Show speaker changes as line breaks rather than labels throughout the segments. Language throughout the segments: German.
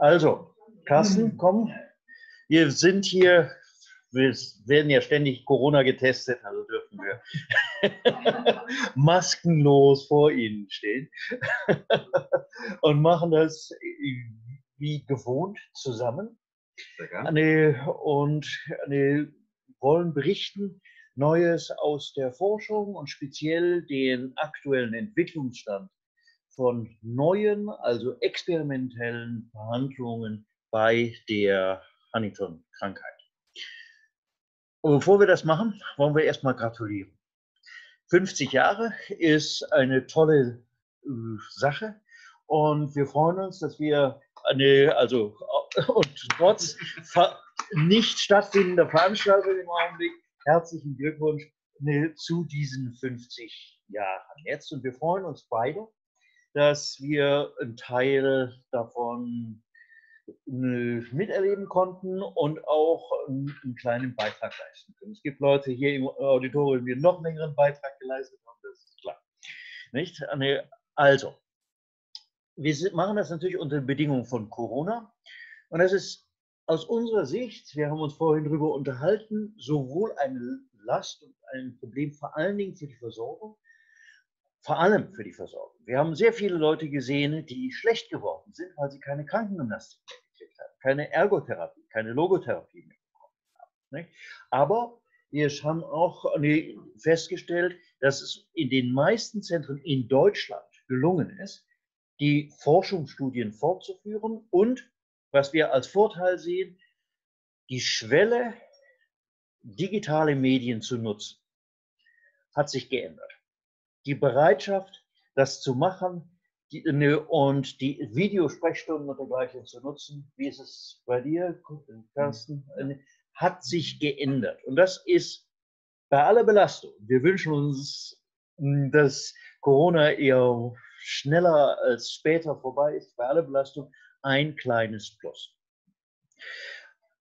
Also, Carsten, komm. Wir sind hier, wir werden ja ständig Corona getestet, also dürfen wir maskenlos vor Ihnen stehen und machen das wie gewohnt zusammen. Und wollen berichten Neues aus der Forschung und speziell den aktuellen Entwicklungsstand von neuen, also experimentellen Behandlungen bei der Huntington-Krankheit. Und bevor wir das machen, wollen wir erstmal gratulieren. 50 Jahre ist eine tolle äh, Sache und wir freuen uns, dass wir eine, also und trotz nicht stattfindender Veranstaltung im Augenblick herzlichen Glückwunsch ne, zu diesen 50 Jahren jetzt. Und wir freuen uns beide, dass wir einen Teil davon miterleben konnten und auch einen kleinen Beitrag leisten können. Es gibt Leute hier im Auditorium, die noch längeren Beitrag geleistet haben, das ist klar. Nicht? Also, wir machen das natürlich unter Bedingungen von Corona. Und das ist aus unserer Sicht, wir haben uns vorhin darüber unterhalten, sowohl eine Last und ein Problem vor allen Dingen für die Versorgung, vor allem für die Versorgung. Wir haben sehr viele Leute gesehen, die schlecht geworden sind, weil sie keine Krankengymnastik mehr gekriegt haben, keine Ergotherapie, keine Logotherapie mehr bekommen haben. Nicht? Aber wir haben auch festgestellt, dass es in den meisten Zentren in Deutschland gelungen ist, die Forschungsstudien fortzuführen und was wir als Vorteil sehen, die Schwelle, digitale Medien zu nutzen, hat sich geändert. Die Bereitschaft, das zu machen die, und die Videosprechstunden und dergleichen zu nutzen, wie ist es bei dir, Carsten, hat sich geändert. Und das ist bei aller Belastung. Wir wünschen uns, dass Corona eher schneller als später vorbei ist, bei aller Belastung ein kleines Plus.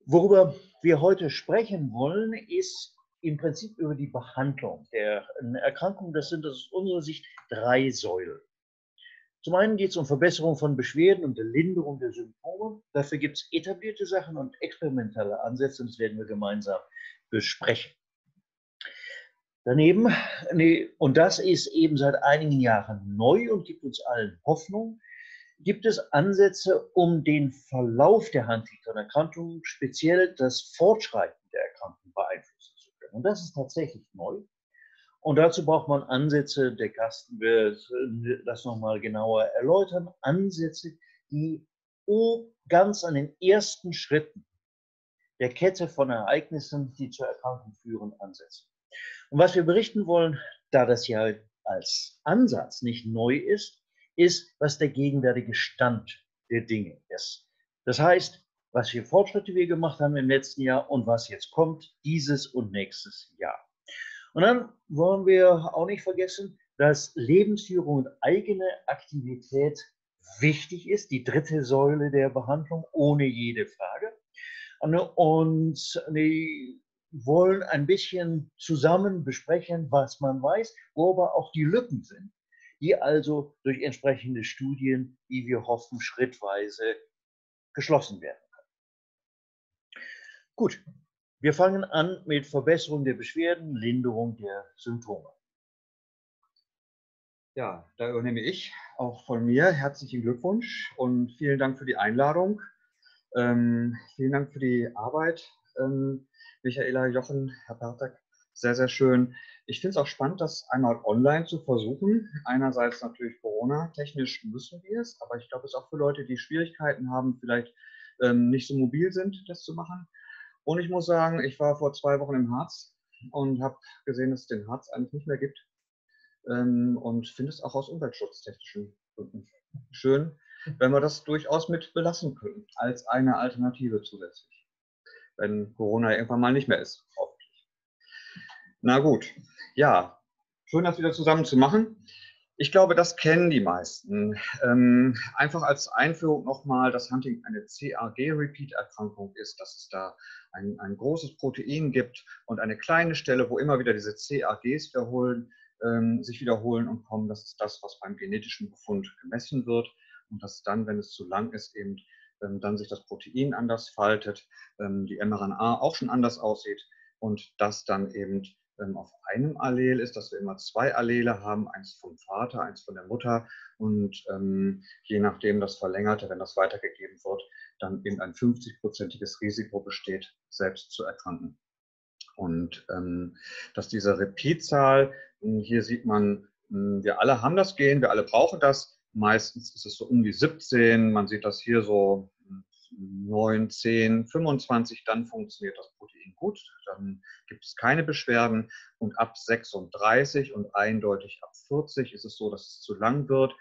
Worüber wir heute sprechen wollen, ist im Prinzip über die Behandlung der Erkrankung. Das sind aus unserer Sicht drei Säulen. Zum einen geht es um Verbesserung von Beschwerden und der Linderung der Symptome. Dafür gibt es etablierte Sachen und experimentelle Ansätze und das werden wir gemeinsam besprechen. Daneben, nee, und das ist eben seit einigen Jahren neu und gibt uns allen Hoffnung, gibt es Ansätze, um den Verlauf der Huntington-Erkrankung, speziell das Fortschreiten der Erkrankung beeinflussen können. Und das ist tatsächlich neu. Und dazu braucht man Ansätze, der Gasten wird das nochmal genauer erläutern, Ansätze, die ganz an den ersten Schritten der Kette von Ereignissen, die zur Erkrankung führen, ansetzen. Und was wir berichten wollen, da das ja als Ansatz nicht neu ist, ist, was der gegenwärtige Stand der Dinge ist. Das heißt, was für Fortschritte wir gemacht haben im letzten Jahr und was jetzt kommt, dieses und nächstes Jahr. Und dann wollen wir auch nicht vergessen, dass Lebensführung und eigene Aktivität wichtig ist, die dritte Säule der Behandlung, ohne jede Frage. Und wir wollen ein bisschen zusammen besprechen, was man weiß, wo aber auch die Lücken sind die also durch entsprechende Studien, wie wir hoffen, schrittweise geschlossen werden. Gut, wir fangen an mit Verbesserung der Beschwerden, Linderung der Symptome.
Ja, da übernehme ich auch von mir herzlichen Glückwunsch und vielen Dank für die Einladung. Ähm, vielen Dank für die Arbeit, ähm, Michaela, Jochen, Herr Bartek. Sehr, sehr schön. Ich finde es auch spannend, das einmal online zu versuchen. Einerseits natürlich Corona-technisch müssen wir es, aber ich glaube, es ist auch für Leute, die Schwierigkeiten haben, vielleicht ähm, nicht so mobil sind, das zu machen. Und ich muss sagen, ich war vor zwei Wochen im Harz und habe gesehen, dass es den Harz eigentlich nicht mehr gibt. Ähm, und finde es auch aus umweltschutztechnischen Gründen schön, wenn wir das durchaus mit belassen können, als eine Alternative zusätzlich. Wenn Corona irgendwann mal nicht mehr ist, na gut, ja, schön, das wieder zusammen zu machen. Ich glaube, das kennen die meisten. Ähm, einfach als Einführung nochmal, dass Hunting eine CAG-Repeat-Erkrankung ist, dass es da ein, ein, großes Protein gibt und eine kleine Stelle, wo immer wieder diese CAGs wiederholen, ähm, sich wiederholen und kommen. Das ist das, was beim genetischen Befund gemessen wird und dass dann, wenn es zu lang ist, eben ähm, dann sich das Protein anders faltet, ähm, die mRNA auch schon anders aussieht und das dann eben auf einem Allel ist, dass wir immer zwei Allele haben, eins vom Vater, eins von der Mutter und ähm, je nachdem das Verlängerte, wenn das weitergegeben wird, dann eben ein 50-prozentiges Risiko besteht, selbst zu erkranken. Und ähm, dass diese Repeatzahl, hm, hier sieht man, hm, wir alle haben das Gen, wir alle brauchen das. Meistens ist es so um die 17, man sieht das hier so 9, 10, 25, dann funktioniert das Protein gut, dann gibt es keine Beschwerden. Und ab 36 und eindeutig ab 40 ist es so, dass es zu lang wird.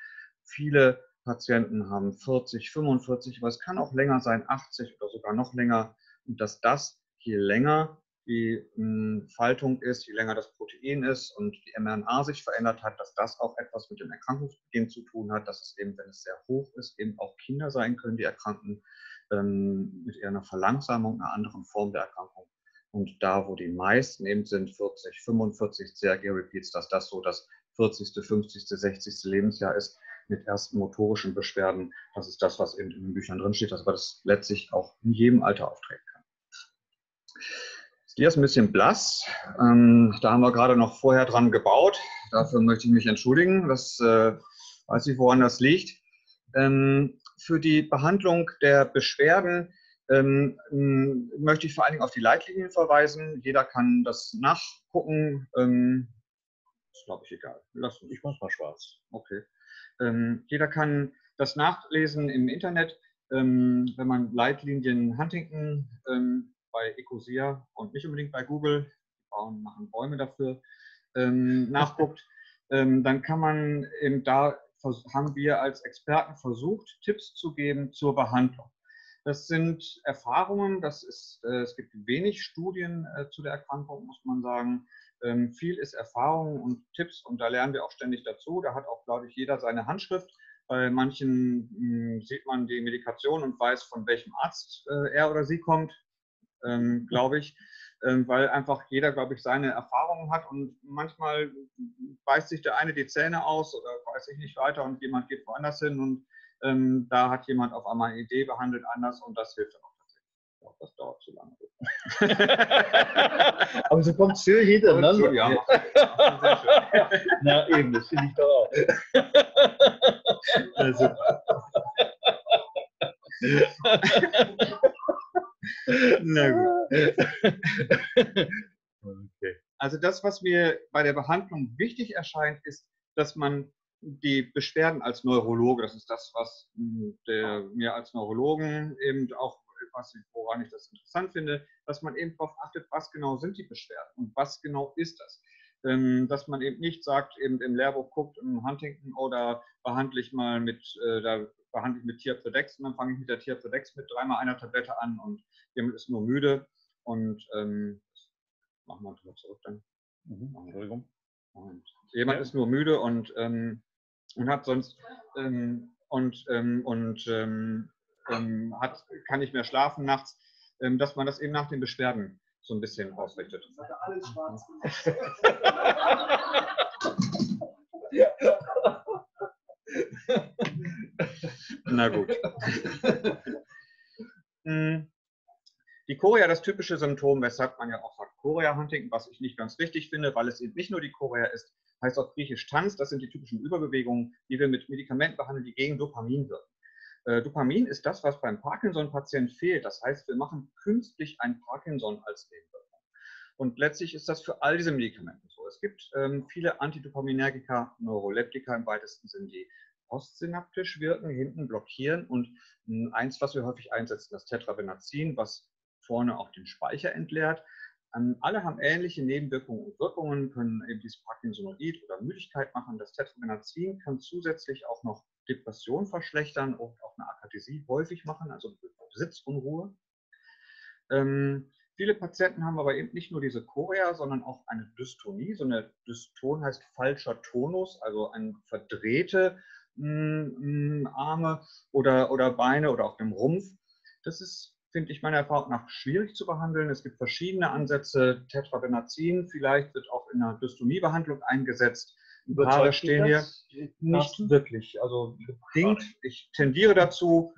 Viele Patienten haben 40, 45, aber es kann auch länger sein, 80 oder sogar noch länger. Und dass das je länger die hm, Faltung ist, je länger das Protein ist und die mRNA sich verändert hat, dass das auch etwas mit dem Erkrankungsbeginn zu tun hat, dass es eben, wenn es sehr hoch ist, eben auch Kinder sein können, die erkranken ähm, mit eher einer Verlangsamung, einer anderen Form der Erkrankung. Und da, wo die meisten eben sind, 40, 45 CRG-Repeats, dass das so das 40., 50., 60. Lebensjahr ist mit ersten motorischen Beschwerden. Das ist das, was eben in den Büchern drinsteht, dass man das letztlich auch in jedem Alter auftreten kann. Hier ist ein bisschen blass. Ähm, da haben wir gerade noch vorher dran gebaut. Dafür möchte ich mich entschuldigen. Das äh, weiß ich, woran das liegt. Ähm, für die Behandlung der Beschwerden ähm, möchte ich vor allen Dingen auf die Leitlinien verweisen. Jeder kann das nachgucken. Ähm, ist, glaube ich, egal. Lass. Ich mache mal schwarz. Okay. Ähm, jeder kann das nachlesen im Internet, ähm, wenn man Leitlinien Huntington ähm, bei Ecosia und nicht unbedingt bei Google, bauen, machen Bäume dafür, ähm, nachguckt. dann kann man eben da haben wir als Experten versucht, Tipps zu geben zur Behandlung. Das sind Erfahrungen, das ist, äh, es gibt wenig Studien äh, zu der Erkrankung, muss man sagen. Ähm, viel ist Erfahrung und Tipps und da lernen wir auch ständig dazu. Da hat auch, glaube ich, jeder seine Handschrift. Bei manchen hm, sieht man die Medikation und weiß, von welchem Arzt äh, er oder sie kommt, ähm, glaube ich. Ähm, weil einfach jeder, glaube ich, seine Erfahrungen hat und manchmal beißt sich der eine die Zähne aus oder weiß ich nicht weiter und jemand geht woanders hin und ähm, da hat jemand auf einmal eine Idee behandelt anders und das hilft dann auch tatsächlich. Ich glaube, das dauert zu lange.
Aber so kommt es schön hintereinander.
Ja,
ja. Na eben, das finde ich doch auch. Also.
Na gut. Okay. Also das, was mir bei der Behandlung wichtig erscheint, ist, dass man die Beschwerden als Neurologe, das ist das, was hm, der, mir als Neurologen eben auch, was, woran ich das interessant finde, dass man eben darauf achtet, was genau sind die Beschwerden und was genau ist das. Ähm, dass man eben nicht sagt, eben im Lehrbuch guckt im Huntington oder behandle ich mal mit, äh, da behandle ich mit Tierpredex und dann fange ich mit der Tierpredex mit dreimal einer Tablette an und jemand ist nur müde und ähm, machen wir mal zurück dann. Mhm, Entschuldigung. Und jemand ja. ist nur müde und, ähm, und hat sonst ähm, und, ähm, und ähm, hat, kann nicht mehr schlafen nachts, dass man das eben nach den Beschwerden so ein bisschen ausrichtet. Alles schwarz. Na gut. Hm. Die Chorea, das typische Symptom, weshalb man ja auch sagt Chorea-Hunting, was ich nicht ganz richtig finde, weil es eben nicht nur die Chorea ist, heißt auch griechisch Tanz. Das sind die typischen Überbewegungen, die wir mit Medikamenten behandeln, die gegen Dopamin wirken. Äh, Dopamin ist das, was beim Parkinson-Patienten fehlt. Das heißt, wir machen künstlich ein Parkinson als Nebenwirkung. Und letztlich ist das für all diese Medikamente so. Es gibt ähm, viele Antidopaminergika, Neuroleptika im weitesten Sinn, die postsynaptisch wirken, hinten blockieren und hm, eins, was wir häufig einsetzen, das Tetrabenazin, was vorne auch den Speicher entleert. Ähm, alle haben ähnliche Nebenwirkungen und Wirkungen, können eben dieses Parkinsonoid oder Müdigkeit machen. Das Tetrabenazin kann zusätzlich auch noch Depression verschlechtern und auch eine Akathisie häufig machen, also Sitzunruhe. Ähm, viele Patienten haben aber eben nicht nur diese Chorea, sondern auch eine Dystonie. So eine Dyston heißt falscher Tonus, also eine verdrehte Arme oder, oder Beine oder auf dem Rumpf. Das ist, finde ich meiner Erfahrung nach, schwierig zu behandeln. Es gibt verschiedene Ansätze. Tetrabenazin vielleicht wird auch in einer Dystomiebehandlung eingesetzt. Haare stehen hier nicht wirklich. Also bedingt. Ich tendiere dazu,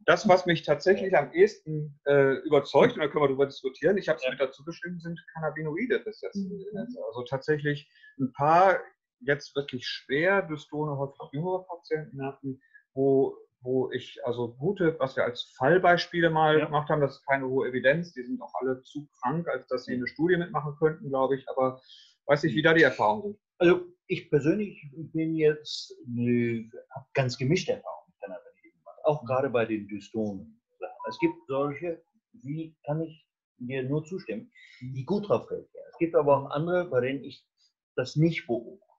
das, was mich tatsächlich am ehesten äh, überzeugt, und da können wir darüber diskutieren, ich habe es ja. mit dazu geschrieben, sind Cannabinoide bis jetzt. Mhm. Also tatsächlich ein paar jetzt wirklich schwer dystone, häufig jüngere Patienten hatten, wo, wo ich also gute, was wir als Fallbeispiele mal ja. gemacht haben, das ist keine hohe Evidenz, die sind auch alle zu krank, als dass sie eine Studie mitmachen könnten, glaube ich, aber weiß nicht, wie da die Erfahrungen sind.
Also ich persönlich bin jetzt, habe ganz gemischte Erfahrungen mit Cannabinoiden gemacht, auch mhm. gerade bei den Dystonen. Es gibt solche, wie kann ich dir nur zustimmen, die gut drauf reagieren. Es gibt aber auch andere, bei denen ich das nicht beobachte.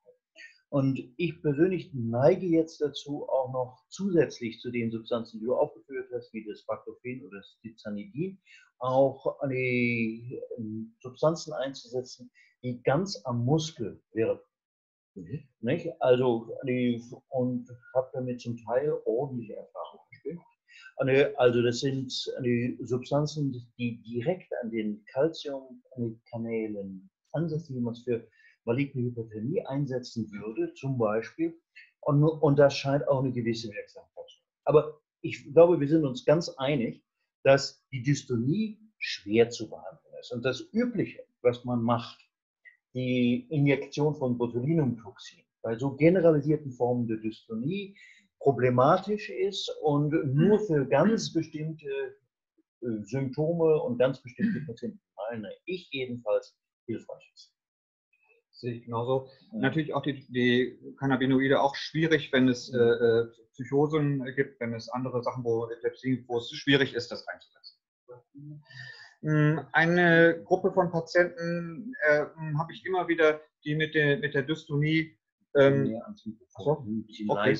Und ich persönlich neige jetzt dazu, auch noch zusätzlich zu den Substanzen, die du aufgeführt hast, wie das Baclofen oder das Tizanidin, auch die ähm, Substanzen einzusetzen, die ganz am Muskel wirken. Mhm. Nicht? Also, und habe damit zum Teil ordentliche Erfahrungen gemacht. Also das sind die Substanzen, die direkt an den Calciumkanälen ansetzen, die man für maligne Hyperthermie einsetzen würde, zum Beispiel. Und, und das scheint auch eine gewisse Wirksamkeit zu haben. Aber ich glaube, wir sind uns ganz einig, dass die Dystonie schwer zu behandeln ist. Und das Übliche, was man macht, die Injektion von Botulinumtoxin bei so generalisierten Formen der Dystonie problematisch ist und nur für ganz bestimmte äh, Symptome und ganz bestimmte Patienten, meine ich jedenfalls, hilfreich ist
sehe ich genauso. Ja. Natürlich auch die, die, Cannabinoide auch schwierig, wenn es äh, äh, Psychosen gibt, wenn es andere Sachen, wo wo es schwierig ist, das einzusetzen. Hm, eine Gruppe von Patienten äh, habe ich immer wieder, die mit der, mit der Dystonie, ähm, so, okay.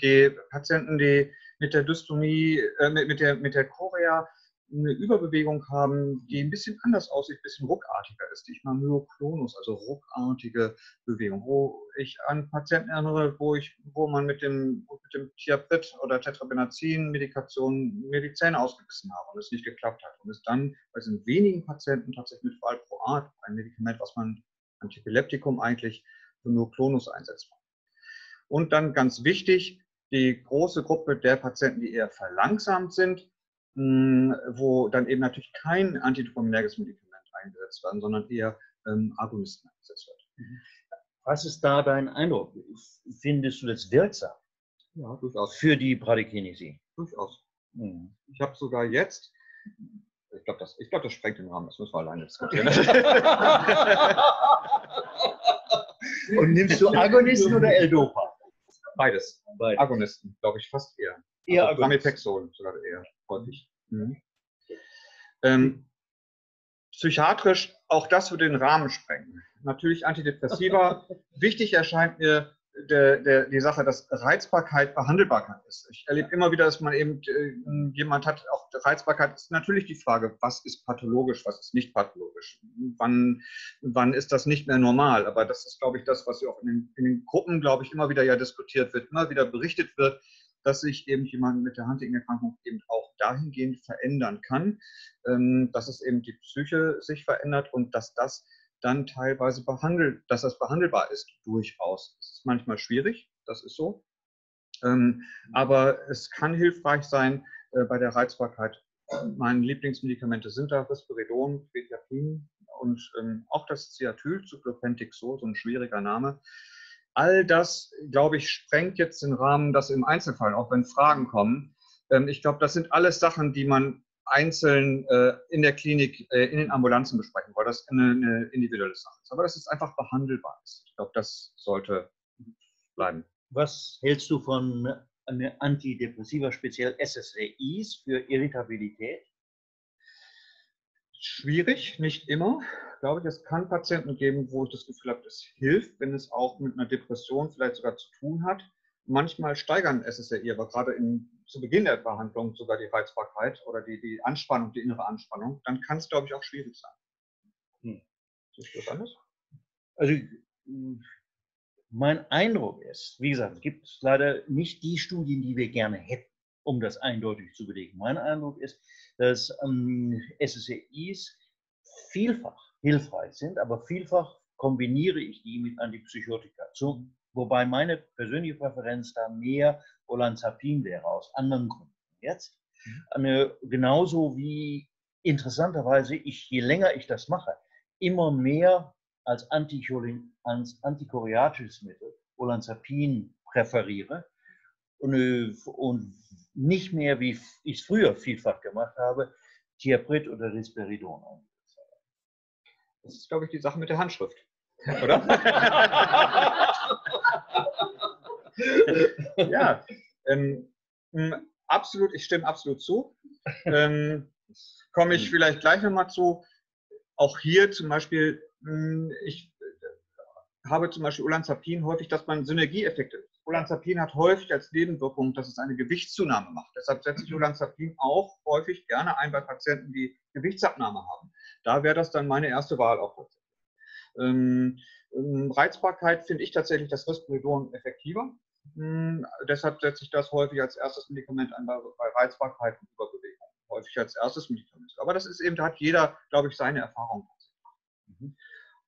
die Patienten, die mit der Dystonie, äh, mit, mit, der, mit der Chorea eine Überbewegung haben, die ein bisschen anders aussieht, ein bisschen ruckartiger ist. Ich mal Myoklonus, also ruckartige Bewegung, wo ich an Patienten erinnere, wo, ich, wo man mit dem, mit dem Thiaprit oder Tetrabenazin-Medikation mir die Zähne ausgebissen habe und es nicht geklappt hat. Und es dann bei diesen wenigen Patienten tatsächlich mit Valproat, ein Medikament, was man Antiepileptikum eigentlich für Myoklonus einsetzt. Und dann ganz wichtig, die große Gruppe der Patienten, die eher verlangsamt sind, wo dann eben natürlich kein antidopaminärges Medikament eingesetzt werden, sondern eher ähm, Agonisten eingesetzt wird.
Mhm. Was ist da dein Eindruck? Findest du das wirksam?
Ja, durchaus.
Für die Bradykinesie?
Durchaus. Mhm. Ich habe sogar jetzt, ich glaube, das, glaub, das sprengt den Rahmen, das müssen wir alleine diskutieren.
Und nimmst du Agonisten oder L-Dopa?
Beides. Beides. Agonisten, glaube ich, fast eher. Eher also Pramipexol sogar eher häufig. Mhm. Ähm, psychiatrisch, auch das würde den Rahmen sprengen. Natürlich Antidepressiva. Wichtig erscheint mir der, der, die Sache, dass Reizbarkeit Behandelbarkeit ist. Ich erlebe immer wieder, dass man eben äh, jemand hat, auch Reizbarkeit ist natürlich die Frage, was ist pathologisch, was ist nicht pathologisch. Wann, wann ist das nicht mehr normal? Aber das ist, glaube ich, das, was ja auch in den, in den Gruppen, glaube ich, immer wieder ja diskutiert wird, immer wieder berichtet wird, dass sich eben jemand mit der Huntington-Erkrankung eben auch dahingehend verändern kann, ähm, dass es eben die Psyche sich verändert und dass das dann teilweise behandelt, dass das behandelbar ist, durchaus. Es ist manchmal schwierig, das ist so. Ähm, aber es kann hilfreich sein äh, bei der Reizbarkeit. Meine Lieblingsmedikamente sind da Risperidon, Quetiapin und ähm, auch das Ciatyl, Cyclopentixol, so ein schwieriger Name. All das, glaube ich, sprengt jetzt den Rahmen, das im Einzelfall, auch wenn Fragen kommen. Ähm, ich glaube, das sind alles Sachen, die man einzeln äh, in der Klinik, äh, in den Ambulanzen besprechen, weil das eine, eine individuelle Sache ist. Aber dass es einfach behandelbar ist. Ich glaube, das sollte bleiben.
Was hältst du von Antidepressiva, speziell SSRIs für Irritabilität?
Schwierig, nicht immer glaube ich, es kann Patienten geben, wo ich das Gefühl habe, das hilft, wenn es auch mit einer Depression vielleicht sogar zu tun hat. Manchmal steigern SSRI, aber gerade in, zu Beginn der Behandlung sogar die Reizbarkeit oder die, die Anspannung, die innere Anspannung. Dann kann es, glaube ich, auch schwierig sein. Hm.
Siehst du das anders? Also mein Eindruck ist, wie gesagt, es gibt leider nicht die Studien, die wir gerne hätten, um das eindeutig zu belegen. Mein Eindruck ist, dass ähm, SSRIs vielfach hilfreich sind, aber vielfach kombiniere ich die mit Antipsychotika. So, wobei meine persönliche Präferenz da mehr Olanzapin wäre, aus anderen Gründen. Jetzt, Eine, genauso wie interessanterweise ich, je länger ich das mache, immer mehr als, als antichoriatisches Mittel Olanzapin präferiere und, äh, und nicht mehr, wie ich es früher vielfach gemacht habe, Thiaprit oder Risperidon eingesetzt habe.
Das ist, glaube ich, die Sache mit der Handschrift, oder? ja, ähm, absolut, ich stimme absolut zu. Ähm, komme ich vielleicht gleich nochmal zu. Auch hier zum Beispiel, ich habe zum Beispiel Olanzapin häufig, dass man Synergieeffekte. Olanzapin hat häufig als Nebenwirkung, dass es eine Gewichtszunahme macht. Deshalb setze ich mhm. Olanzapin auch häufig gerne ein bei Patienten, die Gewichtsabnahme haben. Da wäre das dann meine erste Wahl auch tatsächlich. Ähm, ähm, Reizbarkeit finde ich tatsächlich das Risperidon effektiver. Ähm, deshalb setze ich das häufig als erstes Medikament ein bei, bei Reizbarkeit und Überbewegung. Häufig als erstes Medikament. Aber das ist eben, da hat jeder, glaube ich, seine Erfahrung. Mhm.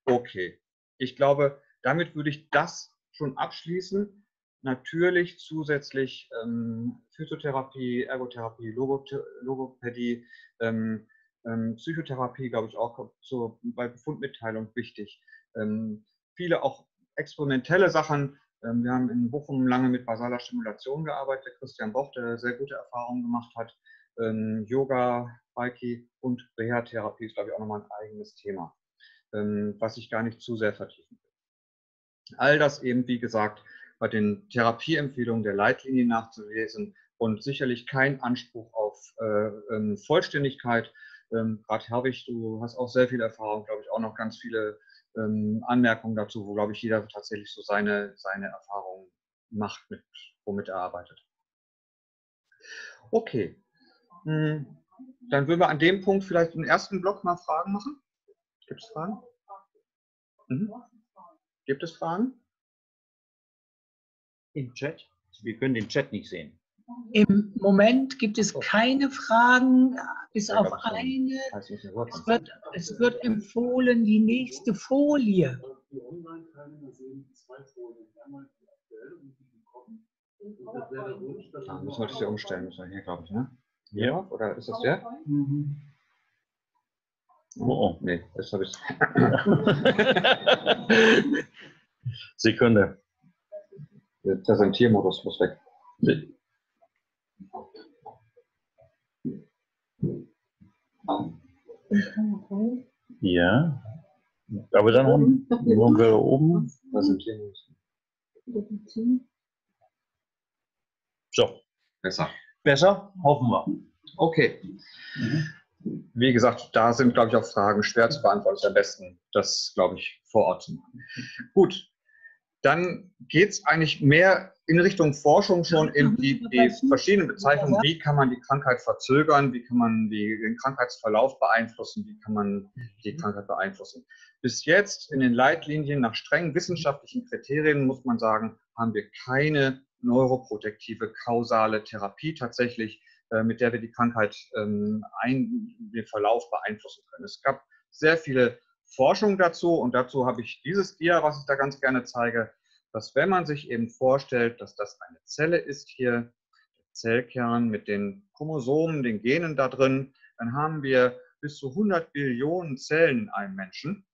Okay. Ich glaube, damit würde ich das schon abschließen. Natürlich zusätzlich ähm, Physiotherapie, Ergotherapie, Logopädie, ähm, ähm, Psychotherapie, glaube ich, auch zur, bei Befundmitteilung wichtig. Ähm, viele auch experimentelle Sachen. Ähm, wir haben in Bochum lange mit basaler Stimulation gearbeitet. Christian Boch, der sehr gute Erfahrungen gemacht hat. Ähm, Yoga, Reiki und Reha-Therapie ist, glaube ich, auch nochmal ein eigenes Thema, was ich gar nicht zu sehr vertiefen will. All das eben, wie gesagt, bei den Therapieempfehlungen der Leitlinien nachzulesen und sicherlich kein Anspruch auf äh, ähm, Vollständigkeit. Ähm, Gerade Herwig, du hast auch sehr viel Erfahrung, glaube ich, auch noch ganz viele ähm, Anmerkungen dazu, wo, glaube ich, jeder tatsächlich so seine, seine Erfahrungen macht, mit, womit er arbeitet. Okay. Hm. Dann würden wir an dem Punkt vielleicht im ersten Block mal Fragen machen. Gibt es Fragen? Mhm. Gibt es Fragen?
Im Chat? Wir können den Chat nicht sehen.
Im Moment gibt es keine Fragen, bis auf eine. Es wird, es wird empfohlen, die nächste Folie.
Da müssen wir das ja umstellen, müssen wir hier, glaube ich, ne? Hier, oder ist das der? Mhm. Oh, oh, nee, das habe ich.
Sekunde.
Der Präsentiermodus muss weg.
Ja. Aber dann haben, haben wir oben Präsentiermodus. So.
Besser.
Besser? Hoffen wir.
Okay. Mhm wie gesagt, da sind, glaube ich, auch Fragen schwer zu beantworten. Es ist am besten, das, glaube ich, vor Ort zu machen. Gut, dann geht es eigentlich mehr in Richtung Forschung schon in die, die, verschiedenen Bezeichnungen. Wie kann man die Krankheit verzögern? Wie kann man die, den Krankheitsverlauf beeinflussen? Wie kann man die mhm. Krankheit beeinflussen? Bis jetzt in den Leitlinien nach strengen wissenschaftlichen Kriterien, muss man sagen, haben wir keine neuroprotektive kausale Therapie tatsächlich äh, mit der wir die Krankheit ähm, ein, den Verlauf beeinflussen können. Es gab sehr viele Forschung dazu und dazu habe ich dieses Dia, was ich da ganz gerne zeige, dass wenn man sich eben vorstellt, dass das eine Zelle ist hier, der Zellkern mit den Chromosomen, den Genen da drin, dann haben wir bis zu 100 Billionen Zellen in einem Menschen.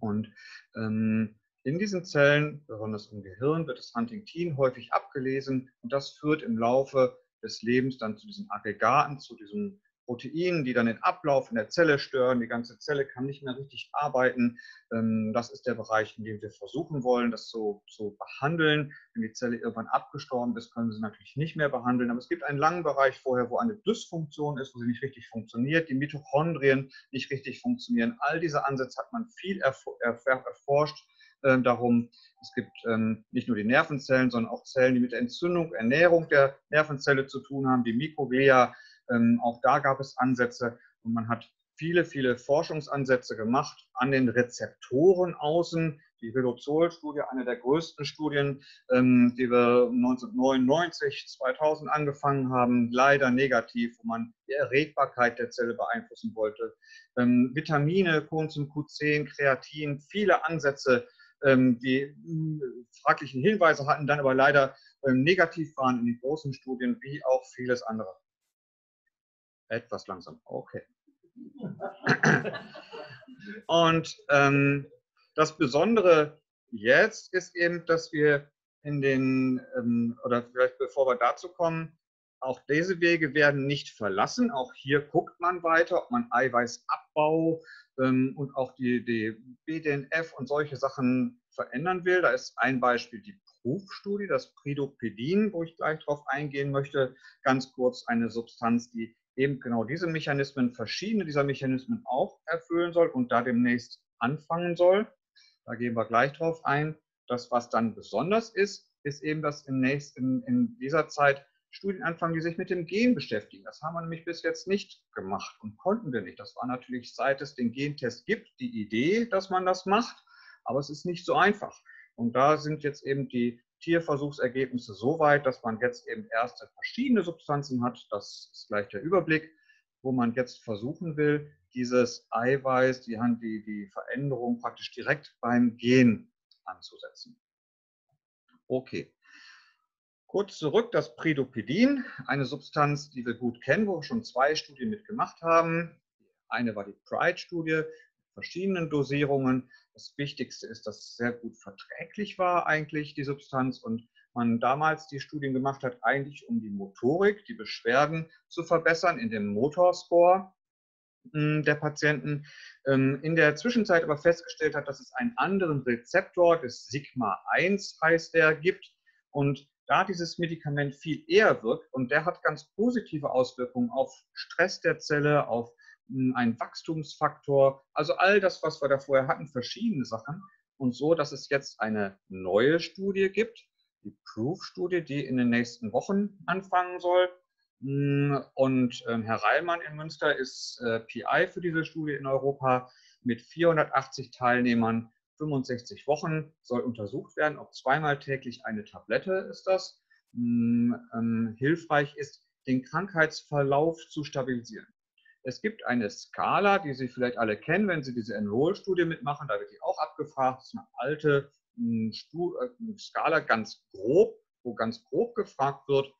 Und ähm, in diesen Zellen, besonders im Gehirn, wird das Huntingtin häufig abgelesen und das führt im Laufe des Lebens dann zu diesen Aggregaten, zu diesen Proteinen, die dann den Ablauf in der Zelle stören. Die ganze Zelle kann nicht mehr richtig arbeiten. Ähm, das ist der Bereich, in dem wir versuchen wollen, das so zu behandeln. Wenn die Zelle irgendwann abgestorben ist, können sie natürlich nicht mehr behandeln. Aber es gibt einen langen Bereich vorher, wo eine Dysfunktion ist, wo sie nicht richtig funktioniert, die Mitochondrien nicht richtig funktionieren. All diese Ansätze hat man viel erforscht äh, darum. Es gibt ähm, nicht nur die Nervenzellen, sondern auch Zellen, die mit der Entzündung, Ernährung der Nervenzelle zu tun haben, die Mikroglia. Ähm, auch da gab es Ansätze und man hat viele, viele Forschungsansätze gemacht an den Rezeptoren außen. Die Riluzol-Studie, eine der größten Studien, ähm, die wir 1999, 2000 angefangen haben, leider negativ, wo man die Erregbarkeit der Zelle beeinflussen wollte. Ähm, Vitamine, Coenzym Q10, Kreatin, viele Ansätze, ähm, die hm, fraglichen Hinweise hatten, dann aber leider ähm, negativ waren in den großen Studien, wie auch vieles andere. Etwas langsam, okay. Und ähm, das Besondere jetzt ist eben, dass wir in den, ähm, oder vielleicht bevor wir dazu kommen, auch diese Wege werden nicht verlassen. Auch hier guckt man weiter, ob man Eiweißabbau ähm, und auch die, die BDNF und solche Sachen verändern will. Da ist ein Beispiel die Prüfstudie, das Pridopedin, wo ich gleich darauf eingehen möchte. Ganz kurz eine Substanz, die eben genau diese Mechanismen, verschiedene dieser Mechanismen auch erfüllen soll und da demnächst anfangen soll. Da gehen wir gleich drauf ein. Das, was dann besonders ist, ist eben, dass in, nächsten, in dieser Zeit Studien anfangen, die sich mit dem Gen beschäftigen. Das haben wir nämlich bis jetzt nicht gemacht und konnten wir nicht. Das war natürlich, seit es den Gentest gibt, die Idee, dass man das macht, aber es ist nicht so einfach. Und da sind jetzt eben die Tierversuchsergebnisse so weit, dass man jetzt eben erste verschiedene Substanzen hat. Das ist gleich der Überblick, wo man jetzt versuchen will, dieses Eiweiß, die, die, die Veränderung praktisch direkt beim Gen anzusetzen. Okay. Kurz zurück, das Pridopidin, eine Substanz, die wir gut kennen, wo wir schon zwei Studien mitgemacht haben. Eine war die PRIDE-Studie verschiedenen Dosierungen. Das Wichtigste ist, dass es sehr gut verträglich war eigentlich, die Substanz, und man damals die Studien gemacht hat, eigentlich um die Motorik, die Beschwerden zu verbessern in dem Motorscore hm, der Patienten. Ähm, in der Zwischenzeit aber festgestellt hat, dass es einen anderen Rezeptor, das Sigma-1 heißt der, gibt. Und da dieses Medikament viel eher wirkt und der hat ganz positive Auswirkungen auf Stress der Zelle, auf einen Wachstumsfaktor, also all das, was wir da vorher hatten, verschiedene Sachen. Und so, dass es jetzt eine neue Studie gibt, die Proof-Studie, die in den nächsten Wochen anfangen soll. Hm, und ähm, Herr Reilmann in Münster ist äh, PI für diese Studie in Europa mit 480 Teilnehmern 65 Wochen soll untersucht werden, ob zweimal täglich eine Tablette ist das, hm, ähm, hilfreich ist, den Krankheitsverlauf zu stabilisieren. Es gibt eine Skala, die Sie vielleicht alle kennen, wenn Sie diese Enroll-Studie mitmachen, da wird die auch abgefragt. Das ist eine alte hm, äh, Skala, ganz grob, wo ganz grob gefragt wird,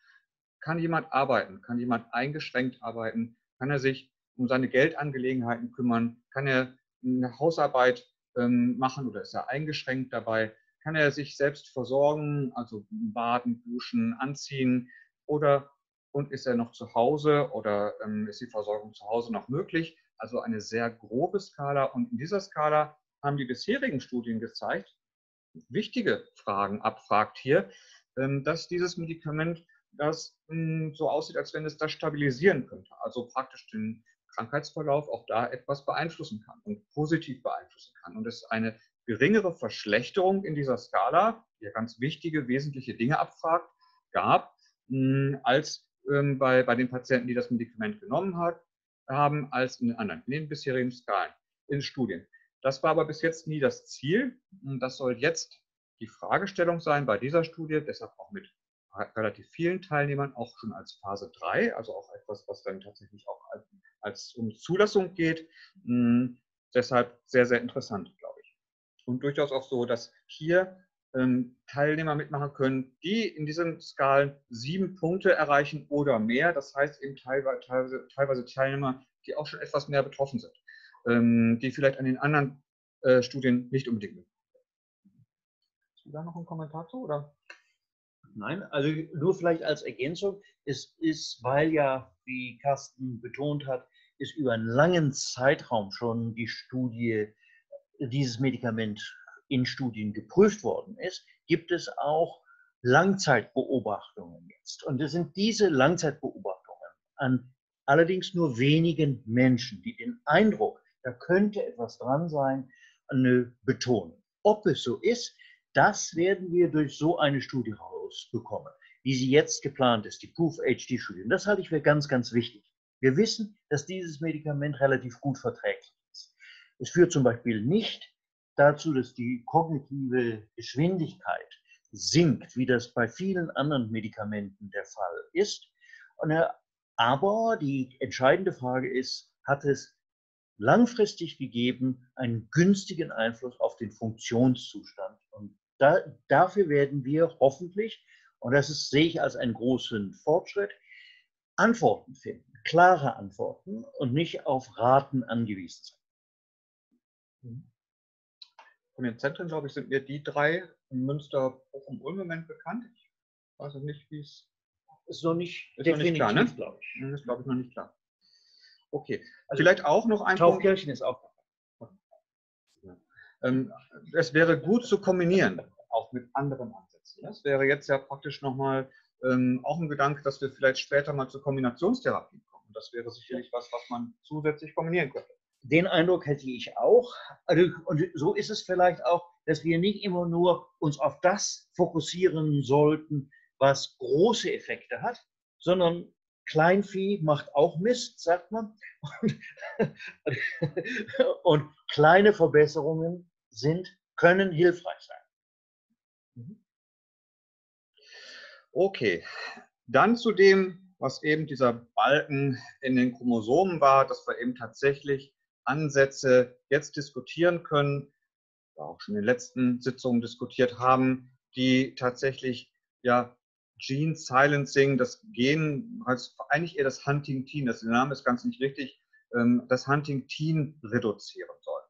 kann jemand arbeiten, kann jemand eingeschränkt arbeiten, kann er sich um seine Geldangelegenheiten kümmern, kann er eine Hausarbeit ähm, machen oder ist er eingeschränkt dabei? Kann er sich selbst versorgen, also baden, duschen, anziehen oder und ist er noch zu Hause oder ähm, ist die Versorgung zu Hause noch möglich? Also eine sehr grobe Skala und in dieser Skala haben die bisherigen Studien gezeigt, wichtige Fragen abfragt hier, ähm, dass dieses Medikament das so aussieht, als wenn es das stabilisieren könnte. Also praktisch den Krankheitsverlauf auch da etwas beeinflussen kann und positiv beeinflussen kann. Und es eine geringere Verschlechterung in dieser Skala, die ja ganz wichtige, wesentliche Dinge abfragt, gab, hm, als ähm, bei, bei den Patienten, die das Medikament genommen hat, haben, als in den anderen, in den bisherigen Skalen, in Studien. Das war aber bis jetzt nie das Ziel. Und das soll jetzt die Fragestellung sein bei dieser Studie, deshalb auch mit relativ vielen Teilnehmern, auch schon als Phase 3, also auch etwas, was dann tatsächlich auch als um Zulassung geht. Hm, deshalb sehr, sehr interessant, glaube ich. Und durchaus auch so, dass hier Teilnehmer mitmachen können, die in diesen Skalen sieben Punkte erreichen oder mehr. Das heißt eben teilweise, teilweise, teilweise Teilnehmer, die auch schon etwas mehr betroffen sind, ähm, die vielleicht an den anderen äh, Studien nicht unbedingt mitmachen. Hast du da noch einen Kommentar zu? Oder?
Nein, also nur vielleicht als Ergänzung. Es ist, weil ja, wie Carsten betont hat, ist über einen langen Zeitraum schon die Studie, dieses Medikament in Studien geprüft worden ist, gibt es auch Langzeitbeobachtungen jetzt. Und es sind diese Langzeitbeobachtungen an allerdings nur wenigen Menschen, die den Eindruck, da könnte etwas dran sein, betonen. Ob es so ist, das werden wir durch so eine Studie rausbekommen, wie sie jetzt geplant ist, die Proof-HD-Studie. Und das halte ich für ganz, ganz wichtig. Wir wissen, dass dieses Medikament relativ gut verträglich ist. Es führt zum Beispiel nicht dazu, dass die kognitive Geschwindigkeit sinkt, wie das bei vielen anderen Medikamenten der Fall ist. Äh, aber die entscheidende Frage ist, hat es langfristig gegeben einen günstigen Einfluss auf den Funktionszustand? Und da, dafür werden wir hoffentlich, und das ist, sehe ich als einen großen Fortschritt, Antworten finden. klare Antworten und nicht auf Raten angewiesen sein.
Mhm. Von den Zentren, glaube ich, sind mir die drei in Münster, Bochum, Ulm im Moment bekannt. Ich weiß nicht, wie es.
Ist noch nicht
ist definitiv, noch nicht klar, ne? glaube ich. Das ist, glaube ich, noch nicht klar. Okay. Also Vielleicht auch noch ein
Taufkirchen Punkt. ist auch.
Ähm, es wäre gut zu kombinieren, auch mit anderen Ansätzen. Das wäre jetzt ja praktisch nochmal ähm, auch ein Gedanke, dass wir vielleicht später mal zur Kombinationstherapie kommen. Das wäre sicherlich was, was man zusätzlich kombinieren könnte.
Den Eindruck hätte ich auch. Also, und so ist es vielleicht auch, dass wir nicht immer nur uns auf das fokussieren sollten, was große Effekte hat, sondern Kleinvieh macht auch Mist, sagt man. Und, und kleine Verbesserungen sind, können hilfreich sein.
Mhm. Okay, dann zu dem, was eben dieser Balken in den Chromosomen war, dass wir eben tatsächlich Ansätze jetzt diskutieren können, auch schon in den letzten Sitzungen diskutiert haben, die tatsächlich ja Gene Silencing, das Gen, also eigentlich eher das Huntingtin, das der Name ist ganz nicht richtig, ähm, das Huntingtin reduzieren soll.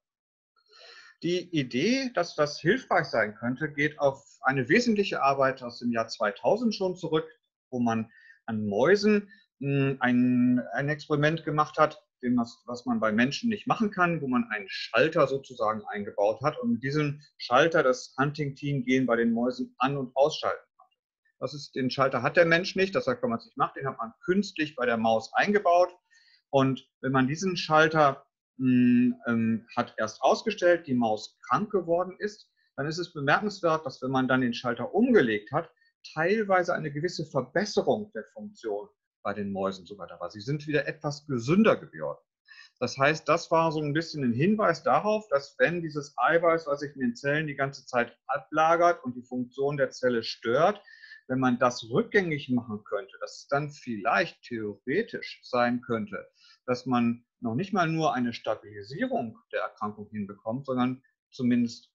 Die Idee, dass das hilfreich sein könnte, geht auf eine wesentliche Arbeit aus dem Jahr 2000 schon zurück, wo man an Mäusen hm, ein, ein Experiment gemacht hat, was man bei Menschen nicht machen kann, wo man einen Schalter sozusagen eingebaut hat und mit diesem Schalter das Huntingtin-Gen bei den Mäusen an- und ausschalten kann. Das ist, den Schalter hat der Mensch nicht, das kann man es machen, den hat man künstlich bei der Maus eingebaut. Und wenn man diesen Schalter mh, hm, ähm, hat erst ausgestellt, die Maus krank geworden ist, dann ist es bemerkenswert, dass wenn man dann den Schalter umgelegt hat, teilweise eine gewisse Verbesserung der Funktion bei den Mäusen sogar da war. Sie sind wieder etwas gesünder geworden. Das heißt, das war so ein bisschen ein Hinweis darauf, dass wenn dieses Eiweiß, was sich in den Zellen die ganze Zeit ablagert und die Funktion der Zelle stört, wenn man das rückgängig machen könnte, dass es dann vielleicht theoretisch sein könnte, dass man noch nicht mal nur eine Stabilisierung der Erkrankung hinbekommt, sondern zumindest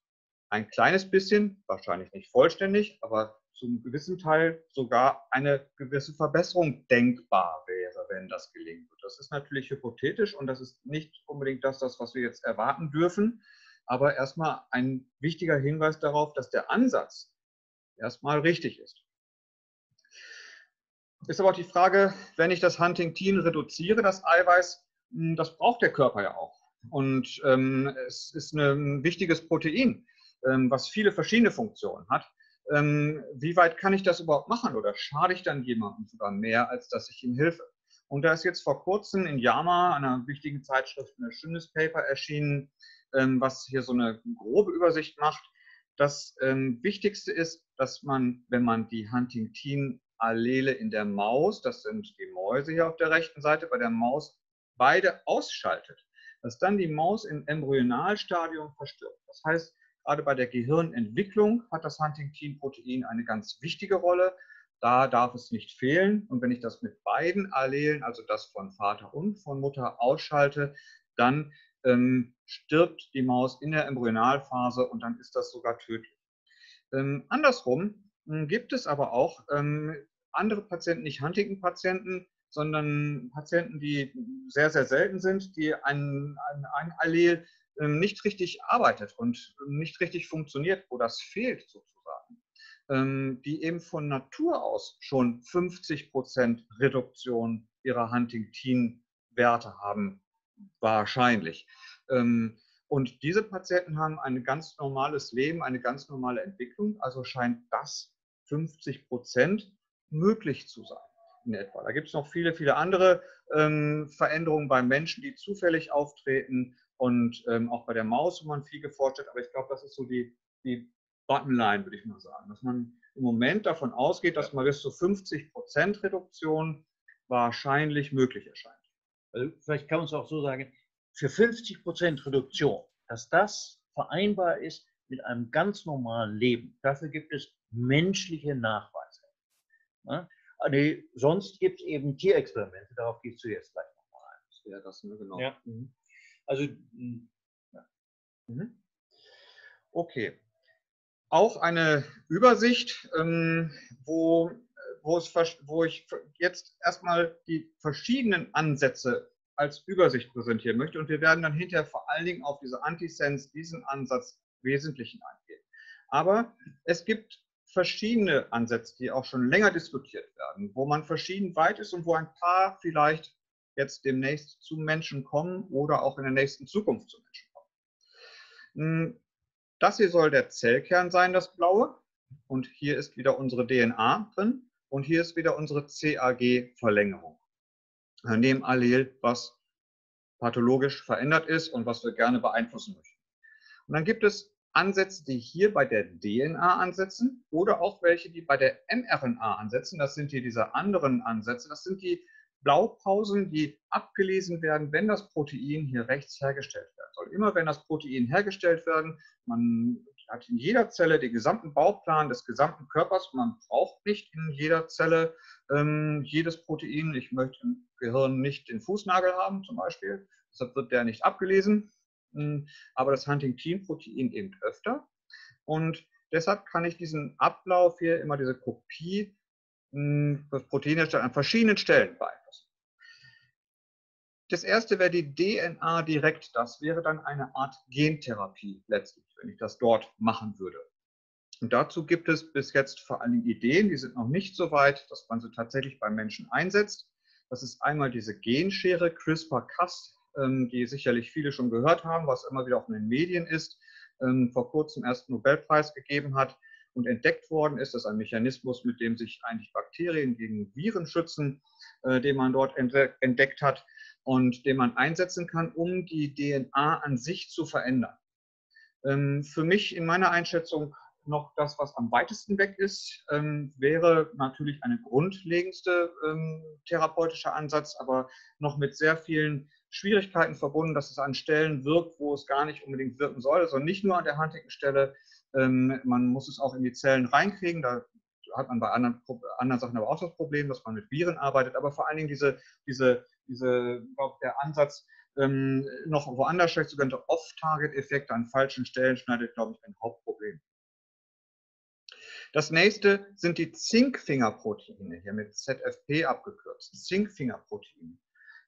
ein kleines bisschen, wahrscheinlich nicht vollständig, aber zum gewissen Teil sogar eine gewisse Verbesserung denkbar wäre, wenn das gelingt. Das ist natürlich hypothetisch und das ist nicht unbedingt das, das was wir jetzt erwarten dürfen, aber erstmal ein wichtiger Hinweis darauf, dass der Ansatz erstmal richtig ist. Ist aber auch die Frage, wenn ich das Huntingtin reduziere, das Eiweiß, hm, das braucht der Körper ja auch. Und ähm, es ist ein wichtiges Protein, ähm, was viele verschiedene Funktionen hat ähm, wie weit kann ich das überhaupt machen oder schade ich dann jemandem sogar mehr, als dass ich ihm helfe? Und da ist jetzt vor kurzem in JAMA, einer wichtigen Zeitschrift, ein schönes Paper erschienen, ähm, was hier so eine grobe Übersicht macht. Das ähm, Wichtigste ist, dass man, wenn man die Huntingtin-Allele in der Maus, das sind die Mäuse hier auf der rechten Seite, bei der Maus beide ausschaltet, dass dann die Maus im Embryonalstadium verstirbt. Das heißt, Gerade bei der Gehirnentwicklung hat das Huntingtin-Protein eine ganz wichtige Rolle. Da darf es nicht fehlen. Und wenn ich das mit beiden Allelen, also das von Vater und von Mutter, ausschalte, dann ähm, stirbt die Maus in der Embryonalphase und dann ist das sogar tödlich. Ähm, andersrum äh, gibt es aber auch ähm, andere Patienten, nicht Huntington-Patienten, sondern Patienten, die sehr, sehr selten sind, die ein, ein, ein Allel nicht richtig arbeitet und nicht richtig funktioniert, wo das fehlt sozusagen, ähm, die eben von Natur aus schon 50 Prozent Reduktion ihrer Huntingtin-Werte haben, wahrscheinlich. Ähm, und diese Patienten haben ein ganz normales Leben, eine ganz normale Entwicklung, also scheint das 50 Prozent möglich zu sein. In etwa. Da gibt es noch viele, viele andere ähm, Veränderungen beim Menschen, die zufällig auftreten und ähm, auch bei der Maus, wo man viel geforscht hat. Aber ich glaube, das ist so die, die Bottomline, würde ich mal sagen, dass man im Moment davon ausgeht, dass man bis zu 50 Prozent Reduktion wahrscheinlich möglich erscheint.
Also vielleicht kann man es auch so sagen, für 50 Prozent Reduktion, dass das vereinbar ist mit einem ganz normalen Leben. Dafür gibt es menschliche Nachweise. Ja? Nee, sonst gibt es eben Tierexperimente, darauf gehst du jetzt gleich nochmal ein. Wäre das, ne? genau. Ja. Mhm. Also, hm,
ja. Mhm. Okay. Auch eine Übersicht, ähm, wo, wo, es, wo ich jetzt erstmal die verschiedenen Ansätze als Übersicht präsentieren möchte. Und wir werden dann hinterher vor allen Dingen auf diese Antisense, diesen Ansatz Wesentlichen eingehen. Aber es gibt verschiedene Ansätze, die auch schon länger diskutiert werden, wo man verschieden weit ist und wo ein paar vielleicht jetzt demnächst zu Menschen kommen oder auch in der nächsten Zukunft zu Menschen kommen. Hm, das hier soll der Zellkern sein, das blaue. Und hier ist wieder unsere DNA drin. Und hier ist wieder unsere CAG-Verlängerung. Neben Allel, was pathologisch verändert ist und was wir gerne beeinflussen möchten. Und dann gibt es Ansätze, die hier bei der DNA ansetzen oder auch welche, die bei der mRNA ansetzen. Das sind hier diese anderen Ansätze. Das sind die Blaupausen, die abgelesen werden, wenn das Protein hier rechts hergestellt werden soll. Immer wenn das Protein hergestellt werden, man hat in jeder Zelle den gesamten Bauplan des gesamten Körpers. Man braucht nicht in jeder Zelle ähm, jedes Protein. Ich möchte im Gehirn nicht den Fußnagel haben zum Beispiel. Deshalb wird der nicht abgelesen. Hm, aber das Huntingtin-Protein eben öfter. Und deshalb kann ich diesen Ablauf hier immer diese Kopie hm, des Proteins an verschiedenen Stellen beeinflussen. Das erste wäre die DNA direkt. Das wäre dann eine Art Gentherapie letztlich, wenn ich das dort machen würde. Und dazu gibt es bis jetzt vor allen Dingen Ideen, die sind noch nicht so weit, dass man sie tatsächlich beim Menschen einsetzt. Das ist einmal diese Genschere CRISPR-Cas, ähm, die sicherlich viele schon gehört haben, was immer wieder auch in den Medien ist, ähm, vor kurzem erst Nobelpreis gegeben hat und entdeckt worden ist. Das ist ein Mechanismus, mit dem sich eigentlich Bakterien gegen Viren schützen, äh, den man dort entdeckt hat und den man einsetzen kann, um die DNA an sich zu verändern. Ähm, für mich in meiner Einschätzung noch das, was am weitesten weg ist, ähm, wäre natürlich eine grundlegendste ähm, therapeutische Ansatz, aber noch mit sehr vielen Schwierigkeiten verbunden, dass es an Stellen wirkt, wo es gar nicht unbedingt wirken soll, sondern nicht nur an der handigen Stelle. Ähm, man muss es auch in die Zellen reinkriegen. Da hat man bei anderen, anderen Sachen aber auch das Problem, dass man mit Viren arbeitet. Aber vor allen Dingen diese, diese, diese der Ansatz, ähm, noch woanders vielleicht sogar der Off-Target-Effekt an falschen Stellen schneidet, glaube ich, ein Hauptproblem. Das nächste sind die Zinkfingerproteine, hier mit ZFP abgekürzt. Zinkfingerproteine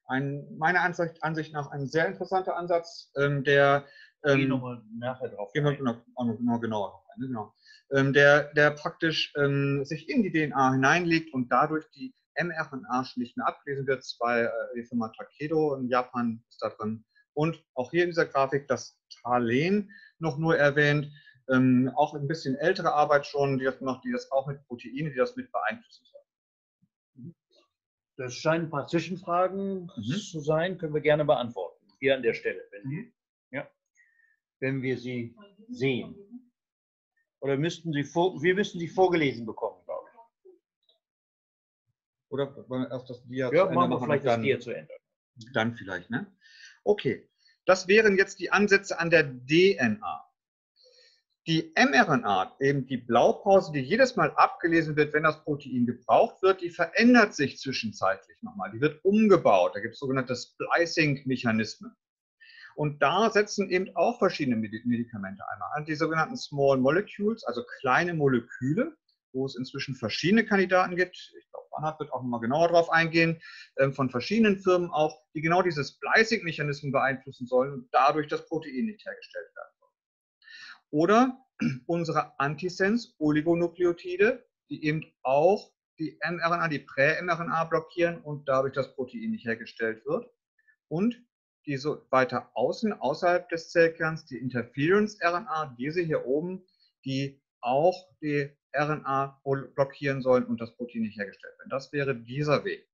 ein, meiner Ansicht, Ansicht nach ein sehr interessanter Ansatz, ähm, der ähm, Gehen nochmal nachher drauf. Wir genauer drauf ein, ne? genau. Ähm, der, der praktisch ähm, sich in die DNA hineinlegt und dadurch die mRNA nicht mehr abgelesen wird. Zwei, äh, die Firma Takedo in Japan ist da drin. Und auch hier in dieser Grafik das Talen noch nur erwähnt. Ähm, auch ein bisschen ältere Arbeit schon, die das macht, die das auch mit Proteinen, die das mit beeinflussen soll.
Das scheinen ein paar Zwischenfragen mhm. zu sein, können wir gerne beantworten. Hier an der Stelle, wenn, mhm. ja, wenn wir sie sehen. Oder müssten sie vor, wir müssten sie vorgelesen bekommen, glaube ich.
Oder wollen wir erst das Dia
ja, zu machen wir vielleicht dann, das Dia zu Ende.
Dann vielleicht, ne? Okay. Das wären jetzt die Ansätze an der DNA. Die mRNA, eben die Blaupause, die jedes Mal abgelesen wird, wenn das Protein gebraucht wird, die verändert sich zwischenzeitlich nochmal. Die wird umgebaut. Da gibt es sogenannte Splicing-Mechanismen. Und da setzen eben auch verschiedene Medikamente einmal an. Die sogenannten Small Molecules, also kleine Moleküle, wo es inzwischen verschiedene Kandidaten gibt. Ich glaube, Bernhard wird auch nochmal genauer darauf eingehen, ähm, von verschiedenen Firmen auch, die genau diese Splicing-Mechanismen beeinflussen sollen und dadurch das Protein nicht hergestellt werden. Oder unsere Antisense-Oligonukleotide, die eben auch die mRNA, die Prä-mRNA blockieren und dadurch das Protein nicht hergestellt wird. Und die so weiter außen, außerhalb des Zellkerns, die Interference-RNA, diese hier oben, die auch die RNA blockieren sollen und das Protein nicht hergestellt wird. Das wäre dieser Weg.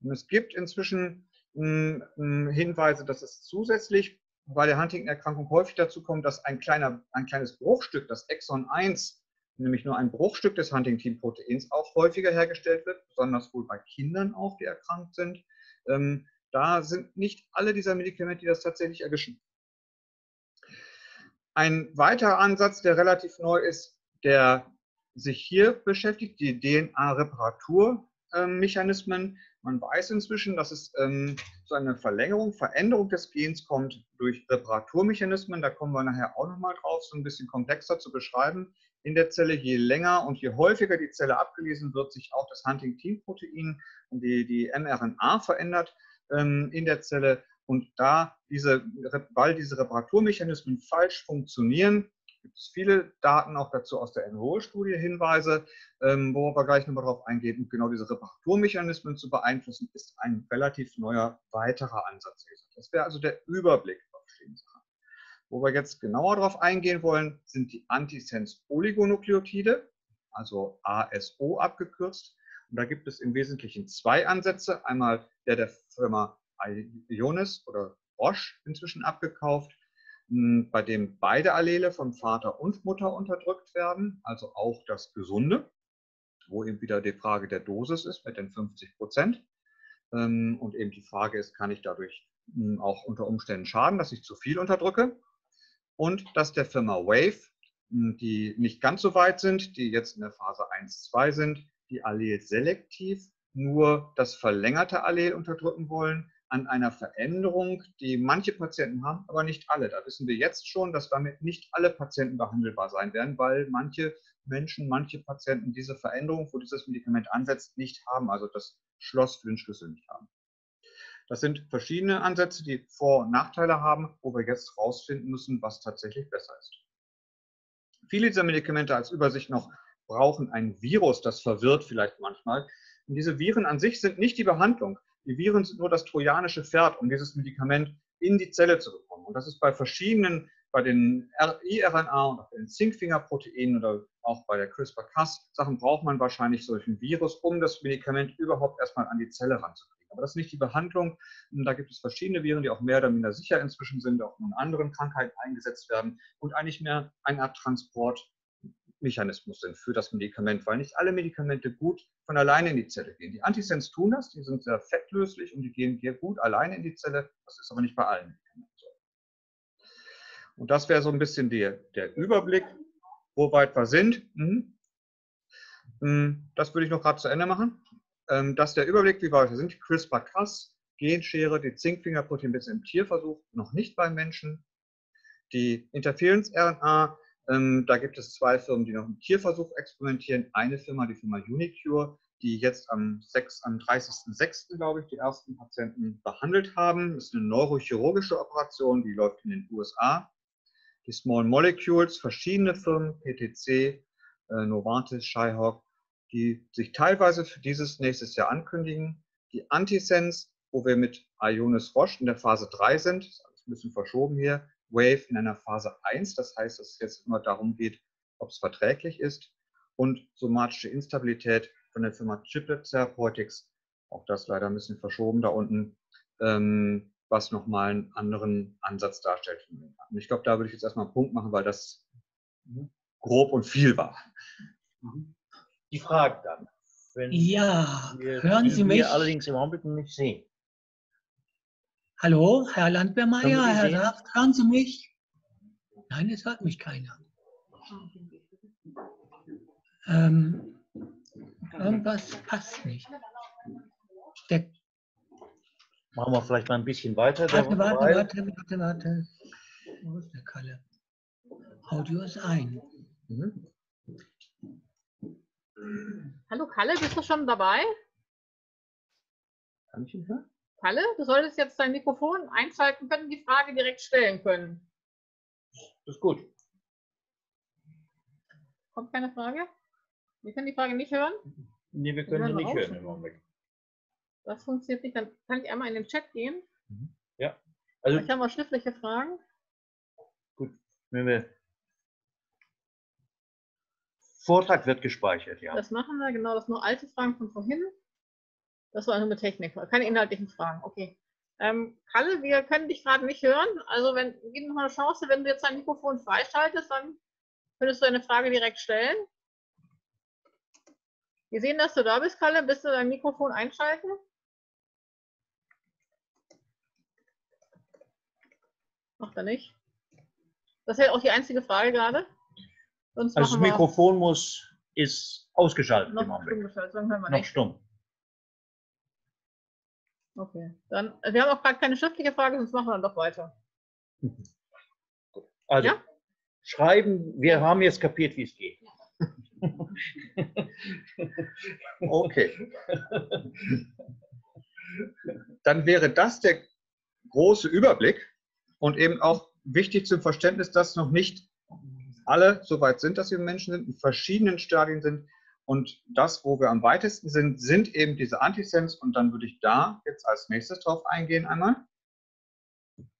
Und es gibt inzwischen hm, hm, Hinweise, dass es zusätzlich bei der Huntington-Erkrankung häufig dazu kommt, dass ein, kleiner, ein kleines Bruchstück, das Exon 1, nämlich nur ein Bruchstück des Huntington-Proteins, auch häufiger hergestellt wird, besonders wohl bei Kindern auch, die erkrankt sind. Ähm, da sind nicht alle dieser Medikamente, die das tatsächlich erwischen. Ein weiterer Ansatz, der relativ neu ist, der sich hier beschäftigt, die DNA-Reparaturmechanismen, Man weiß inzwischen, dass es ähm, zu einer Verlängerung, Veränderung des Gens kommt durch Reparaturmechanismen. Da kommen wir nachher auch nochmal drauf, so ein bisschen komplexer zu beschreiben. In der Zelle, je länger und je häufiger die Zelle abgelesen wird, sich auch das Huntingtin-Protein und die, die mRNA verändert in der Zelle. Und da diese, weil diese Reparaturmechanismen falsch funktionieren, gibt es viele Daten auch dazu aus der NRO-Studie, Hinweise, ähm, wo wir gleich nochmal drauf eingehen. Und genau diese Reparaturmechanismen zu beeinflussen, ist ein relativ neuer weiterer Ansatz. Das wäre also der Überblick auf verschiedene Sachen. Wo wir jetzt genauer darauf eingehen wollen, sind die Antisense-Oligonukleotide, also ASO abgekürzt. Und da gibt es im Wesentlichen zwei Ansätze. Einmal der der Firma Ionis oder Roche inzwischen abgekauft, hm, bei dem beide Allele von Vater und Mutter unterdrückt werden, also auch das Gesunde, wo eben wieder die Frage der Dosis ist mit den 50 Prozent. Ähm, und eben die Frage ist, kann ich dadurch hm, auch unter Umständen schaden, dass ich zu viel unterdrücke? Und dass der Firma Wave, hm, die nicht ganz so weit sind, die jetzt in der Phase 1, 2 sind, die Allel selektiv nur das verlängerte Allel unterdrücken wollen, an einer Veränderung, die manche Patienten haben, aber nicht alle. Da wissen wir jetzt schon, dass damit nicht alle Patienten behandelbar sein werden, weil manche Menschen, manche Patienten diese Veränderung, wo dieses Medikament ansetzt, nicht haben, also das Schloss für den Schlüssel nicht haben. Das sind verschiedene Ansätze, die Vor- und Nachteile haben, wo wir jetzt herausfinden müssen, was tatsächlich besser ist. Viele dieser Medikamente als Übersicht noch brauchen ein Virus, das verwirrt vielleicht manchmal. Und diese Viren an sich sind nicht die Behandlung. Die Viren sind nur das trojanische Pferd, um dieses Medikament in die Zelle zu bekommen. Und das ist bei verschiedenen, bei den RNA und auch bei den Zinkfingerproteinen oder auch bei der CRISPR-Cas-Sachen braucht man wahrscheinlich solchen Virus, um das Medikament überhaupt erstmal an die Zelle ranzukriegen. Aber das ist nicht die Behandlung. Da gibt es verschiedene Viren, die auch mehr oder minder sicher inzwischen sind, auch in anderen Krankheiten eingesetzt werden und eigentlich mehr eine Art Transport Mechanismus sind für das Medikament, weil nicht alle Medikamente gut von alleine in die Zelle gehen. Die Antisens tun das, die sind sehr fettlöslich und die gehen hier gut alleine in die Zelle. Das ist aber nicht bei allen Medikamenten so. Und das wäre so ein bisschen der, der Überblick, wo weit wir sind. Mhm. mhm. Das würde ich noch gerade zu Ende machen. Ähm, das ist der Überblick, wie weit wir sind. CRISPR-Cas, Genschere, die Zinkfingerprotein bis im Tierversuch, noch nicht beim Menschen. Die Interference-RNA ähm, da gibt es zwei Firmen, die noch im Tierversuch experimentieren. Eine Firma, die Firma Unicure, die jetzt am, am 30.06. glaube ich, die ersten Patienten behandelt haben. Das ist eine neurochirurgische Operation, die läuft in den USA. Die Small Molecules, verschiedene Firmen, PTC, äh, Novartis, Shyhawk, die sich teilweise für dieses nächstes Jahr ankündigen. Die Antisense, wo wir mit Ionis Roche in der Phase 3 sind, ist ein bisschen verschoben hier, Wave in einer Phase 1, das heißt, dass es jetzt immer darum geht, ob es verträglich ist, und somatische Instabilität von der Firma Chiplet Therapeutics, auch das leider ein bisschen verschoben da unten, ähm, was nochmal einen anderen Ansatz darstellt. Und ich glaube, da würde ich jetzt erstmal einen Punkt machen, weil das grob und viel war.
Die Frage dann.
ja, hören Sie mich?
allerdings im Augenblick nicht sehen.
Hallo, Herr Landwehrmeier, Herr Saft, hören Sie mich? Nein, es hört mich keiner. Ähm, irgendwas passt nicht. Der
Machen wir vielleicht mal ein bisschen weiter.
Warte, warte, warte, warte, warte. Wo ist der Kalle? Audio ist ein. Mhm.
Hallo Kalle, bist du schon dabei?
Kann ich ihn hören?
Kalle, du solltest jetzt dein Mikrofon einschalten können, die Frage direkt stellen können.
Das ist gut.
Kommt keine Frage? Wir können die Frage nicht hören?
Nee, wir können sie nicht hören im Moment.
Das funktioniert nicht. Dann kann ich einmal in den Chat gehen.
Mhm. Ja.
Also, ich habe mal schriftliche Fragen.
Gut, wenn wir Vortrag wird gespeichert, ja.
Das machen wir, genau. Das sind nur alte Fragen von vorhin. Das war nur eine Technik, keine inhaltlichen Fragen. Okay. Ähm, Kalle, wir können dich gerade nicht hören. Also wenn, gib noch mal eine Chance, wenn du jetzt dein Mikrofon freischaltest, dann könntest du eine Frage direkt stellen. Wir sehen, dass du da bist, Kalle. Bist du dein Mikrofon einschalten? Macht er nicht. Das wäre auch die einzige Frage gerade.
Sonst also das Mikrofon muss, ist ausgeschaltet
noch im Augenblick. Stumm
noch stumm.
Okay, dann, wir haben auch gerade keine schriftliche Frage, sonst machen wir dann doch weiter.
Also, ja? schreiben, wir haben jetzt kapiert, wie es geht.
okay. Dann wäre das der große Überblick und eben auch wichtig zum Verständnis, dass noch nicht alle so weit sind, dass wir Menschen sind, in verschiedenen Stadien sind. Und das, wo wir am weitesten sind, sind eben diese Antisens. Und dann würde ich da jetzt als nächstes drauf eingehen einmal.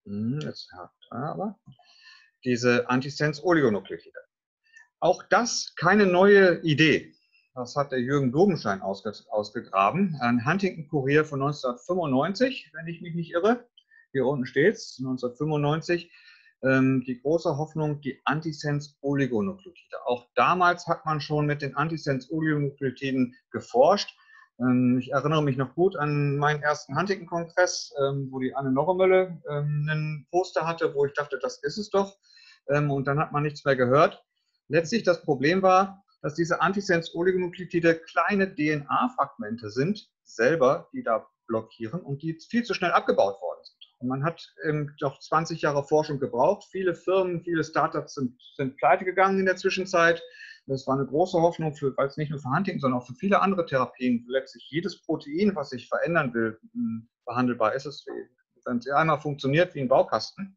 Hm, jetzt er aber diese Antisens-Oligonukleotide. Auch das keine neue Idee. Das hat der Jürgen Dobenstein ausge, ausgegraben. Ein Huntington-Kurier von 1995, wenn ich mich nicht irre. Hier unten steht es, 1995. Ähm, die große Hoffnung, die Antisense-Oligonukleotide. Auch damals hat man schon mit den Antisense-Oligonukleotiden geforscht. Ähm, ich erinnere mich noch gut an meinen ersten Huntington-Kongress, ähm, wo die Anne Norremölle ähm, einen Poster hatte, wo ich dachte, das ist es doch. Ähm, und dann hat man nichts mehr gehört. Letztlich das Problem war, dass diese Antisense-Oligonukleotide kleine DNA-Fragmente sind, selber, die da blockieren und die viel zu schnell abgebaut worden sind. Man hat ähm, doch 20 Jahre Forschung gebraucht. Viele Firmen, viele Startups sind, sind pleite gegangen in der Zwischenzeit. Das war eine große Hoffnung, für, weil es nicht nur für Hunting, sondern auch für viele andere Therapien letztlich jedes Protein, was sich verändern will, hm, behandelbar ist. Es, wenn es einmal funktioniert wie ein Baukasten.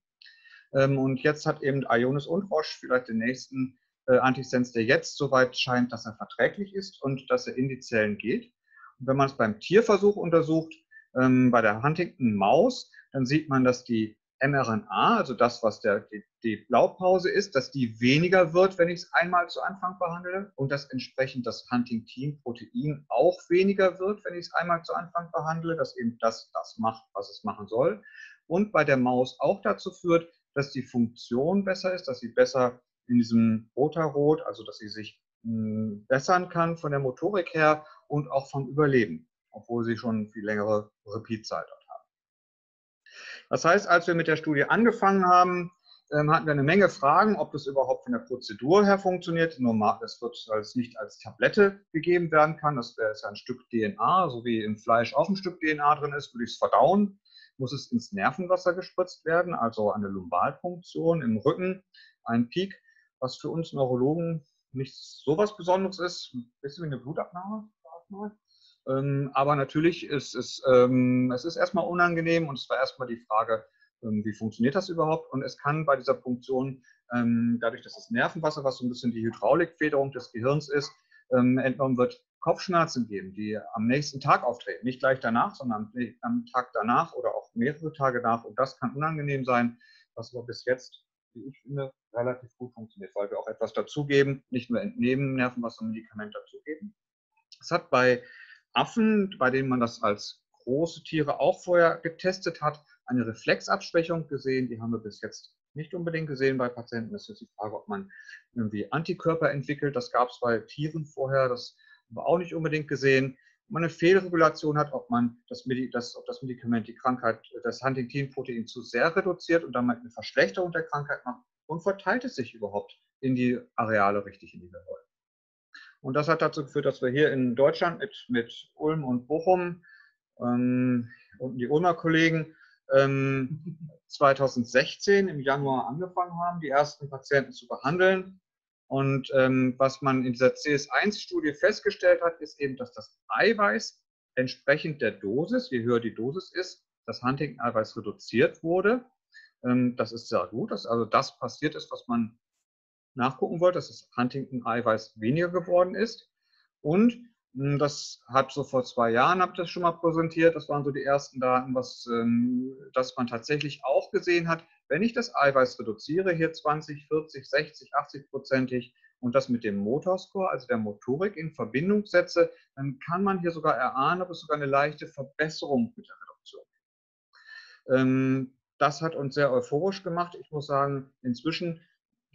Ähm, und jetzt hat eben Ionis und Roche vielleicht den nächsten äh, Antisens, der jetzt soweit scheint, dass er verträglich ist und dass er in die Zellen geht. Und wenn man es beim Tierversuch untersucht, ähm, bei der Huntington-Maus, dann sieht man, dass die mRNA, also das, was der, die, die Blaupause ist, dass die weniger wird, wenn ich es einmal zu Anfang behandle und dass entsprechend das Huntingtin-Protein auch weniger wird, wenn ich es einmal zu Anfang behandle, dass eben das das macht, was es machen soll. Und bei der Maus auch dazu führt, dass die Funktion besser ist, dass sie besser in diesem Rotarot, also dass sie sich hm, bessern kann von der Motorik her und auch vom Überleben, obwohl sie schon viel längere Repeat-Zeit hat. Das heißt, als wir mit der Studie angefangen haben, ähm, hatten wir eine Menge Fragen, ob das überhaupt von der Prozedur her funktioniert. Normal, das wird als nicht als Tablette gegeben werden kann. Das wäre ein Stück DNA, so wie im Fleisch auch ein Stück DNA drin ist, würde ich es verdauen. Muss es ins Nervenwasser gespritzt werden, also eine Lumbalpunktion im Rücken, ein Peak was für uns Neurologen nicht so was Besonderes ist, ein bisschen wie eine Blutabnahme. Ähm, aber natürlich ist es, ähm, es ist erstmal unangenehm und es war erstmal die Frage, ähm, wie funktioniert das überhaupt? Und es kann bei dieser Punktion, ähm, dadurch, dass das Nervenwasser, was so ein bisschen die Hydraulikfederung des Gehirns ist, ähm, entnommen wird, Kopfschmerzen geben, die am nächsten Tag auftreten. Nicht gleich danach, sondern am, am Tag danach oder auch mehrere Tage nach. Und das kann unangenehm sein, was aber bis jetzt wie ich finde, relativ gut funktioniert, weil wir auch etwas dazugeben, nicht nur entnehmen, Nervenwassermedikament dazugeben. Es hat bei Affen, bei denen man das als große Tiere auch vorher getestet hat, eine Reflexabschwächung gesehen. Die haben wir bis jetzt nicht unbedingt gesehen bei Patienten. Das ist die Frage, ob man irgendwie Antikörper entwickelt. Das gab es bei Tieren vorher, das haben wir auch nicht unbedingt gesehen man eine Fehlregulation hat, ob man das, das, ob das Medikament die Krankheit, das Huntingtin-Protein zu sehr reduziert und damit eine Verschlechterung der Krankheit macht und verteilt es sich überhaupt in die Areale richtig, in die wir wollen. Und das hat dazu geführt, dass wir hier in Deutschland mit, mit Ulm und Bochum ähm, und die Ulmer Kollegen ähm, 2016 im Januar angefangen haben, die ersten Patienten zu behandeln und ähm, was man in dieser CS1-Studie festgestellt hat, ist eben, dass das Eiweiß entsprechend der Dosis, je höher die Dosis ist, das Huntington-Eiweiß reduziert wurde. Ähm, das ist sehr gut, dass also das passiert ist, was man nachgucken wollte, dass das Huntington-Eiweiß weniger geworden ist. Und hm, das hat so vor zwei Jahren, habe ich das schon mal präsentiert, das waren so die ersten Daten, was, ähm, dass man tatsächlich auch gesehen hat, wenn ich das Eiweiß reduziere, hier 20, 40, 60, 80 prozentig und das mit dem Motorscore, also der Motorik, in Verbindung setze, dann kann man hier sogar erahnen, ob es sogar eine leichte Verbesserung mit der Reduktion gibt. Ähm, das hat uns sehr euphorisch gemacht. Ich muss sagen, inzwischen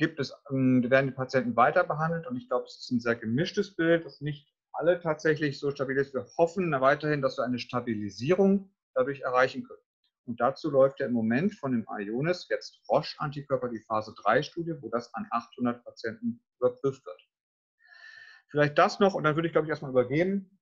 gibt es, ähm, werden die Patienten weiter behandelt und ich glaube, es ist ein sehr gemischtes Bild, das nicht alle tatsächlich so stabil ist. Wir hoffen weiterhin, dass wir eine Stabilisierung dadurch erreichen können. Und dazu läuft ja im Moment von dem Ionis jetzt Roche-Antikörper die Phase 3-Studie, wo das an 800 Patienten überprüft wird. Vielleicht das noch, und dann würde ich, glaube ich, erstmal übergeben.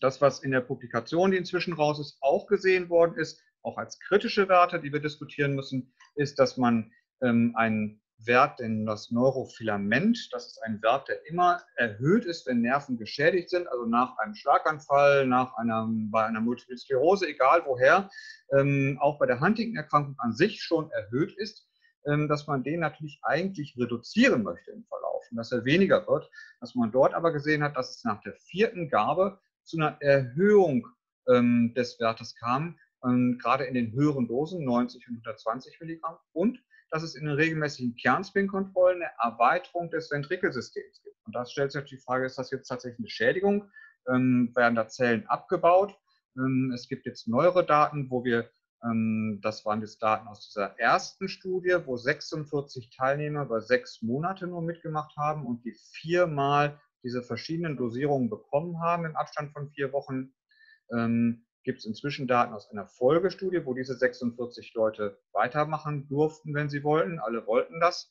Das, was in der Publikation, die inzwischen raus ist, auch gesehen worden ist, auch als kritische Werte, die wir diskutieren müssen, ist, dass man ähm, einen Wert, denn das Neurofilament, das ist ein Wert, der immer erhöht ist, wenn Nerven geschädigt sind, also nach einem Schlaganfall, nach einer, bei einer Multiple Sklerose, egal woher, ähm, auch bei der Huntington-Erkrankung an sich schon erhöht ist, ähm, dass man den natürlich eigentlich reduzieren möchte im Verlauf dass er weniger wird, dass man dort aber gesehen hat, dass es nach der vierten Gabe zu einer Erhöhung ähm, des Wertes kam, ähm, gerade in den höheren Dosen, 90 und 120 Milligramm und dass es in den regelmäßigen Kernspin-Kontrollen eine Erweiterung des Ventrikelsystems gibt. Und das stellt sich natürlich die Frage, ist das jetzt tatsächlich eine Schädigung? Ähm, werden da Zellen abgebaut? Ähm, es gibt jetzt neuere Daten, wo wir, ähm, das waren jetzt Daten aus dieser ersten Studie, wo 46 Teilnehmer über sechs Monate nur mitgemacht haben und die viermal diese verschiedenen Dosierungen bekommen haben im Abstand von vier Wochen. Ähm, gibt es inzwischen Daten aus einer Folgestudie, wo diese 46 Leute weitermachen durften, wenn sie wollten. Alle wollten das.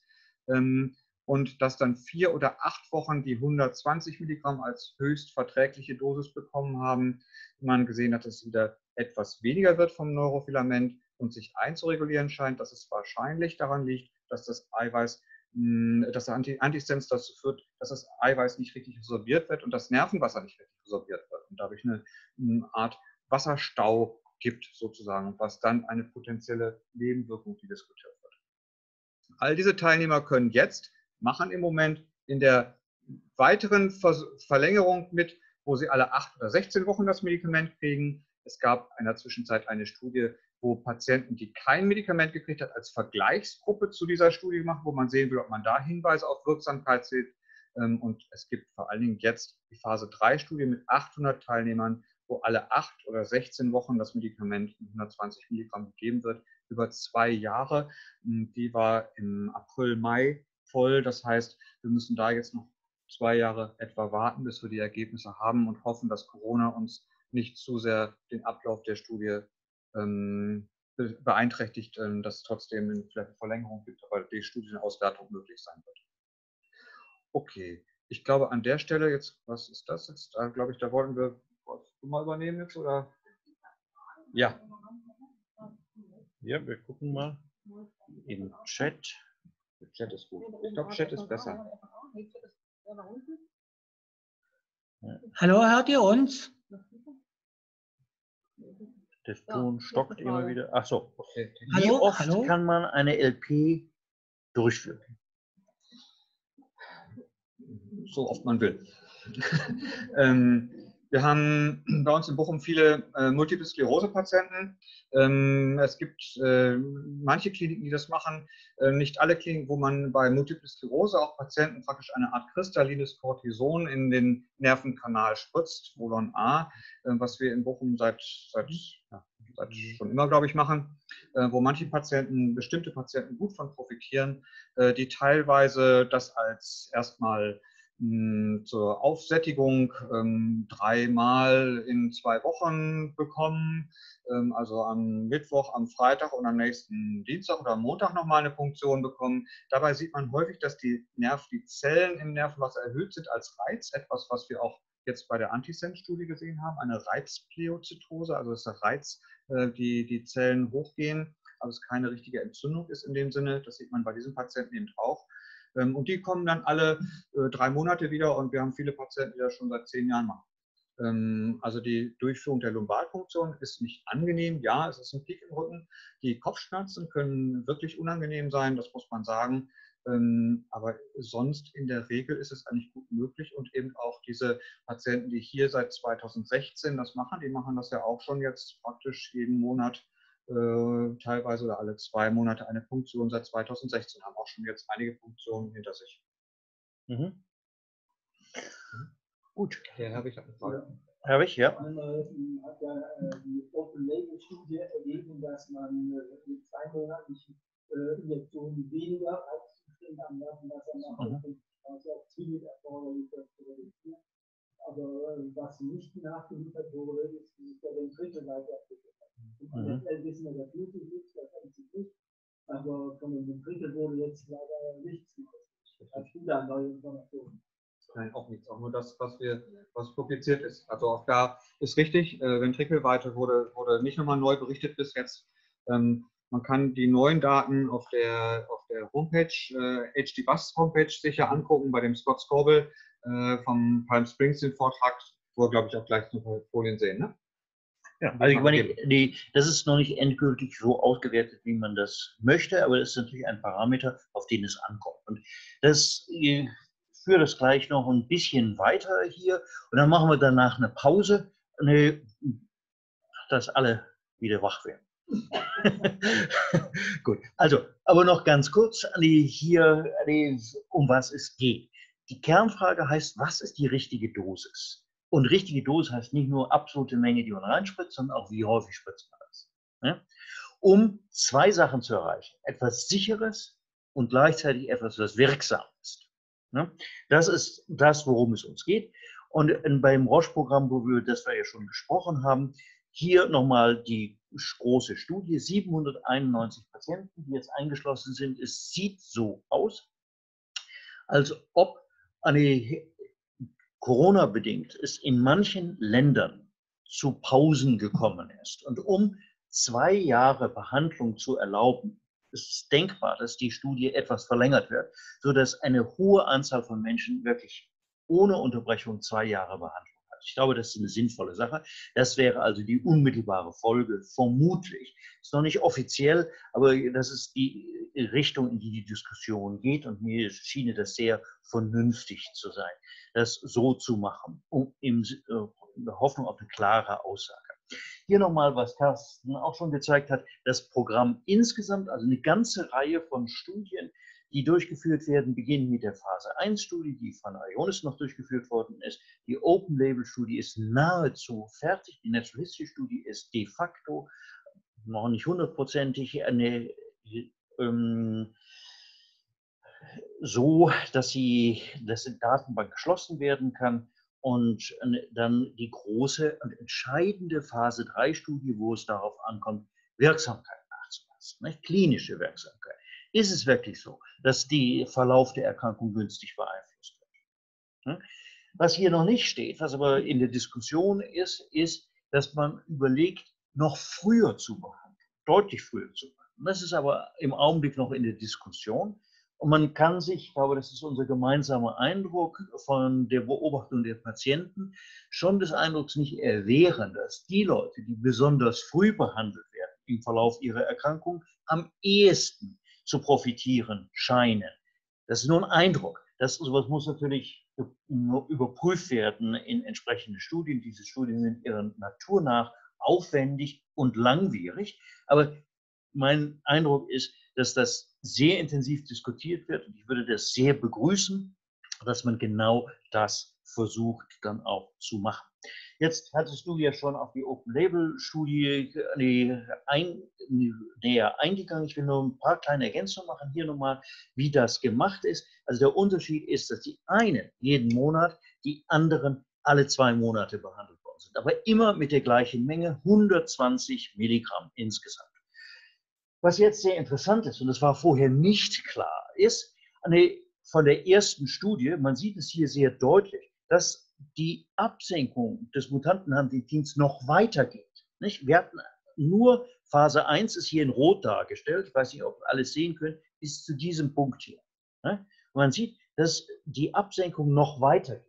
Ähm, und dass dann vier oder acht Wochen die 120 Milligramm als höchst verträgliche Dosis bekommen haben. Man gesehen hat, dass es wieder etwas weniger wird vom Neurofilament und sich einzuregulieren scheint, dass es wahrscheinlich daran liegt, dass das Eiweiß, hm, dass der Antisens dazu führt, dass das Eiweiß nicht richtig resorbiert wird und das Nervenwasser nicht richtig resorbiert wird und dadurch eine, eine Art Wasserstau gibt, sozusagen, was dann eine potenzielle Nebenwirkung, die diskutiert wird. All diese Teilnehmer können jetzt, machen im Moment in der weiteren Verlängerung mit, wo sie alle acht oder 16 Wochen das Medikament kriegen. Es gab in der Zwischenzeit eine Studie, wo Patienten, die kein Medikament gekriegt hat, als Vergleichsgruppe zu dieser Studie gemacht, wo man sehen will, ob man da Hinweise auf Wirksamkeit sieht. Ähm, und es gibt vor allen Dingen jetzt die Phase 3 Studie mit 800 Teilnehmern, wo alle acht oder 16 Wochen das Medikament mit 120 Milligramm gegeben wird, über zwei Jahre. Hm, die war im April, Mai voll. Das heißt, wir müssen da jetzt noch zwei Jahre etwa warten, bis wir die Ergebnisse haben und hoffen, dass Corona uns nicht zu sehr den Ablauf der Studie ähm, beeinträchtigt, ähm, dass es trotzdem vielleicht eine Verlängerung gibt, aber die Studienauswertung möglich sein wird. Okay, ich glaube an der Stelle jetzt, was ist das jetzt? Da glaube ich, da wollten wir du mal übernehmen jetzt oder? Ja.
Ja, wir gucken mal im Chat.
Der Chat ist gut. Ich glaube, Chat ist besser.
Hallo, hört ihr uns?
Der Ton stockt immer wieder. Ach so.
Okay.
Wie hallo, oft hallo? kann man eine LP durchführen?
So oft man will. ähm, wir haben bei uns in Bochum viele äh, Multiple Sklerose-Patienten. Ähm, es gibt äh, manche Kliniken, die das machen. Äh, nicht alle Kliniken, wo man bei Multiple Sklerose auch Patienten praktisch eine Art kristallines Cortison in den Nervenkanal spritzt, Volon A, äh, was wir in Bochum seit, seit, ja, seit schon immer, glaube ich, machen, äh, wo manche Patienten, bestimmte Patienten gut von profitieren, äh, die teilweise das als erstmal zur Aufsättigung ähm, dreimal in zwei Wochen bekommen. Ähm, also am Mittwoch, am Freitag und am nächsten Dienstag oder Montag nochmal eine Punktion bekommen. Dabei sieht man häufig, dass die Nerv, die Zellen im Nervenwasser erhöht sind als Reiz. Etwas, was wir auch jetzt bei der Antisense-Studie gesehen haben, eine Reizpleozytose, also dass der Reiz, äh, die, die Zellen hochgehen, aber es keine richtige Entzündung ist in dem Sinne. Das sieht man bei diesen Patienten eben auch. Ähm, und die kommen dann alle äh, drei Monate wieder und wir haben viele Patienten, die das schon seit zehn Jahren machen. Ähm, also die Durchführung der Lumbalpunktion ist nicht angenehm. Ja, es ist ein Peak im Rücken. Die Kopfschmerzen können wirklich unangenehm sein, das muss man sagen. Ähm, aber sonst in der Regel ist es eigentlich gut möglich und eben auch diese Patienten, die hier seit 2016 das machen, die machen das ja auch schon jetzt praktisch jeden Monat äh, teilweise oder alle zwei Monate eine Punktion seit 2016, haben auch schon jetzt einige Punktionen hinter sich. Mhm.
Gut. Ja, habe ich eine Frage. Habe ich, ja.
Einmal ähm, hat ja äh, die Open-Label-Studie ergeben, dass man äh, mit zwei monatlichen Injektionen weniger Reizzustände am Nervenwasser macht, mhm. was auch zwingend erforderlich reduzieren. Aber was nicht nachgeliefert wurde, ist, wie sich der Ventrikel weiterentwickelt. Mhm. wissen wir, dass Bluetooth ist, das eigentlich nicht. Aber von dem Drittel wurde jetzt leider nichts. Das gibt da neue Informationen.
Nein, auch nichts. Auch nur das, was, wir, was publiziert ist. Also auch da ist richtig, äh, Ventrikelweite wurde, wurde nicht nochmal neu berichtet bis jetzt. Ähm, man kann die neuen Daten auf der, auf der Homepage, äh, HD Bus Homepage sicher angucken, bei dem Scott Scoble äh, vom Palm Springs den Vortrag, wo wir, glaube ich, auch gleich noch Folien sehen. Ne?
Ja, also ich meine, die, das ist noch nicht endgültig so ausgewertet, wie man das möchte, aber es ist natürlich ein Parameter, auf den es ankommt. Und das ich führe das gleich noch ein bisschen weiter hier und dann machen wir danach eine Pause, eine, dass alle wieder wach werden. Gut, also, aber noch ganz kurz die, hier, die, um was es geht. Die Kernfrage heißt, was ist die richtige Dosis? Und richtige Dosis heißt nicht nur absolute Menge, die man reinspritzt, sondern auch wie häufig spritzt man das. Ja? Um zwei Sachen zu erreichen. Etwas Sicheres und gleichzeitig etwas, was wirksam ist. Ja? Das ist das, worum es uns geht. Und beim Roche-Programm, wo wir das wir ja schon gesprochen haben, hier nochmal die große Studie, 791 Patienten, die jetzt eingeschlossen sind. Es sieht so aus, als ob eine Corona-bedingt es in manchen Ländern zu Pausen gekommen ist. Und um zwei Jahre Behandlung zu erlauben, ist es denkbar, dass die Studie etwas verlängert wird, sodass eine hohe Anzahl von Menschen wirklich ohne Unterbrechung zwei Jahre Behandlung ich glaube, das ist eine sinnvolle Sache. Das wäre also die unmittelbare Folge, vermutlich. Ist noch nicht offiziell, aber das ist die Richtung, in die die Diskussion geht. Und mir schien das sehr vernünftig zu sein, das so zu machen, um in der äh, Hoffnung auf eine klare Aussage. Hier nochmal, was Carsten auch schon gezeigt hat, das Programm insgesamt, also eine ganze Reihe von Studien, die durchgeführt werden, beginnen mit der Phase 1-Studie, die von Ionis noch durchgeführt worden ist. Die Open-Label-Studie ist nahezu fertig. Die Natural History-Studie ist de facto noch nicht hundertprozentig eine, ähm, so, dass, sie, dass die Datenbank geschlossen werden kann. Und dann die große und entscheidende Phase 3-Studie, wo es darauf ankommt, Wirksamkeit nachzuweisen, nicht? klinische Wirksamkeit. Ist es wirklich so, dass die Verlauf der Erkrankung günstig beeinflusst wird? Hm? Was hier noch nicht steht, was aber in der Diskussion ist, ist, dass man überlegt, noch früher zu behandeln, deutlich früher zu behandeln. Das ist aber im Augenblick noch in der Diskussion. Und man kann sich, ich glaube, das ist unser gemeinsamer Eindruck von der Beobachtung der Patienten, schon des Eindrucks nicht erwehren, dass die Leute, die besonders früh behandelt werden im Verlauf ihrer Erkrankung, am ehesten zu profitieren scheinen. Das ist nur ein Eindruck. Das, sowas muss natürlich überprüft werden in entsprechenden Studien. Diese Studien sind ihrer Natur nach aufwendig und langwierig. Aber mein Eindruck ist, dass das sehr intensiv diskutiert wird und ich würde das sehr begrüßen, dass man genau das versucht dann auch zu machen. Jetzt hattest du ja schon auf die Open-Label-Studie ein, näher eingegangen. Ich will nur ein paar kleine Ergänzungen machen. Hier nochmal, wie das gemacht ist. Also der Unterschied ist, dass die einen jeden Monat, die anderen alle zwei Monate behandelt worden sind. Aber immer mit der gleichen Menge, 120 Milligramm insgesamt. Was jetzt sehr interessant ist, und das war vorher nicht klar, ist, eine, von der ersten Studie, man sieht es hier sehr deutlich, dass die Absenkung des Mutantenhuntingtins noch weitergeht. Nicht? Wir hatten nur Phase 1 ist hier in Rot dargestellt. Ich weiß nicht, ob ihr alles sehen könnt, bis zu diesem Punkt hier. Und man sieht, dass die Absenkung noch weitergeht.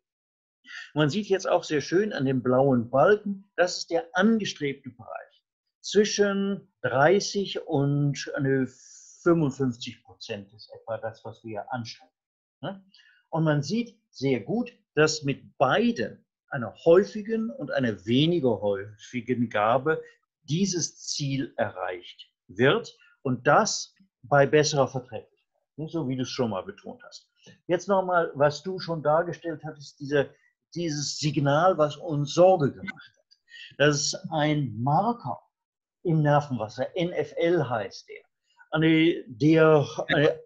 Man sieht jetzt auch sehr schön an dem blauen Balken, das ist der angestrebte Bereich. Zwischen 30 und 55 Prozent ist etwa das, was wir anstreben. Und man sieht sehr gut, dass mit beiden, einer häufigen und einer weniger häufigen Gabe, dieses Ziel erreicht wird und das bei besserer Verträglichkeit, so wie du es schon mal betont hast. Jetzt nochmal, was du schon dargestellt hattest, diese, dieses Signal, was uns Sorge gemacht hat. Das ist ein Marker im Nervenwasser, NFL heißt der, der eine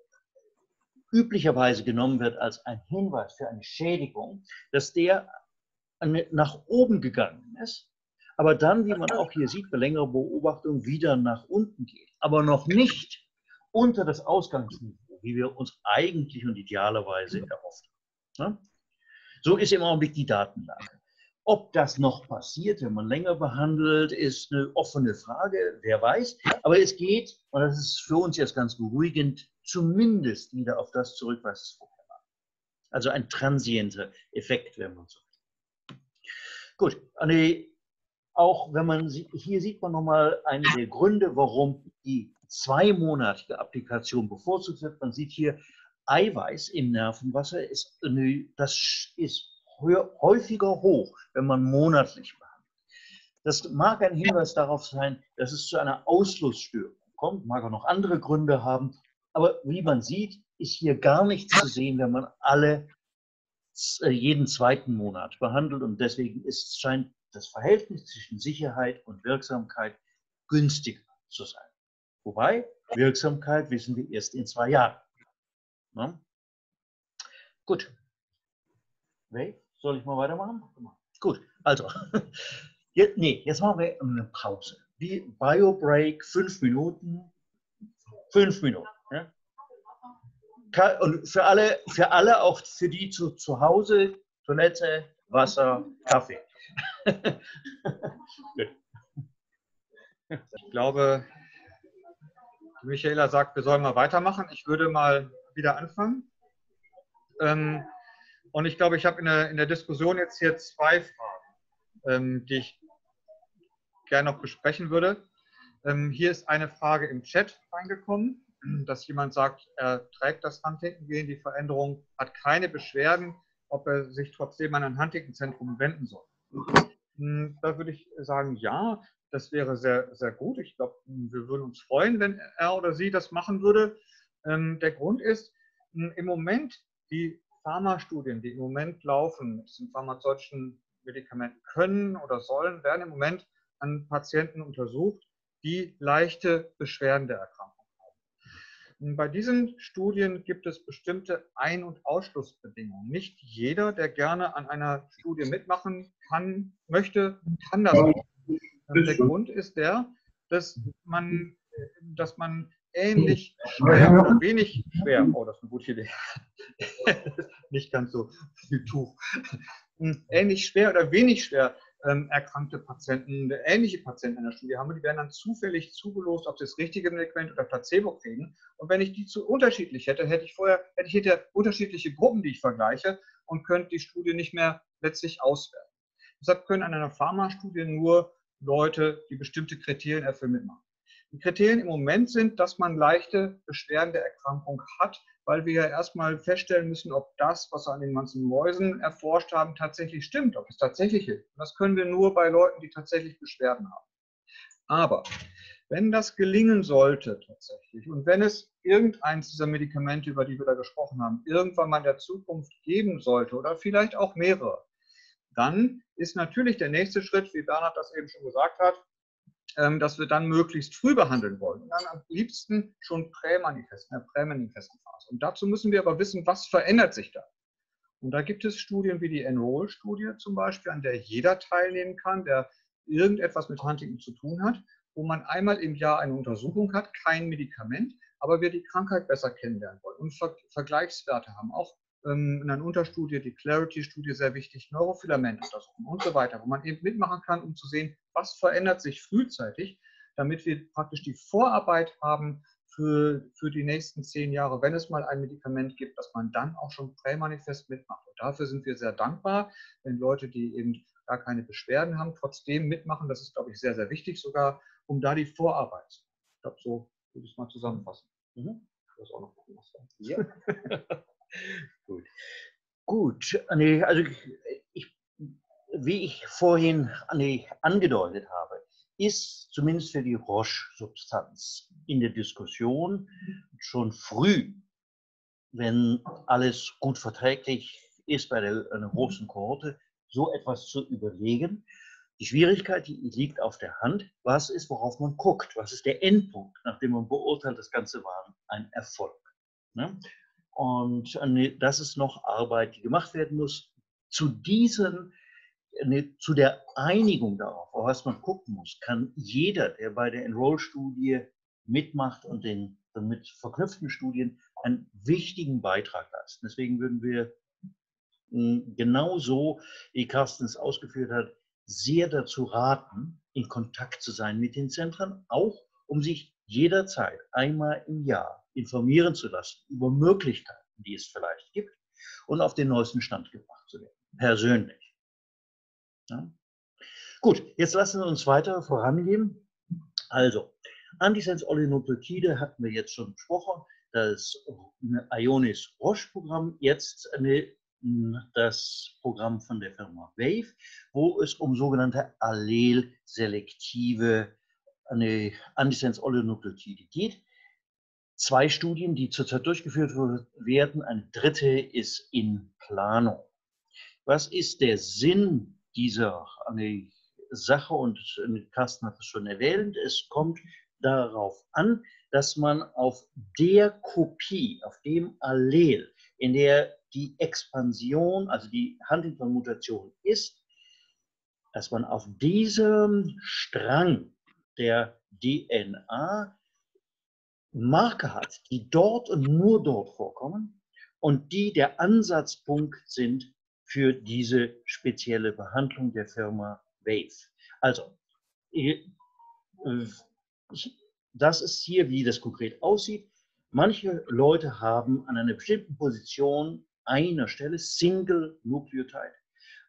üblicherweise genommen wird als ein Hinweis für eine Schädigung, dass der nach oben gegangen ist, aber dann, wie man auch hier sieht, bei längerer Beobachtung wieder nach unten geht, aber noch nicht unter das Ausgangsniveau, wie wir uns eigentlich und idealerweise erhofft haben. So ist im Augenblick die Datenlage. Ob das noch passiert, wenn man länger behandelt, ist eine offene Frage, wer weiß. Aber es geht, und das ist für uns jetzt ganz beruhigend, zumindest wieder auf das zurück, was es vorher war. Also ein transienter Effekt, wenn man so will. Gut, auch wenn man, hier sieht man nochmal einen der Gründe, warum die zweimonatige Applikation bevorzugt wird. Man sieht hier Eiweiß im Nervenwasser, ist, das ist häufiger hoch, wenn man monatlich behandelt. Das mag ein Hinweis darauf sein, dass es zu einer Ausflussstörung kommt, mag auch noch andere Gründe haben, aber wie man sieht, ist hier gar nichts zu sehen, wenn man alle äh, jeden zweiten Monat behandelt und deswegen ist, scheint das Verhältnis zwischen Sicherheit und Wirksamkeit günstiger zu sein. Wobei, Wirksamkeit wissen wir erst in zwei Jahren. Na? Gut. Wait. Soll ich mal weitermachen? Gut, also, jetzt, nee, jetzt machen wir eine Pause. Wie Bio Break, fünf Minuten. Fünf Minuten. Ja? Und für alle, für alle, auch für die zu, zu Hause, Toilette, Wasser, Kaffee.
ich glaube, Michaela sagt, wir sollen mal weitermachen. Ich würde mal wieder anfangen. Ähm, und ich glaube, ich habe in der, in der Diskussion jetzt hier zwei Fragen, ähm, die ich gerne noch besprechen würde. Ähm, hier ist eine Frage im Chat reingekommen, dass jemand sagt, er trägt das Huntington-Gen, die Veränderung, hat keine Beschwerden, ob er sich trotzdem an ein Huntington-Zentrum wenden soll. Hm, da würde ich sagen, ja, das wäre sehr, sehr gut. Ich glaube, wir würden uns freuen, wenn er oder sie das machen würde. Ähm, der Grund ist, hm, im Moment die Pharmastudien, die im Moment laufen mit diesen pharmazeutischen Medikamenten können oder sollen, werden im Moment an Patienten untersucht, die leichte Beschwerden der Erkrankung haben. bei diesen Studien gibt es bestimmte Ein- und Ausschlussbedingungen. Nicht jeder, der gerne an einer Studie mitmachen kann, möchte, kann das auch. Der Grund ist der, dass man, dass man ähnlich schwer oder wenig schwer, oh, das ist eine gute Idee, nicht ganz so viel Tuch, hm, ähnlich schwer oder wenig schwer ähm, erkrankte Patienten, ähnliche Patienten in der Studie haben, die werden dann zufällig zugelost, ob sie das richtige Medikament oder Placebo kriegen. Und wenn ich die zu unterschiedlich hätte, hätte ich vorher hätte ich hätte unterschiedliche Gruppen, die ich vergleiche und könnte die Studie nicht mehr letztlich auswerten. Deshalb können an einer Pharmastudie nur Leute, die bestimmte Kriterien erfüllen, mitmachen. Die Kriterien im Moment sind, dass man leichte Beschwerden der Erkrankung hat, weil wir ja erstmal feststellen müssen, ob das, was wir an den ganzen Mäusen erforscht haben, tatsächlich stimmt, ob es tatsächlich hilft. Und das können wir nur bei Leuten, die tatsächlich Beschwerden haben. Aber wenn das gelingen sollte tatsächlich und wenn es irgendeins dieser Medikamente, über die wir da gesprochen haben, irgendwann mal in der Zukunft geben sollte oder vielleicht auch mehrere, dann ist natürlich der nächste Schritt, wie Bernhard das eben schon gesagt hat, ähm, dass wir dann möglichst früh behandeln wollen. Und dann am liebsten schon prämanifest, in der prämanifesten Phase. Und dazu müssen wir aber wissen, was verändert sich da. Und da gibt es Studien wie die Enroll-Studie zum Beispiel, an der jeder teilnehmen kann, der irgendetwas mit Huntington zu tun hat, wo man einmal im Jahr eine Untersuchung hat, kein Medikament, aber wir die Krankheit besser kennenlernen wollen und Vergleichswerte haben, auch in einer Unterstudie, die Clarity-Studie sehr wichtig, Neurofilamentuntersuchungen und so weiter, wo man eben mitmachen kann, um zu sehen, was verändert sich frühzeitig, damit wir praktisch die Vorarbeit haben für, für die nächsten zehn Jahre, wenn es mal ein Medikament gibt, dass man dann auch schon prämanifest mitmacht. Und dafür sind wir sehr dankbar, wenn Leute, die eben gar keine Beschwerden haben, trotzdem mitmachen. Das ist, glaube ich, sehr, sehr wichtig sogar, um da die Vorarbeit zu machen. Ich glaube, so würde ich es mal zusammenfassen. Mhm. Ich muss auch noch was
Ja. Gut. Gut, nee, also ich, wie ich vorhin nee, angedeutet habe, ist zumindest für die Roche-Substanz in der Diskussion schon früh, wenn alles gut verträglich ist bei der, einer großen Kohorte, so etwas zu überlegen. Die Schwierigkeit die liegt auf der Hand. Was ist, worauf man guckt? Was ist der Endpunkt, nachdem man beurteilt, das Ganze war ein Erfolg? Ne? Und äh, das ist noch Arbeit, die gemacht werden muss. Zu diesen, äh, zu der Einigung darauf, auf was man gucken muss, kann jeder, der bei der Enroll-Studie mitmacht und den damit verknüpften Studien einen wichtigen Beitrag leisten. Deswegen würden wir hm, genauso, wie Carsten es ausgeführt hat, sehr dazu raten, in Kontakt zu sein mit den Zentren, auch um sich jederzeit einmal im Jahr informieren zu lassen über Möglichkeiten, die es vielleicht gibt und auf den neuesten Stand gebracht zu werden, persönlich. Ja. Gut, jetzt lassen wir uns weiter vorangehen. Also, Antisens-Oligonucleotide hatten wir jetzt schon besprochen. Das Ionis-Roche-Programm, jetzt eine, das Programm von der Firma Wave, wo es um sogenannte allelselektive Antisens-Oligonucleotide geht. Zwei Studien, die zurzeit durchgeführt werden, eine dritte ist in Planung. Was ist der Sinn dieser Sache? Und Carsten hat es schon erwähnt, es kommt darauf an, dass man auf der Kopie, auf dem Allel, in der die Expansion, also die Huntington-Mutation ist, dass man auf diesem Strang der DNA Marker hat, die dort und nur dort vorkommen und die der Ansatzpunkt sind für diese spezielle Behandlung der Firma Wave. Also, das ist hier, wie das konkret aussieht. Manche Leute haben an einer bestimmten Position einer Stelle Single Nucleotide,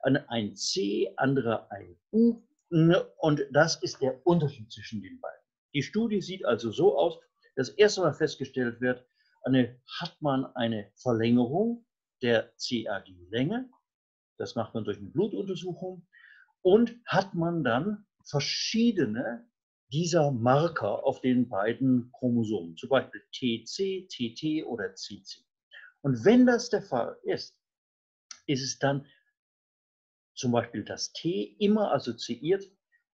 ein C, andere ein U. Und das ist der Unterschied zwischen den beiden. Die Studie sieht also so aus, dass erst einmal festgestellt wird, eine, hat man eine Verlängerung der CAG-Länge, das macht man durch eine Blutuntersuchung, und hat man dann verschiedene dieser Marker auf den beiden Chromosomen, zum Beispiel TC, TT oder CC. Und wenn das der Fall ist, ist es dann zum Beispiel das T immer assoziiert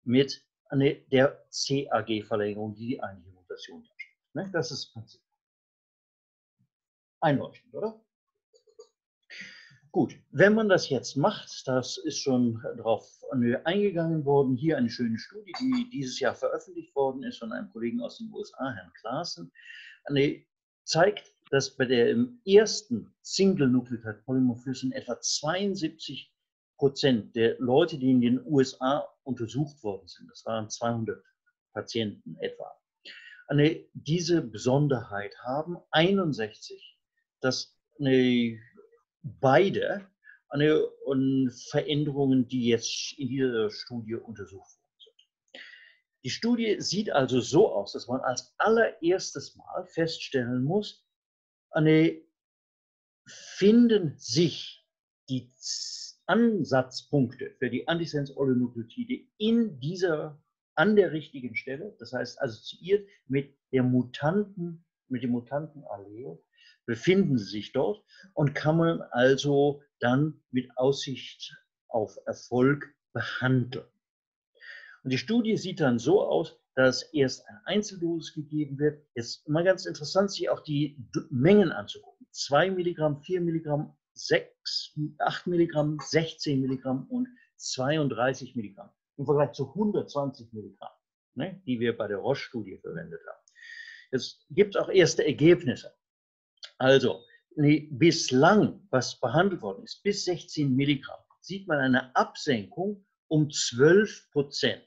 mit der CAG-Verlängerung, die die eigentliche Mutation darstellt. Das ist das Prinzip. Einleuchtend, oder? Gut, wenn man das jetzt macht, das ist schon darauf eingegangen worden, hier eine schöne Studie, die dieses Jahr veröffentlicht worden ist von einem Kollegen aus den USA, Herrn Klaassen, zeigt, dass bei der im ersten Single Nucleotide Polymorphism etwa 72 Prozent der Leute, die in den USA untersucht worden sind, das waren 200 Patienten etwa, eine, diese Besonderheit haben, 61, dass eine beide eine, Veränderungen, die jetzt in dieser Studie untersucht worden sind. Die Studie sieht also so aus, dass man als allererstes Mal feststellen muss, eine, finden sich die Ansatzpunkte für die Antisens-Oligonukleotide in dieser, an der richtigen Stelle, das heißt assoziiert mit der Mutanten, mit dem Mutantenallel, befinden sie sich dort und kann man also dann mit Aussicht auf Erfolg behandeln. Und die Studie sieht dann so aus, dass erst eine Einzeldosis gegeben wird. Jetzt immer ganz interessant, sich auch die Mengen anzugucken. 2 Milligramm, 4 Milligramm, 6, 8 Milligramm, 16 Milligramm und 32 Milligramm. Im Vergleich zu 120 Milligramm, ne, die wir bei der Roche-Studie verwendet haben. Es gibt auch erste Ergebnisse. Also, nee, bislang, was behandelt worden ist, bis 16 Milligramm, sieht man eine Absenkung um 12 Prozent.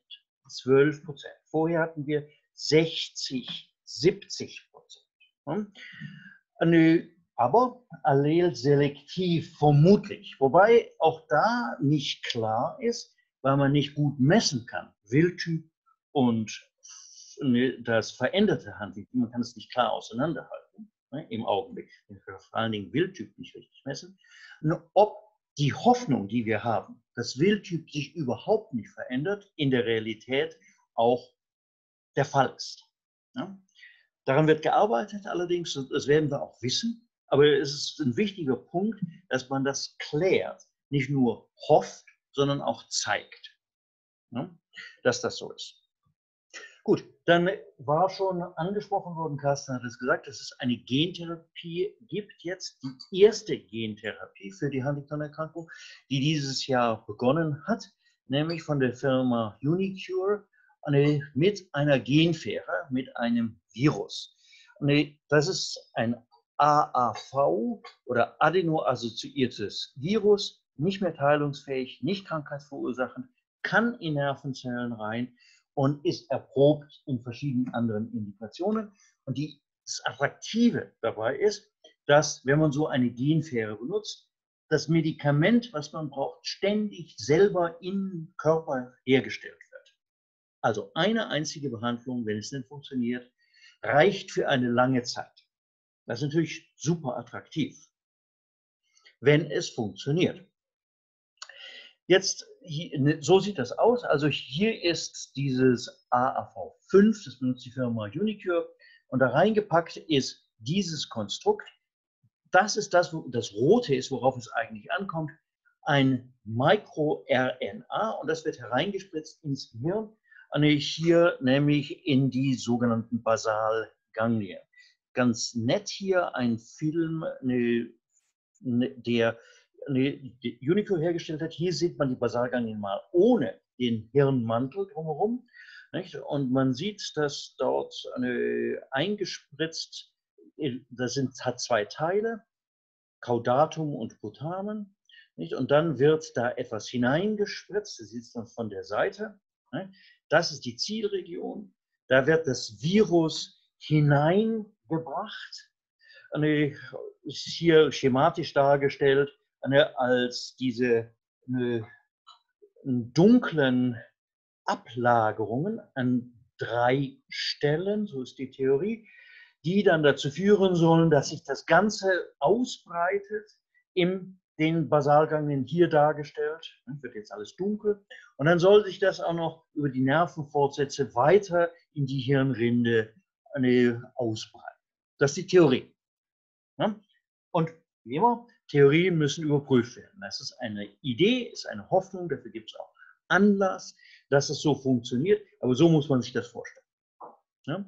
12 Prozent. Vorher hatten wir 60, 70 Prozent. Hm? Aber allelselektiv vermutlich. Wobei auch da nicht klar ist, weil man nicht gut messen kann, Wildtyp und das veränderte Handling. Man kann es nicht klar auseinanderhalten ne, im Augenblick. Vor allen Dingen Wildtyp nicht richtig messen. Nur ob die Hoffnung, die wir haben, dass Wildtyp sich überhaupt nicht verändert, in der Realität auch der Fall ist. Ja? Daran wird gearbeitet allerdings, und das werden wir auch wissen. Aber es ist ein wichtiger Punkt, dass man das klärt, nicht nur hofft, sondern auch zeigt, ja? dass das so ist. Gut, dann war schon angesprochen worden, Carsten hat es gesagt, dass es eine Gentherapie gibt jetzt, die erste Gentherapie für die Huntington-Erkrankung, die dieses Jahr begonnen hat, nämlich von der Firma Unicure eine, mit einer Genfähre, mit einem Virus. Und das ist ein AAV oder adenoassoziiertes Virus, nicht mehr teilungsfähig, nicht krankheitsverursachend, kann in Nervenzellen rein und ist erprobt in verschiedenen anderen Indikationen. Und die, das Attraktive dabei ist, dass, wenn man so eine Genfähre benutzt, das Medikament, was man braucht, ständig selber im Körper hergestellt wird. Also eine einzige Behandlung, wenn es denn funktioniert, reicht für eine lange Zeit. Das ist natürlich super attraktiv, wenn es funktioniert. Jetzt, ne, so sieht das aus. Also hier ist dieses AAV5, das benutzt die Firma Unicure. Und da reingepackt ist dieses Konstrukt. Das ist das, das Rote ist, worauf es eigentlich ankommt. Ein MicroRNA und das wird hereingespritzt ins Hirn. Hier nämlich in die sogenannten Basalganglien. Ganz nett hier ein Film, ne, ne, der eine Unico hergestellt hat. Hier sieht man die Basalganglien mal ohne den Hirnmantel drumherum. Nicht? Und man sieht, dass dort eine eingespritzt, das sind, hat zwei Teile, Caudatum und Putamen. Nicht? Und dann wird da etwas hineingespritzt, das sieht man von der Seite. Nicht? Das ist die Zielregion. Da wird das Virus hineingebracht. Ist hier schematisch dargestellt als diese dunklen Ablagerungen an drei Stellen, so ist die Theorie, die dann dazu führen sollen, dass sich das Ganze ausbreitet in den Basalganglien hier dargestellt. Das wird jetzt alles dunkel. Und dann soll sich das auch noch über die Nervenfortsätze weiter in die Hirnrinde ausbreiten. Das ist die Theorie. Und wie immer, Theorien müssen überprüft werden. Das ist eine Idee, ist eine Hoffnung, dafür gibt es auch Anlass, dass es so funktioniert, aber so muss man sich das vorstellen. Ja?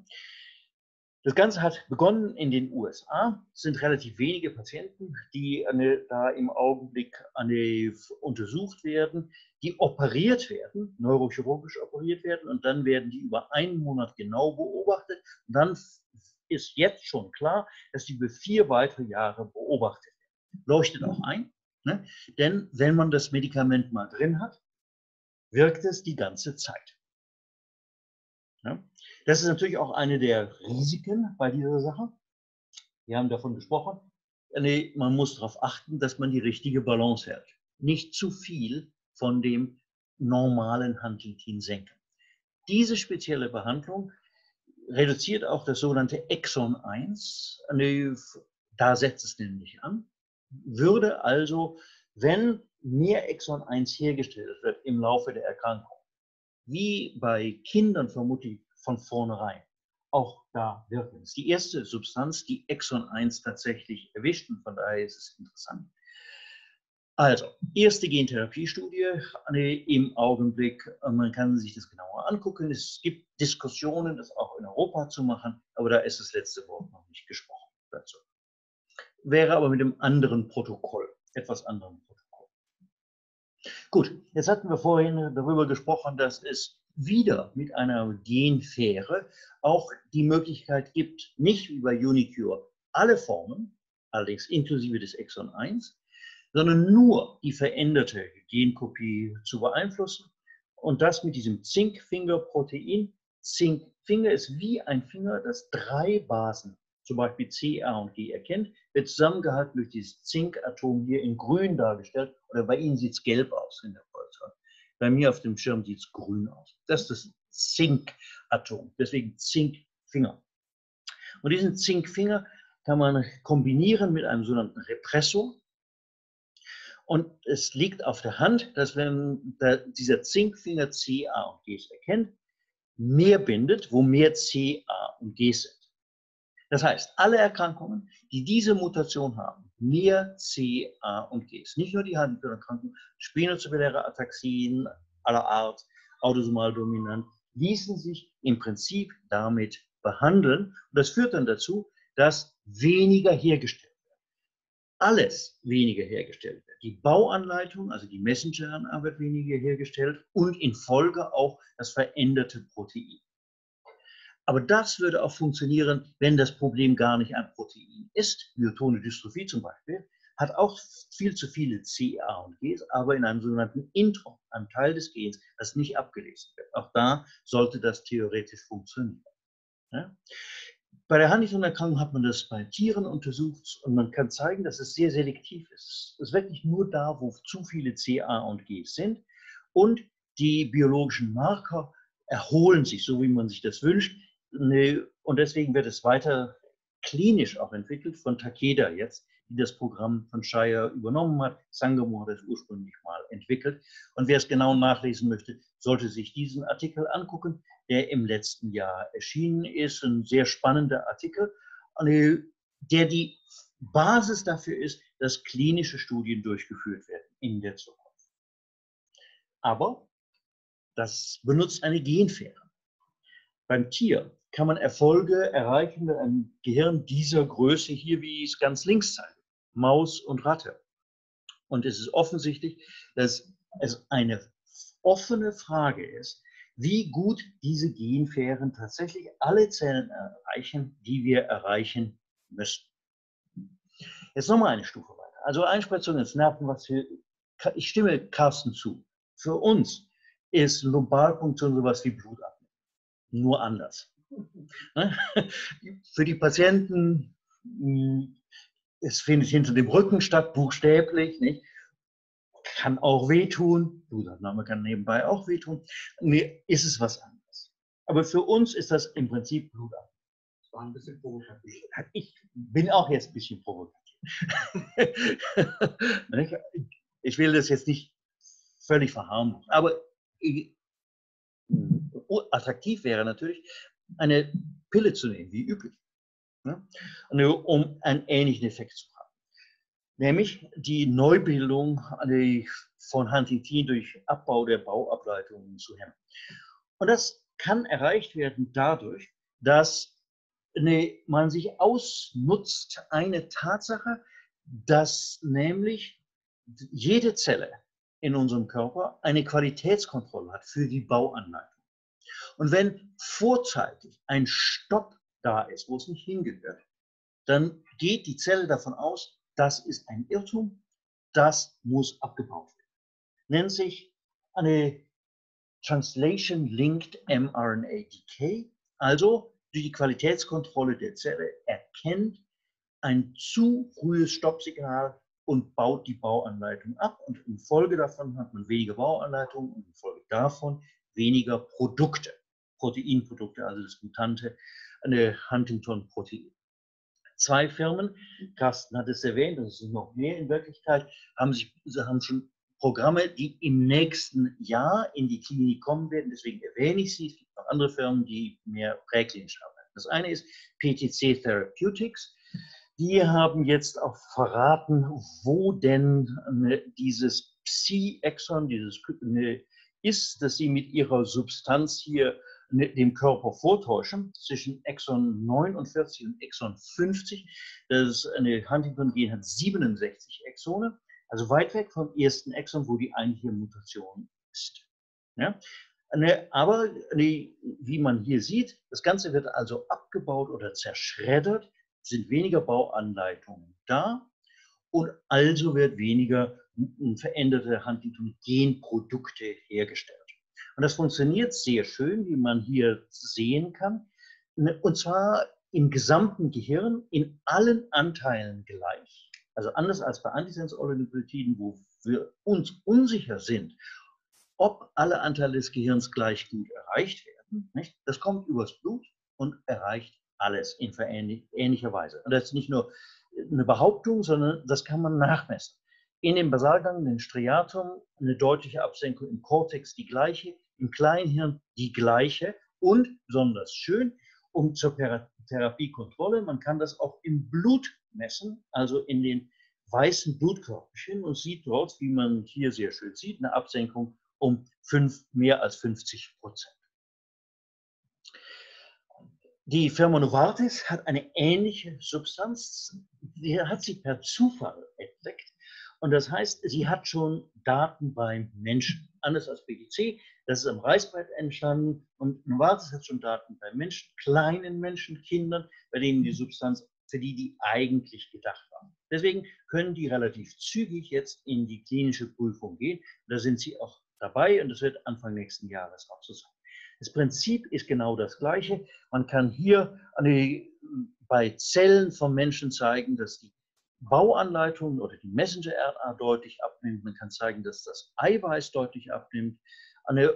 Das Ganze hat begonnen in den USA. Es sind relativ wenige Patienten, die eine, da im Augenblick eine, untersucht werden, die operiert werden, neurochirurgisch operiert werden und dann werden die über einen Monat genau beobachtet. Und dann ist jetzt schon klar, dass die über vier weitere Jahre beobachtet. Leuchtet auch ein, ne? denn wenn man das Medikament mal drin hat, wirkt es die ganze Zeit. Ja? Das ist natürlich auch eine der Risiken bei dieser Sache. Wir haben davon gesprochen. Nee, man muss darauf achten, dass man die richtige Balance hält. Nicht zu viel von dem normalen Huntington senken. Diese spezielle Behandlung reduziert auch das sogenannte Exon 1. Da setzt es nämlich an. Würde also, wenn mehr Exon 1 hergestellt wird im Laufe der Erkrankung, wie bei Kindern vermutlich von vornherein, auch da wirken. Das ist die erste Substanz, die Exon 1 tatsächlich erwischt und von daher ist es interessant. Also, erste Gentherapiestudie im Augenblick. Man kann sich das genauer angucken. Es gibt Diskussionen, das auch in Europa zu machen, aber da ist das letzte Wort noch nicht gesprochen dazu. Wäre aber mit einem anderen Protokoll, etwas anderem Protokoll. Gut, jetzt hatten wir vorhin darüber gesprochen, dass es wieder mit einer Genfähre auch die Möglichkeit gibt, nicht wie bei Unicure alle Formen, allerdings inklusive des Exon 1, sondern nur die veränderte Genkopie zu beeinflussen und das mit diesem Zinkfingerprotein. Zinkfinger ist wie ein Finger, das drei Basen, zum Beispiel A und G erkennt, wird zusammengehalten durch dieses Zinkatom hier in grün dargestellt oder bei Ihnen sieht es gelb aus in der Volkswagen. Bei mir auf dem Schirm sieht es grün aus. Das ist das Zinkatom, deswegen Zinkfinger. Und diesen Zinkfinger kann man kombinieren mit einem sogenannten Repressor. Und es liegt auf der Hand, dass wenn dieser Zinkfinger C, A und G erkennt, mehr bindet, wo mehr C, A und G sind. Das heißt, alle Erkrankungen, die diese Mutation haben, mehr C, A und G, nicht nur die Huntington-Erkrankungen, spinozelluläre Ataxien aller Art, autosomal dominant, ließen sich im Prinzip damit behandeln. Und das führt dann dazu, dass weniger hergestellt alles weniger hergestellt wird. Die Bauanleitung, also die Messenger-RNA wird weniger hergestellt und in Folge auch das veränderte Protein. Aber das würde auch funktionieren, wenn das Problem gar nicht ein Protein ist. Myotone Dystrophie zum Beispiel hat auch viel zu viele CA und Gs, aber in einem sogenannten Intron, einem Teil des Gens, das nicht abgelesen wird. Auch da sollte das theoretisch funktionieren. Ja? Bei der Huntington-Erkrankung hat man das bei Tieren untersucht und man kann zeigen, dass es sehr selektiv ist. Es ist wirklich nur da, wo zu viele CA und Gs sind und die biologischen Marker erholen sich, so wie man sich das wünscht. Und deswegen wird es weiter klinisch auch entwickelt von Takeda jetzt, die das Programm von Shire übernommen hat. Sangamo hat es ursprünglich mal entwickelt. Und wer es genau nachlesen möchte, sollte sich diesen Artikel angucken, der im letzten Jahr erschienen ist. Ein sehr spannender Artikel, der die Basis dafür ist, dass klinische Studien durchgeführt werden in der Zukunft. Aber das benutzt eine Genfähre. Beim Tier kann man Erfolge erreichen mit einem Gehirn dieser Größe hier, wie ich es ganz links zeige. Maus und Ratte. Und es ist offensichtlich, dass es eine offene Frage ist, wie gut diese Genfähren tatsächlich alle Zellen erreichen, die wir erreichen müssen. Jetzt nochmal eine Stufe weiter. Also Einspritzung ins Nervenwachstum. Ich stimme Carsten zu. Für uns ist Lumbalpunktion sowas wie Blutabnehmen. Nur anders. Ne? Für die Patienten hm, es findet hinter dem Rücken statt, buchstäblich, nicht? Kann auch wehtun, Blutabnahme kann nebenbei auch wehtun. Nee, ist es was anderes. Aber für uns ist das im Prinzip Blutabnahme. Das war ein bisschen provokativ. Ich bin auch jetzt ein bisschen provokativ. ich will das jetzt nicht völlig verharmlosen, aber attraktiv wäre natürlich, eine Pille zu nehmen, wie üblich. Ne? um einen ähnlichen Effekt zu haben. Nämlich die Neubildung von Huntington durch Abbau der Bauableitungen zu hemmen. Und das kann erreicht werden dadurch, dass man sich ausnutzt eine Tatsache, dass nämlich jede Zelle in unserem Körper eine Qualitätskontrolle hat für die Bauanleitung. Und wenn vorzeitig ein Stopp da ist, wo es nicht hingehört, dann geht die Zelle davon aus, das ist ein Irrtum, das muss abgebaut werden. Nennt sich eine Translation Linked mRNA Decay, also die Qualitätskontrolle der Zelle erkennt ein zu frühes Stoppsignal und baut die Bauanleitung ab. Und infolge davon hat man weniger Bauanleitungen und infolge davon weniger Produkte, Proteinprodukte, also das Mutante, eine Huntington-Protein. Zwei Firmen, Carsten hat es erwähnt, und es sind noch mehr in Wirklichkeit, haben, sich, haben schon Programme, die im nächsten Jahr in die Klinik kommen werden. Deswegen erwähne ich sie. Es gibt noch andere Firmen, die mehr präklinisch arbeiten. Das eine ist PTC Therapeutics. Die haben jetzt auch verraten, wo denn ne, dieses Psi-Exon, dieses ist, dass sie mit ihrer Substanz hier dem Körper vortäuschen, zwischen Exon 49 und Exon 50. Das eine Huntington-Gen hat 67 Exone, also weit weg vom ersten Exon, wo die eigentliche Mutation ist. Ja? Aber wie man hier sieht, das Ganze wird also abgebaut oder zerschreddert, sind weniger Bauanleitungen da und also wird weniger veränderte Huntington-Genprodukte hergestellt. Und das funktioniert sehr schön, wie man hier sehen kann. Und zwar im gesamten Gehirn in allen Anteilen gleich. Also anders als bei Antisens-Oligonucleotiden, wo wir uns unsicher sind, ob alle Anteile des Gehirns gleich gut erreicht werden. Nicht? Das kommt übers Blut und erreicht alles in ähnlicher Weise. Und das ist nicht nur eine Behauptung, sondern das kann man nachmessen. In dem Basalgang, dem Striatum, eine deutliche Absenkung im Kortex, die gleiche, im Kleinhirn die gleiche und besonders schön, um zur Therapiekontrolle, man kann das auch im Blut messen, also in den weißen Blutkörperchen und sieht dort, wie man hier sehr schön sieht, eine Absenkung um fünf, mehr als 50 Prozent. Die Firma Novartis hat eine ähnliche Substanz, die hat sie per Zufall entdeckt. Und das heißt, sie hat schon Daten beim Menschen. anders als BGC. Das ist am Reißbrett entstanden und Novartis hat schon Daten bei Menschen, kleinen Menschen, Kindern, bei denen die Substanz für die die eigentlich gedacht war. Deswegen können die relativ zügig jetzt in die klinische Prüfung gehen. Da sind sie auch dabei und das wird Anfang nächsten Jahres auch so sein. Das Prinzip ist genau das gleiche. Man kann hier die, bei Zellen von Menschen zeigen, dass die Bauanleitung oder die Messenger-RNA deutlich abnimmt. Man kann zeigen, dass das Eiweiß deutlich abnimmt.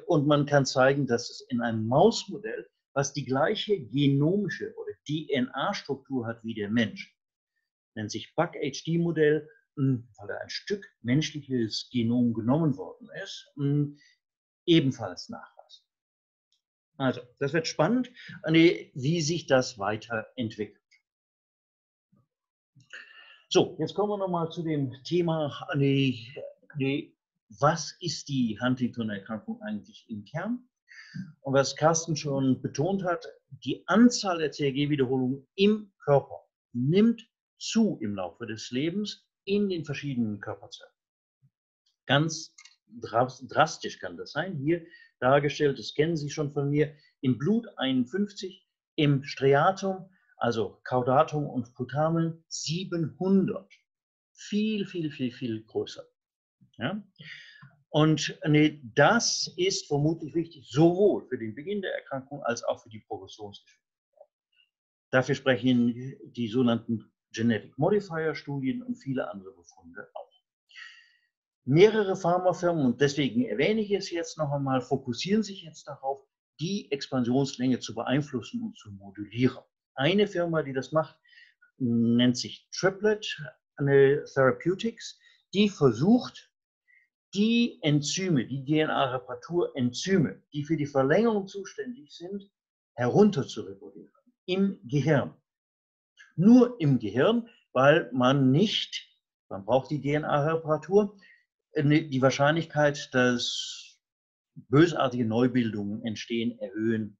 Und man kann zeigen, dass es in einem Mausmodell, was die gleiche genomische oder DNA-Struktur hat wie der Mensch, nennt sich BUG-HD-Modell, hm, weil da ein Stück menschliches Genom genommen worden ist, hm, ebenfalls nachweisen. Also, das wird spannend, wie sich das weiterentwickelt. So, jetzt kommen wir nochmal zu dem Thema, was ist die Huntington-Erkrankung eigentlich im Kern? Und was Carsten schon betont hat, die Anzahl der CRG-Wiederholungen im Körper nimmt zu im Laufe des Lebens in den verschiedenen Körperzellen. Ganz drastisch kann das sein. Hier dargestellt, das kennen Sie schon von mir, im Blut 51, im Striatum, also Caudatum und Putamen 700. Viel, viel, viel, viel größer. Ja? Und nee, das ist vermutlich wichtig, sowohl für den Beginn der Erkrankung als auch für die Progressionsgeschwindigkeit. Dafür sprechen die sogenannten Genetic Modifier Studien und viele andere Befunde auch. Mehrere Pharmafirmen, und deswegen erwähne ich es jetzt noch einmal, fokussieren sich jetzt darauf, die Expansionslänge zu beeinflussen und zu modulieren. Eine Firma, die das macht, nennt sich Triplet Therapeutics, die versucht, die Enzyme, die DNA-Reparaturenzyme, die für die Verlängerung zuständig sind, herunter zu regulieren im Gehirn. Nur im Gehirn, weil man nicht, man braucht die DNA-Reparatur, die Wahrscheinlichkeit, dass bösartige Neubildungen entstehen, erhöhen.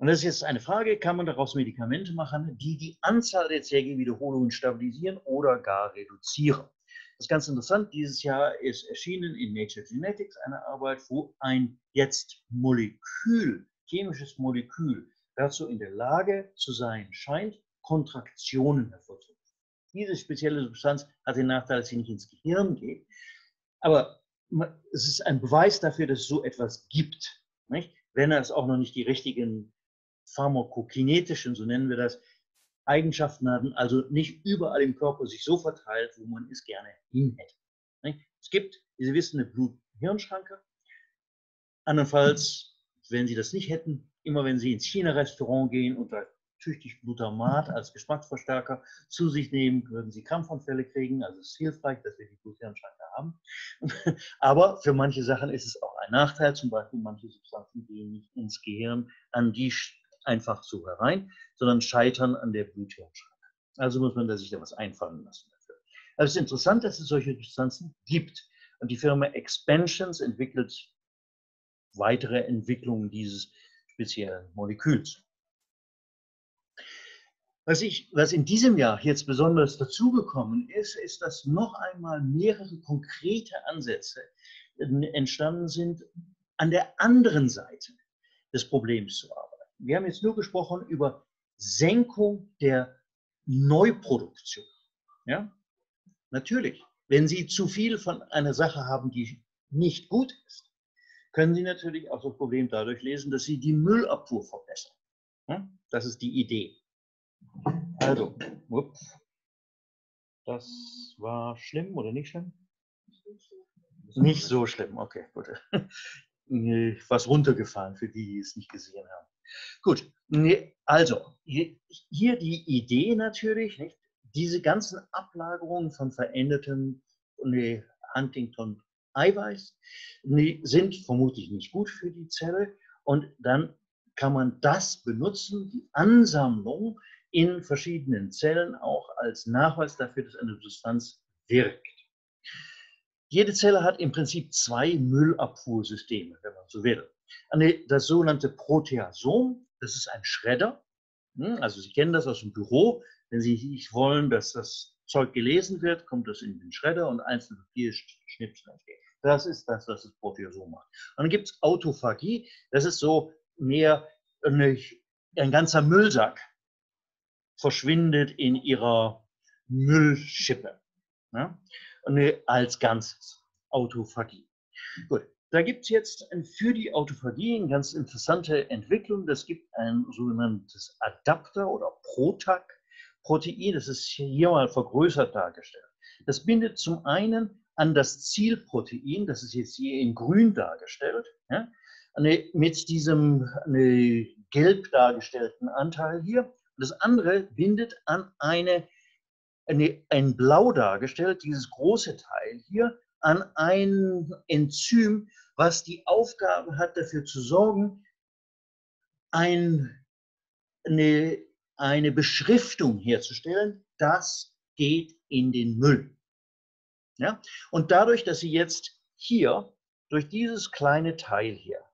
Und das ist jetzt eine Frage, kann man daraus Medikamente machen, die die Anzahl der CRG-Wiederholungen stabilisieren oder gar reduzieren? Das ist ganz interessant. Dieses Jahr ist erschienen in Nature Genetics eine Arbeit, wo ein jetzt Molekül, chemisches Molekül, dazu in der Lage zu sein scheint, Kontraktionen hervorzurufen. Diese spezielle Substanz hat den Nachteil, dass sie nicht ins Gehirn geht. Aber es ist ein Beweis dafür, dass es so etwas gibt. Nicht? Wenn es auch noch nicht die richtigen pharmakokinetischen, so nennen wir das, Eigenschaften hatten, also nicht überall im Körper sich so verteilt, wo man es gerne hin hätte. Es gibt, wie Sie wissen, eine Blut-Hirn-Schranke. Andernfalls, wenn Sie das nicht hätten, immer wenn Sie ins China-Restaurant gehen und da tüchtig Glutamat als Geschmacksverstärker zu sich nehmen, würden Sie Krampfanfälle kriegen. Also es ist hilfreich, dass wir die Blut-Hirn-Schranke haben. Aber für manche Sachen ist es auch ein Nachteil, zum Beispiel manche Substanzen gehen nicht ins Gehirn an die einfach so herein, sondern scheitern an der Bluthirnschranke. Also muss man sich da was einfallen lassen dafür. Also es ist interessant, dass es solche Substanzen gibt. Und die Firma Expansions entwickelt weitere Entwicklungen dieses speziellen Moleküls. Was, ich, was in diesem Jahr jetzt besonders dazugekommen ist, ist, dass noch einmal mehrere konkrete Ansätze entstanden sind, an der anderen Seite des Problems zu arbeiten. Wir haben jetzt nur gesprochen über Senkung der Neuproduktion. Ja? Natürlich, wenn Sie zu viel von einer Sache haben, die nicht gut ist, können Sie natürlich auch das Problem dadurch lesen, dass Sie die Müllabfuhr verbessern. Ja? Das ist die Idee. Also, ups, das war schlimm oder nicht schlimm? Nicht so schlimm, okay, gut. Was runtergefallen für die, die es nicht gesehen haben. Gut, also hier die Idee natürlich, nicht? diese ganzen Ablagerungen von verändertem Huntington-Eiweiß sind vermutlich nicht gut für die Zelle und dann kann man das benutzen, die Ansammlung in verschiedenen Zellen auch als Nachweis dafür, dass eine Substanz wirkt. Jede Zelle hat im Prinzip zwei Müllabfuhrsysteme, wenn man so will das sogenannte Proteasom. Das ist ein Schredder. Hm, also Sie kennen das aus dem Büro. Wenn Sie nicht wollen, dass das Zeug gelesen wird, kommt das in den Schredder und einzelne Papierschnipsel entstehen. Das ist das, was das Proteasom macht. Und dann gibt es Autophagie. Das ist so mehr eine, ein ganzer Müllsack verschwindet in ihrer Müllschippe. Ja? als Ganzes. Autophagie. Gut, da gibt es jetzt für die Autophagie eine ganz interessante Entwicklung. Das gibt ein sogenanntes Adapter- oder Protag-Protein. Das ist hier mal vergrößert dargestellt. Das bindet zum einen an das Zielprotein, das ist jetzt hier in grün dargestellt, ja, mit diesem gelb dargestellten Anteil hier. Das andere bindet an eine, eine, ein blau dargestellt, dieses große Teil hier, an ein Enzym, was die Aufgabe hat, dafür zu sorgen, ein, eine, eine Beschriftung herzustellen, das geht in den Müll. Ja? Und dadurch, dass Sie jetzt hier durch dieses kleine Teil hier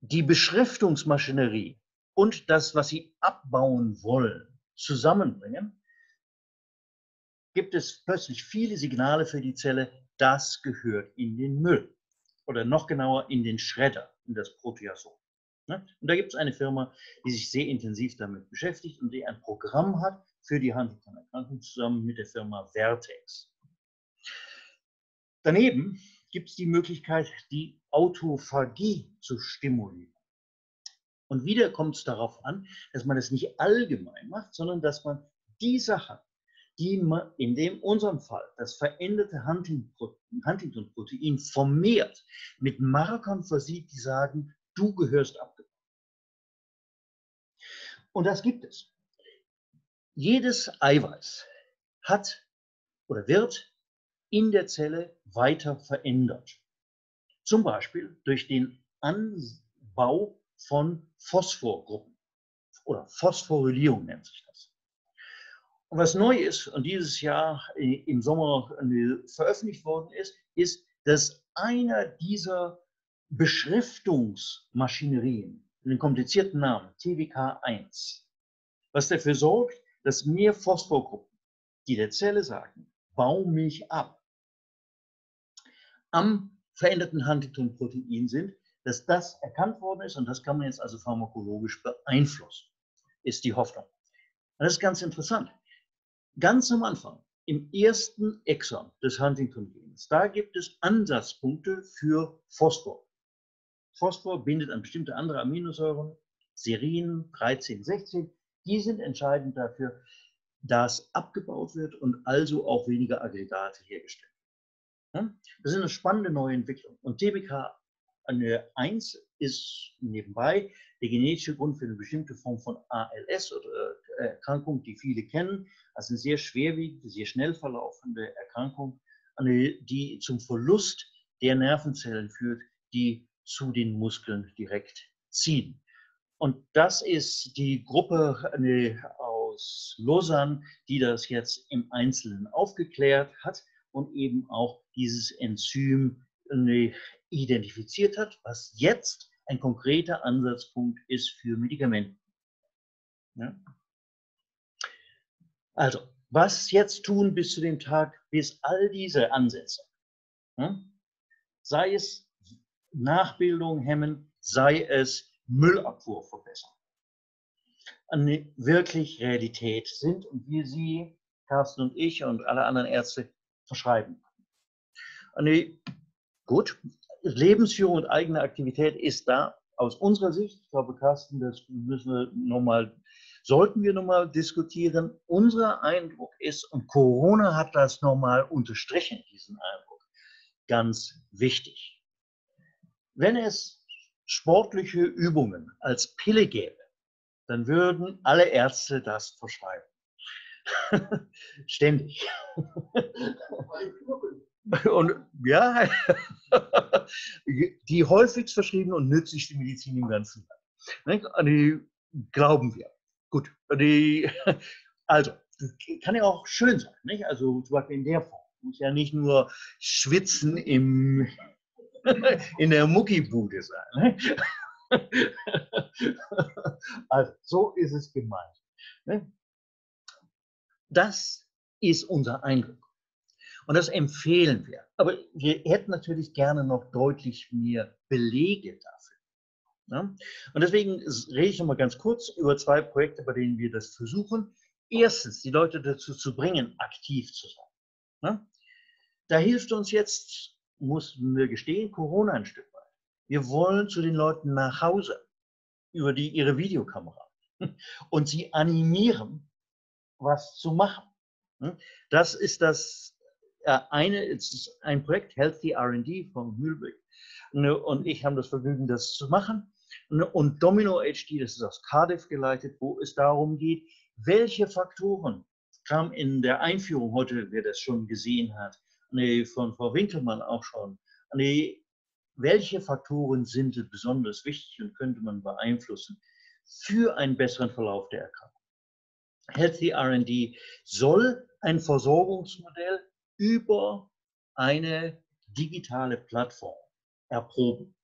die Beschriftungsmaschinerie und das, was Sie abbauen wollen, zusammenbringen, gibt es plötzlich viele Signale für die Zelle, das gehört in den Müll oder noch genauer in den Schredder, in das Proteasom. Ne? Und da gibt es eine Firma, die sich sehr intensiv damit beschäftigt und die ein Programm hat für die Huntington-Erkrankung zusammen mit der Firma Vertex. Daneben gibt es die Möglichkeit, die Autophagie zu stimulieren. Und wieder kommt es darauf an, dass man es nicht allgemein macht, sondern dass man die Sachen, die in dem unserem Fall das veränderte Huntington-Protein vermehrt mit Markern versieht, die sagen, du gehörst abgebaut. Und das gibt es. Jedes Eiweiß hat oder wird in der Zelle weiter verändert. Zum Beispiel durch den Anbau von Phosphorgruppen oder Phosphorylierung nennt sich das. Und was neu ist und dieses Jahr im Sommer veröffentlicht worden ist, ist, dass einer dieser Beschriftungsmaschinerien, den komplizierten Namen TWK1, was dafür sorgt, dass mehr Phosphorgruppen, die der Zelle sagen, bau mich ab, am veränderten Huntington-Protein sind, dass das erkannt worden ist und das kann man jetzt also pharmakologisch beeinflussen, ist die Hoffnung. Und das ist ganz interessant. Ganz am Anfang, im ersten Exon des Huntington-Gens, da gibt es Ansatzpunkte für Phosphor. Phosphor bindet an bestimmte andere Aminosäuren, Serin 13, 16. Die sind entscheidend dafür, dass abgebaut wird und also auch weniger Aggregate hergestellt werden. Das ist eine spannende neue Entwicklung. Und TBK 1 ist nebenbei der genetische Grund für eine bestimmte Form von ALS oder äh, Erkrankung, die viele kennen, also eine sehr schwerwiegende, sehr schnell verlaufende Erkrankung, die zum Verlust der Nervenzellen führt, die zu den Muskeln direkt ziehen. Und das ist die Gruppe aus Lausanne, die das jetzt im Einzelnen aufgeklärt hat und eben auch dieses Enzym identifiziert hat, was jetzt ein konkreter Ansatzpunkt ist für Medikamente. Ja? Also, was jetzt tun bis zu dem Tag, bis all diese Ansätze, ja, sei es Nachbildung hemmen, sei es Müllabfuhr verbessern, eine wirklich Realität sind und wir sie, Carsten und ich und alle anderen Ärzte, verschreiben. Eine, gut, Lebensführung und eigene Aktivität ist da aus unserer Sicht, ich glaube, Carsten, das müssen wir nochmal sollten wir nochmal diskutieren. Unser Eindruck ist, und Corona hat das nochmal unterstrichen, diesen Eindruck, ganz wichtig. Wenn es sportliche Übungen als Pille gäbe, dann würden alle Ärzte das verschreiben. Ständig. Und ja, die häufigst verschriebene und nützlichste Medizin im ganzen Land. Die glauben wir. Gut, die, also, kann ja auch schön sein, nicht? Also zum Beispiel in der Form. Muss ja nicht nur schwitzen im, in der Muckibude sein. Ne? Also, so ist es gemeint. Ne? Das ist unser Eindruck. Und das empfehlen wir. Aber wir hätten natürlich gerne noch deutlich mehr Belege dafür. Ja? Und deswegen rede ich nochmal ganz kurz über zwei Projekte, bei denen wir das versuchen. Erstens, die Leute dazu zu bringen, aktiv zu sein. Ja? Da hilft uns jetzt, müssen wir gestehen, Corona ein Stück weit. Wir wollen zu den Leuten nach Hause über die, ihre Videokamera und sie animieren, was zu machen. Das ist das äh, eine, ist ein Projekt, Healthy RD von Mühlbeck. Und ich habe das Vergnügen, das zu machen. Und Domino HD, das ist aus Cardiff geleitet, wo es darum geht, welche Faktoren kam in der Einführung heute, wer das schon gesehen hat, von Frau Winkelmann auch schon, welche Faktoren sind besonders wichtig und könnte man beeinflussen für einen besseren Verlauf der Erkrankung. Healthy RD soll ein Versorgungsmodell über eine digitale Plattform erproben.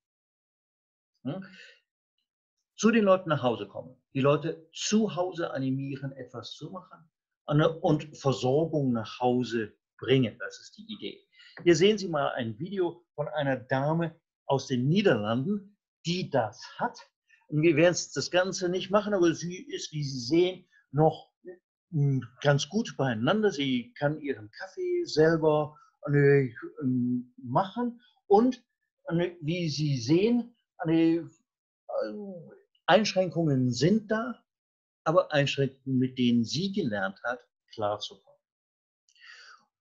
Hm? Zu den Leuten nach Hause kommen, die Leute zu Hause animieren, etwas zu machen und Versorgung nach Hause bringen. Das ist die Idee. Hier sehen Sie mal ein Video von einer Dame aus den Niederlanden, die das hat. Und wir werden das Ganze nicht machen, aber sie ist, wie Sie sehen, noch hm, ganz gut beieinander. Sie kann ihren Kaffee selber äh, machen und äh, wie Sie sehen, äh, Einschränkungen sind da, aber Einschränkungen, mit denen sie gelernt hat, klarzukommen.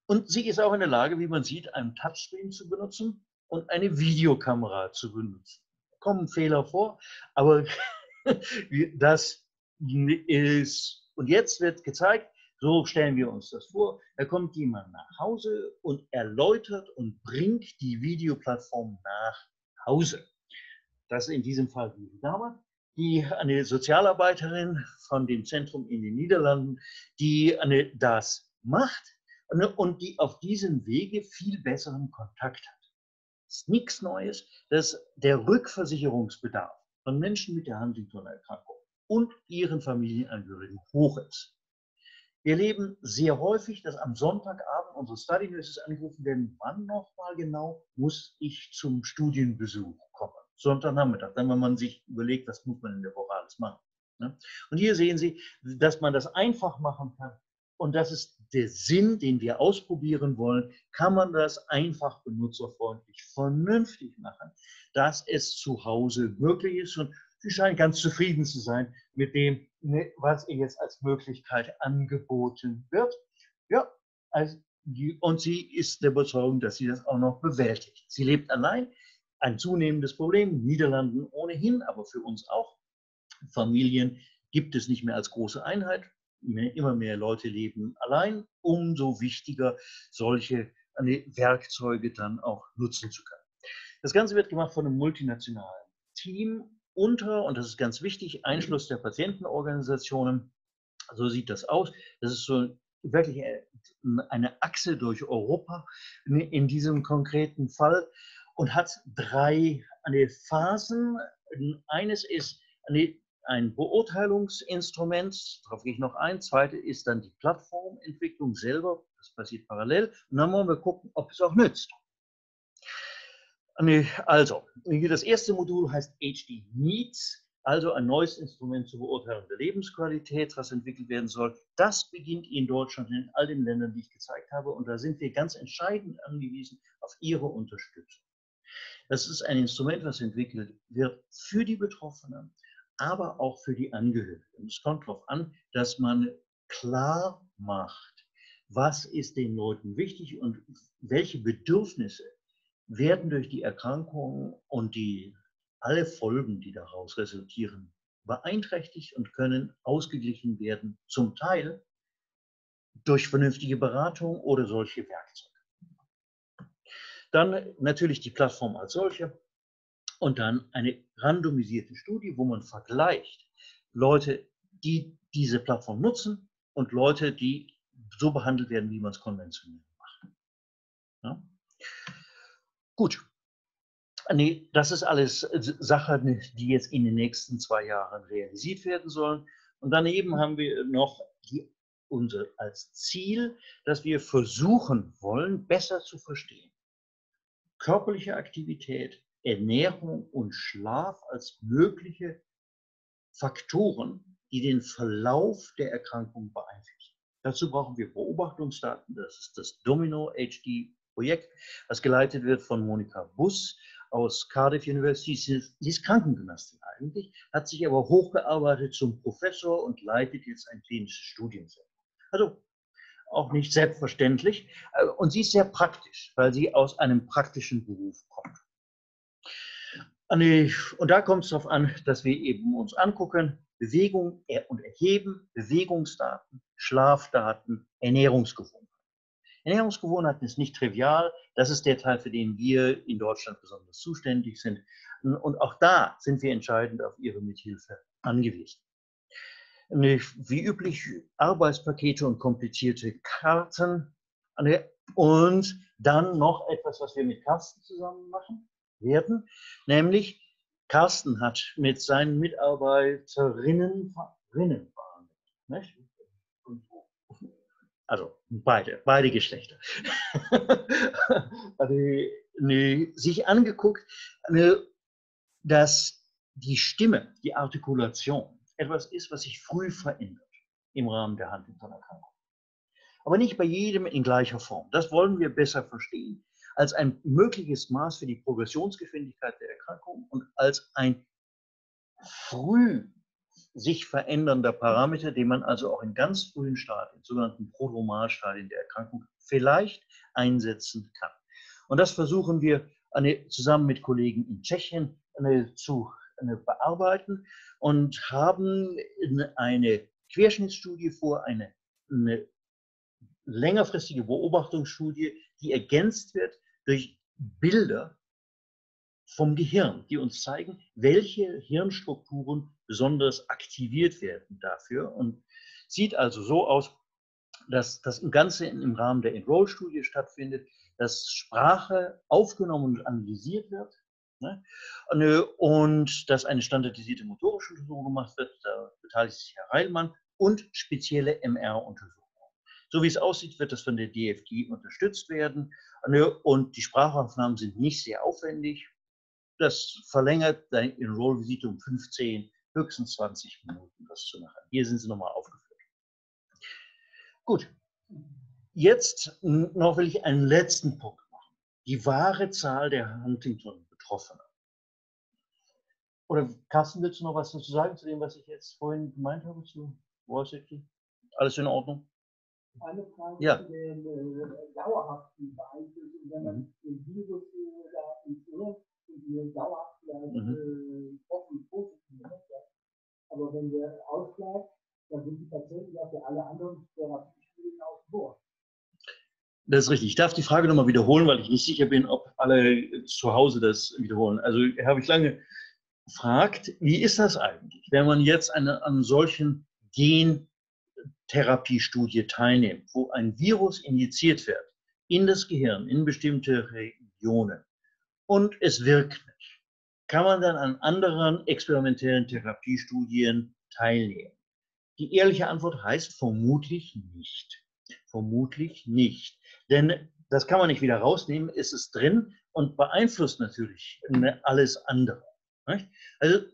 Und sie ist auch in der Lage, wie man sieht, einen Touchscreen zu benutzen und eine Videokamera zu benutzen. Da kommen Fehler vor, aber das ist, und jetzt wird gezeigt, so stellen wir uns das vor, da kommt jemand nach Hause und erläutert und bringt die Videoplattform nach Hause. Das ist in diesem Fall die Dame, die eine Sozialarbeiterin von dem Zentrum in den Niederlanden, die eine, das macht Ne, und die auf diesem Wege viel besseren Kontakt hat. Das ist nichts Neues, dass der Rückversicherungsbedarf von Menschen mit der Huntington-Erkrankung und ihren Familienangehörigen hoch ist. Wir erleben sehr häufig, dass am Sonntagabend unsere Study Nurses angerufen werden, wann nochmal genau muss ich zum Studienbesuch? Sonntagnachmittag, dann wenn man sich überlegt, was muss man in der Woche alles machen. Ne? Und hier sehen Sie, dass man das einfach machen kann, und das ist der Sinn, den wir ausprobieren wollen, kann man das einfach benutzerfreundlich vernünftig machen, dass es zu Hause möglich ist. Und sie scheint ganz zufrieden zu sein mit dem, ne, was ihr jetzt als Möglichkeit angeboten wird. Ja, also und sie ist der Überzeugung, dass sie das auch noch bewältigt. Sie lebt allein, ein zunehmendes Problem, Niederlanden ohnehin, aber für uns auch. Familien gibt es nicht mehr als große Einheit immer mehr Leute leben allein, umso wichtiger solche Werkzeuge dann auch nutzen zu können. Das Ganze wird gemacht von einem multinationalen Team unter, und das ist ganz wichtig, Einschluss der Patientenorganisationen. So sieht das aus. Das ist so wirklich eine Achse durch Europa in diesem konkreten Fall und hat drei Phasen. Eines ist ein Beurteilungsinstrument, darauf gehe ich noch ein. Zweite ist dann die Plattformentwicklung selber, das passiert parallel. Und dann wollen wir gucken, ob es auch nützt. Also, das erste Modul heißt HD Needs, also ein neues Instrument zur Beurteilung der Lebensqualität, was entwickelt werden soll. Das beginnt in Deutschland in all den Ländern, die ich gezeigt habe. Und da sind wir ganz entscheidend angewiesen auf Ihre Unterstützung. Das ist ein Instrument, was entwickelt wird für die Betroffenen, aber auch für die Angehörigen. Es kommt darauf an, dass man klar macht, was ist den Leuten wichtig und welche Bedürfnisse werden durch die Erkrankung und die alle Folgen, die daraus resultieren, beeinträchtigt und können ausgeglichen werden, zum Teil durch vernünftige Beratung oder solche Werkzeuge. Dann natürlich die Plattform als solche und dann eine randomisierte Studie, wo man vergleicht Leute, die diese Plattform nutzen und Leute, die so behandelt werden, wie man es konventionell macht. Ja? Gut. Nee, das ist alles Sachen, die jetzt in den nächsten zwei Jahren realisiert werden sollen. Und daneben haben wir noch die unser, als Ziel, dass wir versuchen wollen, besser zu verstehen. Körperliche Aktivität, Ernährung und Schlaf als mögliche Faktoren, die den Verlauf der Erkrankung beeinflussen. Dazu brauchen wir Beobachtungsdaten. Das ist das Domino HD Projekt, was geleitet wird von Monika Buss aus Cardiff University. Sie ist Krankengymnastin eigentlich, hat sich aber hochgearbeitet zum Professor und leitet jetzt ein klinisches Studienzentrum. Also auch nicht selbstverständlich. Äh, und sie ist sehr praktisch, weil sie aus einem praktischen Beruf kommt. Und da kommt es darauf an, dass wir eben uns angucken, Bewegung und Erheben, Bewegungsdaten, Schlafdaten, Ernährungsgewohnheiten. Ernährungsgewohnheiten ist nicht trivial. Das ist der Teil, für den wir in Deutschland besonders zuständig sind. Und auch da sind wir entscheidend auf Ihre Mithilfe angewiesen. Wie üblich Arbeitspakete und komplizierte Karten. Und dann noch etwas, was wir mit Carsten zusammen machen werden, nämlich Carsten hat mit seinen Mitarbeiterinnen Rinnen verhandelt. Also beide, beide Geschlechter. also, ne, sich angeguckt, ne, dass die Stimme, die Artikulation etwas ist, was sich früh verändert im Rahmen der Huntington-Erkrankung. Aber nicht bei jedem in gleicher Form. Das wollen wir besser verstehen als ein mögliches Maß für die Progressionsgeschwindigkeit der Erkrankung und als ein früh sich verändernder Parameter, den man also auch in ganz frühen Stadien, sogenannten Prodromalstadien der Erkrankung, vielleicht einsetzen kann. Und das versuchen wir eine, zusammen mit Kollegen in Tschechien eine, zu bearbeiten und haben eine Querschnittsstudie vor, eine, eine längerfristige Beobachtungsstudie, die ergänzt wird durch Bilder vom Gehirn, die uns zeigen, welche Hirnstrukturen besonders aktiviert werden dafür. Und sieht also so aus, dass das Ganze im Rahmen der Enroll-Studie stattfindet, dass Sprache aufgenommen und analysiert wird ne? und dass eine standardisierte motorische Untersuchung gemacht wird. Da beteiligt sich Herr Heilmann und spezielle MR-Untersuchungen. So wie es aussieht, wird das von der DFG unterstützt werden. Und die Sprachaufnahmen sind nicht sehr aufwendig. Das verlängert deine Enroll-Visite um 15, höchstens 20 Minuten, das zu machen. Hier sind sie nochmal aufgeführt. Gut. Jetzt noch will ich einen letzten Punkt. Die wahre Zahl der Huntington-Betroffenen. Oder Carsten, willst du noch was dazu sagen zu dem, was ich jetzt vorhin gemeint habe zu Wall Alles in Ordnung?
Eine Frage
ja.
zu den äh, dauerhaften Beeinflussungen, wenn man mhm. den Virus äh, ins und die dauerhaft vielleicht mhm. äh, offen positiv hat. Aber wenn der ausbleibt, dann sind die Patienten ja für alle anderen Therapiestudien außen vor.
Das ist richtig. Ich darf die Frage nochmal wiederholen, weil ich nicht sicher bin, ob alle zu Hause das wiederholen. Also habe ich lange gefragt, wie ist das eigentlich, wenn man jetzt eine, an solchen Gen Therapiestudie teilnehmen, wo ein Virus injiziert wird in das Gehirn, in bestimmte Regionen und es wirkt nicht, kann man dann an anderen experimentellen Therapiestudien teilnehmen? Die ehrliche Antwort heißt vermutlich nicht. Vermutlich nicht. Denn das kann man nicht wieder rausnehmen, ist es drin und beeinflusst natürlich alles andere. Also,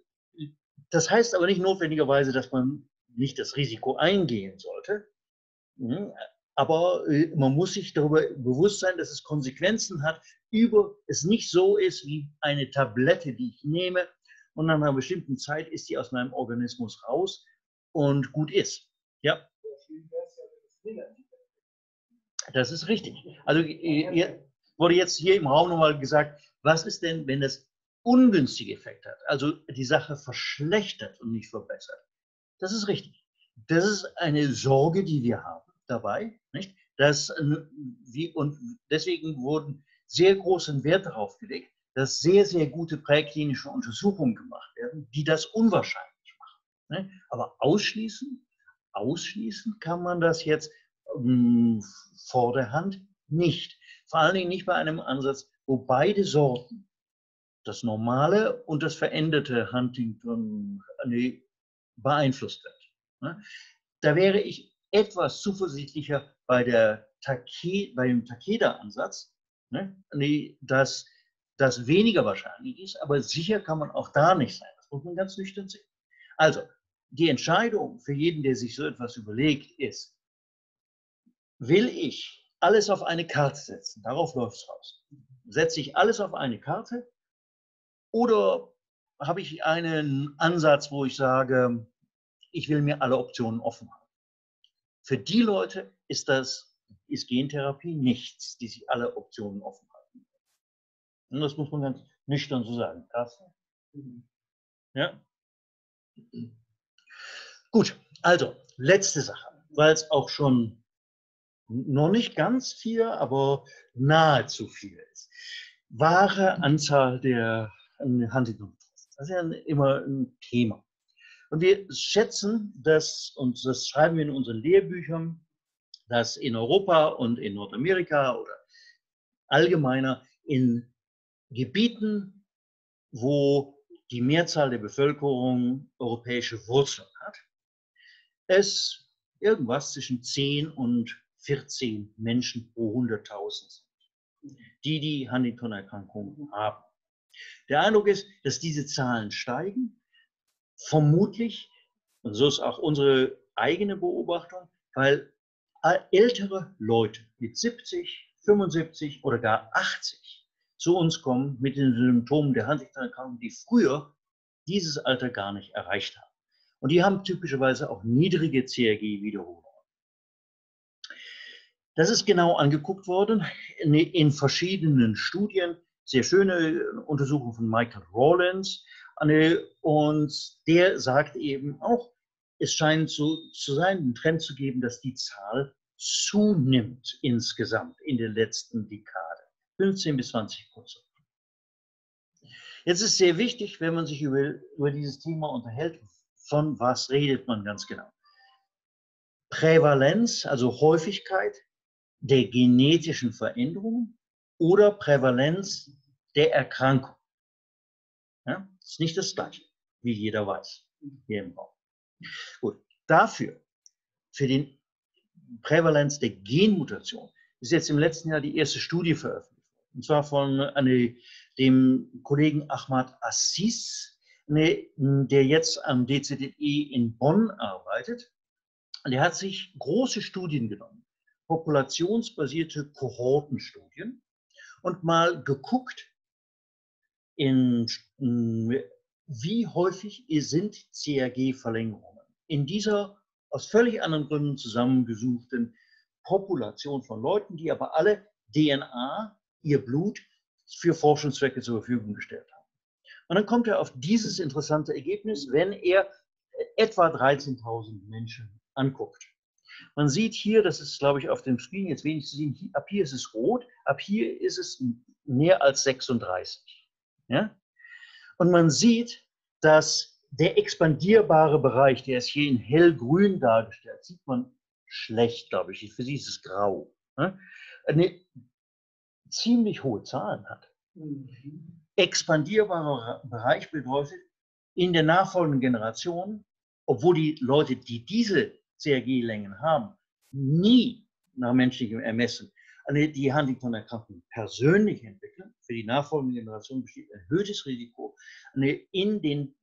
das heißt aber nicht notwendigerweise, dass man nicht das Risiko eingehen sollte. Mhm, aber äh, man muss sich darüber bewusst sein, dass es Konsequenzen hat, über es nicht so ist wie eine Tablette, die ich nehme und nach einer bestimmten Zeit ist die aus meinem Organismus raus und gut ist. Ja. Das ist richtig. Also äh, wurde jetzt hier im Raum nochmal gesagt, was ist denn, wenn das ungünstige Effekte hat, also die Sache verschlechtert und nicht verbessert? Das ist richtig. Das ist eine Sorge, die wir haben dabei, nicht? Dass, wie, und deswegen wurden sehr großen Wert darauf gelegt, dass sehr, sehr gute präklinische Untersuchungen gemacht werden, die das unwahrscheinlich machen. Ne? Aber ausschließen, ausschließen kann man das jetzt ähm, vor der Hand nicht. Vor allen Dingen nicht bei einem Ansatz, wo beide Sorten, das normale und das veränderte Huntington, nee, beeinflusst wird. Ne? Da wäre ich etwas zuversichtlicher bei, der Take, bei dem Takeda-Ansatz, ne, dass das weniger wahrscheinlich ist, aber sicher kann man auch da nicht sein. Das muss man ganz nüchtern sehen. Also, die Entscheidung für jeden, der sich so etwas überlegt, ist, will ich alles auf eine Karte setzen? Darauf läuft es raus. Setze ich alles auf eine Karte oder habe ich einen Ansatz, wo ich sage, ich will mir alle Optionen offen haben? Für die Leute ist das, ist Gentherapie nichts, die sich alle Optionen offen halten. Und das muss man ganz nüchtern so sagen. Carsten? Ja? Gut, also letzte Sache, weil es auch schon noch nicht ganz viel, aber nahezu viel ist. Wahre Anzahl der Huntington. Das ist ja immer ein Thema. Und wir schätzen, dass, und das schreiben wir in unseren Lehrbüchern, dass in Europa und in Nordamerika oder allgemeiner in Gebieten, wo die Mehrzahl der Bevölkerung europäische Wurzeln hat, es irgendwas zwischen 10 und 14 Menschen pro 100.000 sind, die die Huntington-Erkrankung haben. Der Eindruck ist, dass diese Zahlen steigen, vermutlich, und so ist auch unsere eigene Beobachtung, weil ältere Leute mit 70, 75 oder gar 80 zu uns kommen mit den Symptomen der Huntington-Erkrankung, die früher dieses Alter gar nicht erreicht haben. Und die haben typischerweise auch niedrige CRG-Wiederholungen. Das ist genau angeguckt worden in, verschiedenen Studien. Sehr schöne Untersuchung von Michael Rawlins. Und der sagt eben auch, es scheint so zu sein, einen Trend zu geben, dass die Zahl zunimmt insgesamt in der letzten Dekade. 15 bis 20 Prozent. Jetzt ist sehr wichtig, wenn man sich über, über dieses Thema unterhält, von was redet man ganz genau. Prävalenz, also Häufigkeit der genetischen Veränderung oder Prävalenz der Erkrankung. Ja, ist nicht das Gleiche, wie jeder weiß hier im Raum. Gut, dafür, für die Prävalenz der Genmutation, ist jetzt im letzten Jahr die erste Studie veröffentlicht. Und zwar von eine, dem Kollegen Ahmad Assis, ne, der jetzt am DZDE in Bonn arbeitet. Und er hat sich große Studien genommen populationsbasierte Kohortenstudien und mal geguckt, in, wie häufig sind CRG-Verlängerungen in dieser aus völlig anderen Gründen zusammengesuchten Population von Leuten, die aber alle DNA, ihr Blut, für Forschungszwecke zur Verfügung gestellt haben. Und dann kommt er auf dieses interessante Ergebnis, wenn er etwa 13.000 Menschen anguckt. Man sieht hier, das ist, glaube ich, auf dem Screen jetzt wenig zu sehen, ab hier ist es rot, ab hier ist es mehr als 36. Ja? Und man sieht, dass der expandierbare Bereich, der ist hier in hellgrün dargestellt, sieht man schlecht, glaube ich. Für Sie ist es grau. Ja? Eine ziemlich hohe Zahlen hat. Expandierbarer Bereich bedeutet, in der nachfolgenden Generation, obwohl die Leute, die diese CRG-Längen haben, nie nach menschlichem Ermessen die Huntington-Erkrankung persönlich entwickeln, für die nachfolgende Generation besteht ein erhöhtes Risiko, in den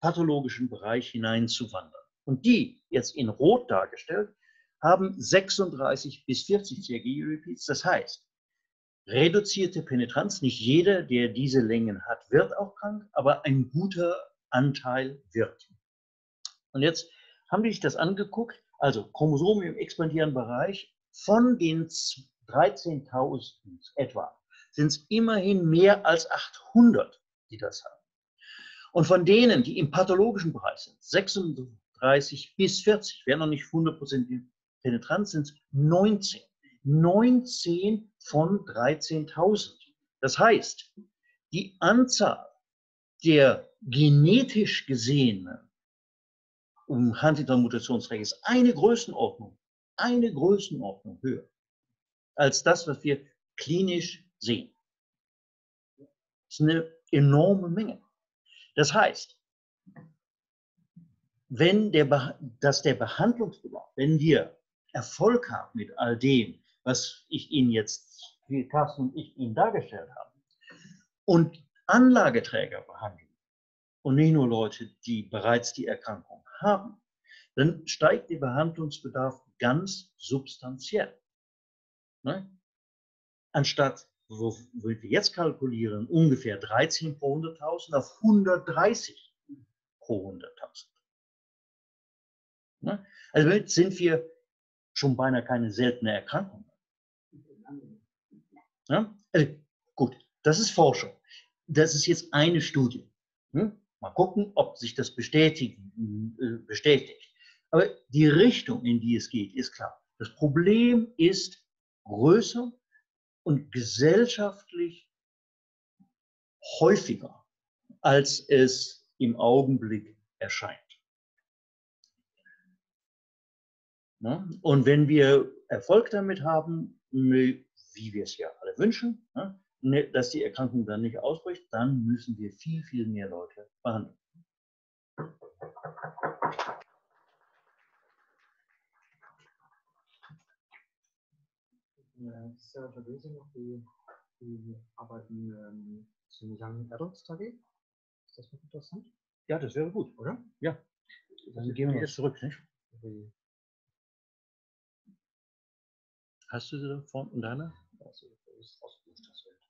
pathologischen Bereich hineinzuwandern. Und die, jetzt in Rot dargestellt, haben 36 bis 40 CRG-Repeats. Das heißt, reduzierte Penetranz, nicht jeder, der diese Längen hat, wird auch krank, aber ein guter Anteil wird. Und jetzt haben die sich das angeguckt, also Chromosomen im expandierenden Bereich, von den 13.000 etwa sind es immerhin mehr als 800, die das haben. Und von denen, die im pathologischen Bereich sind, 36 bis 40, wäre noch nicht 100% penetrant, sind es 19. 19 von 13.000. Das heißt, die Anzahl der genetisch gesehenen um Huntington-Mutationsrecht ist eine Größenordnung, eine Größenordnung höher als das, was wir klinisch sehen. Das ist eine enorme Menge. Das heißt, wenn der, dass der Behandlungsbedarf, wenn wir Erfolg haben mit all dem, was ich Ihnen jetzt, wie Carsten und ich Ihnen dargestellt haben, und Anlageträger behandeln und nicht nur Leute, die bereits die Erkrankung haben, dann steigt der Behandlungsbedarf ganz substanziell. Ne? Anstatt, wo wir jetzt kalkulieren, ungefähr 13 pro 100.000 auf 130 pro 100.000. Ne? Also jetzt sind wir schon beinahe keine seltene Erkrankung. Ja? Also gut, das ist Forschung. Das ist jetzt eine Studie. Hm? Mal gucken, ob sich das bestätigen, äh, bestätigt. Aber die Richtung, in die es geht, ist klar. Das Problem ist größer und gesellschaftlich häufiger, als es im Augenblick erscheint. Und wenn wir Erfolg damit haben, wie wir es ja alle wünschen, ne, dass die Erkrankung dann nicht ausbricht, dann müssen wir viel, viel mehr Leute behandeln.
Sarah Therese noch die, die Arbeiten ähm, zum Young Adults Study. Ist das noch interessant?
Ja, das wäre gut, oder? Ja. Dann gehen wir jetzt zurück, nicht? Hast du sie da vorne und deine?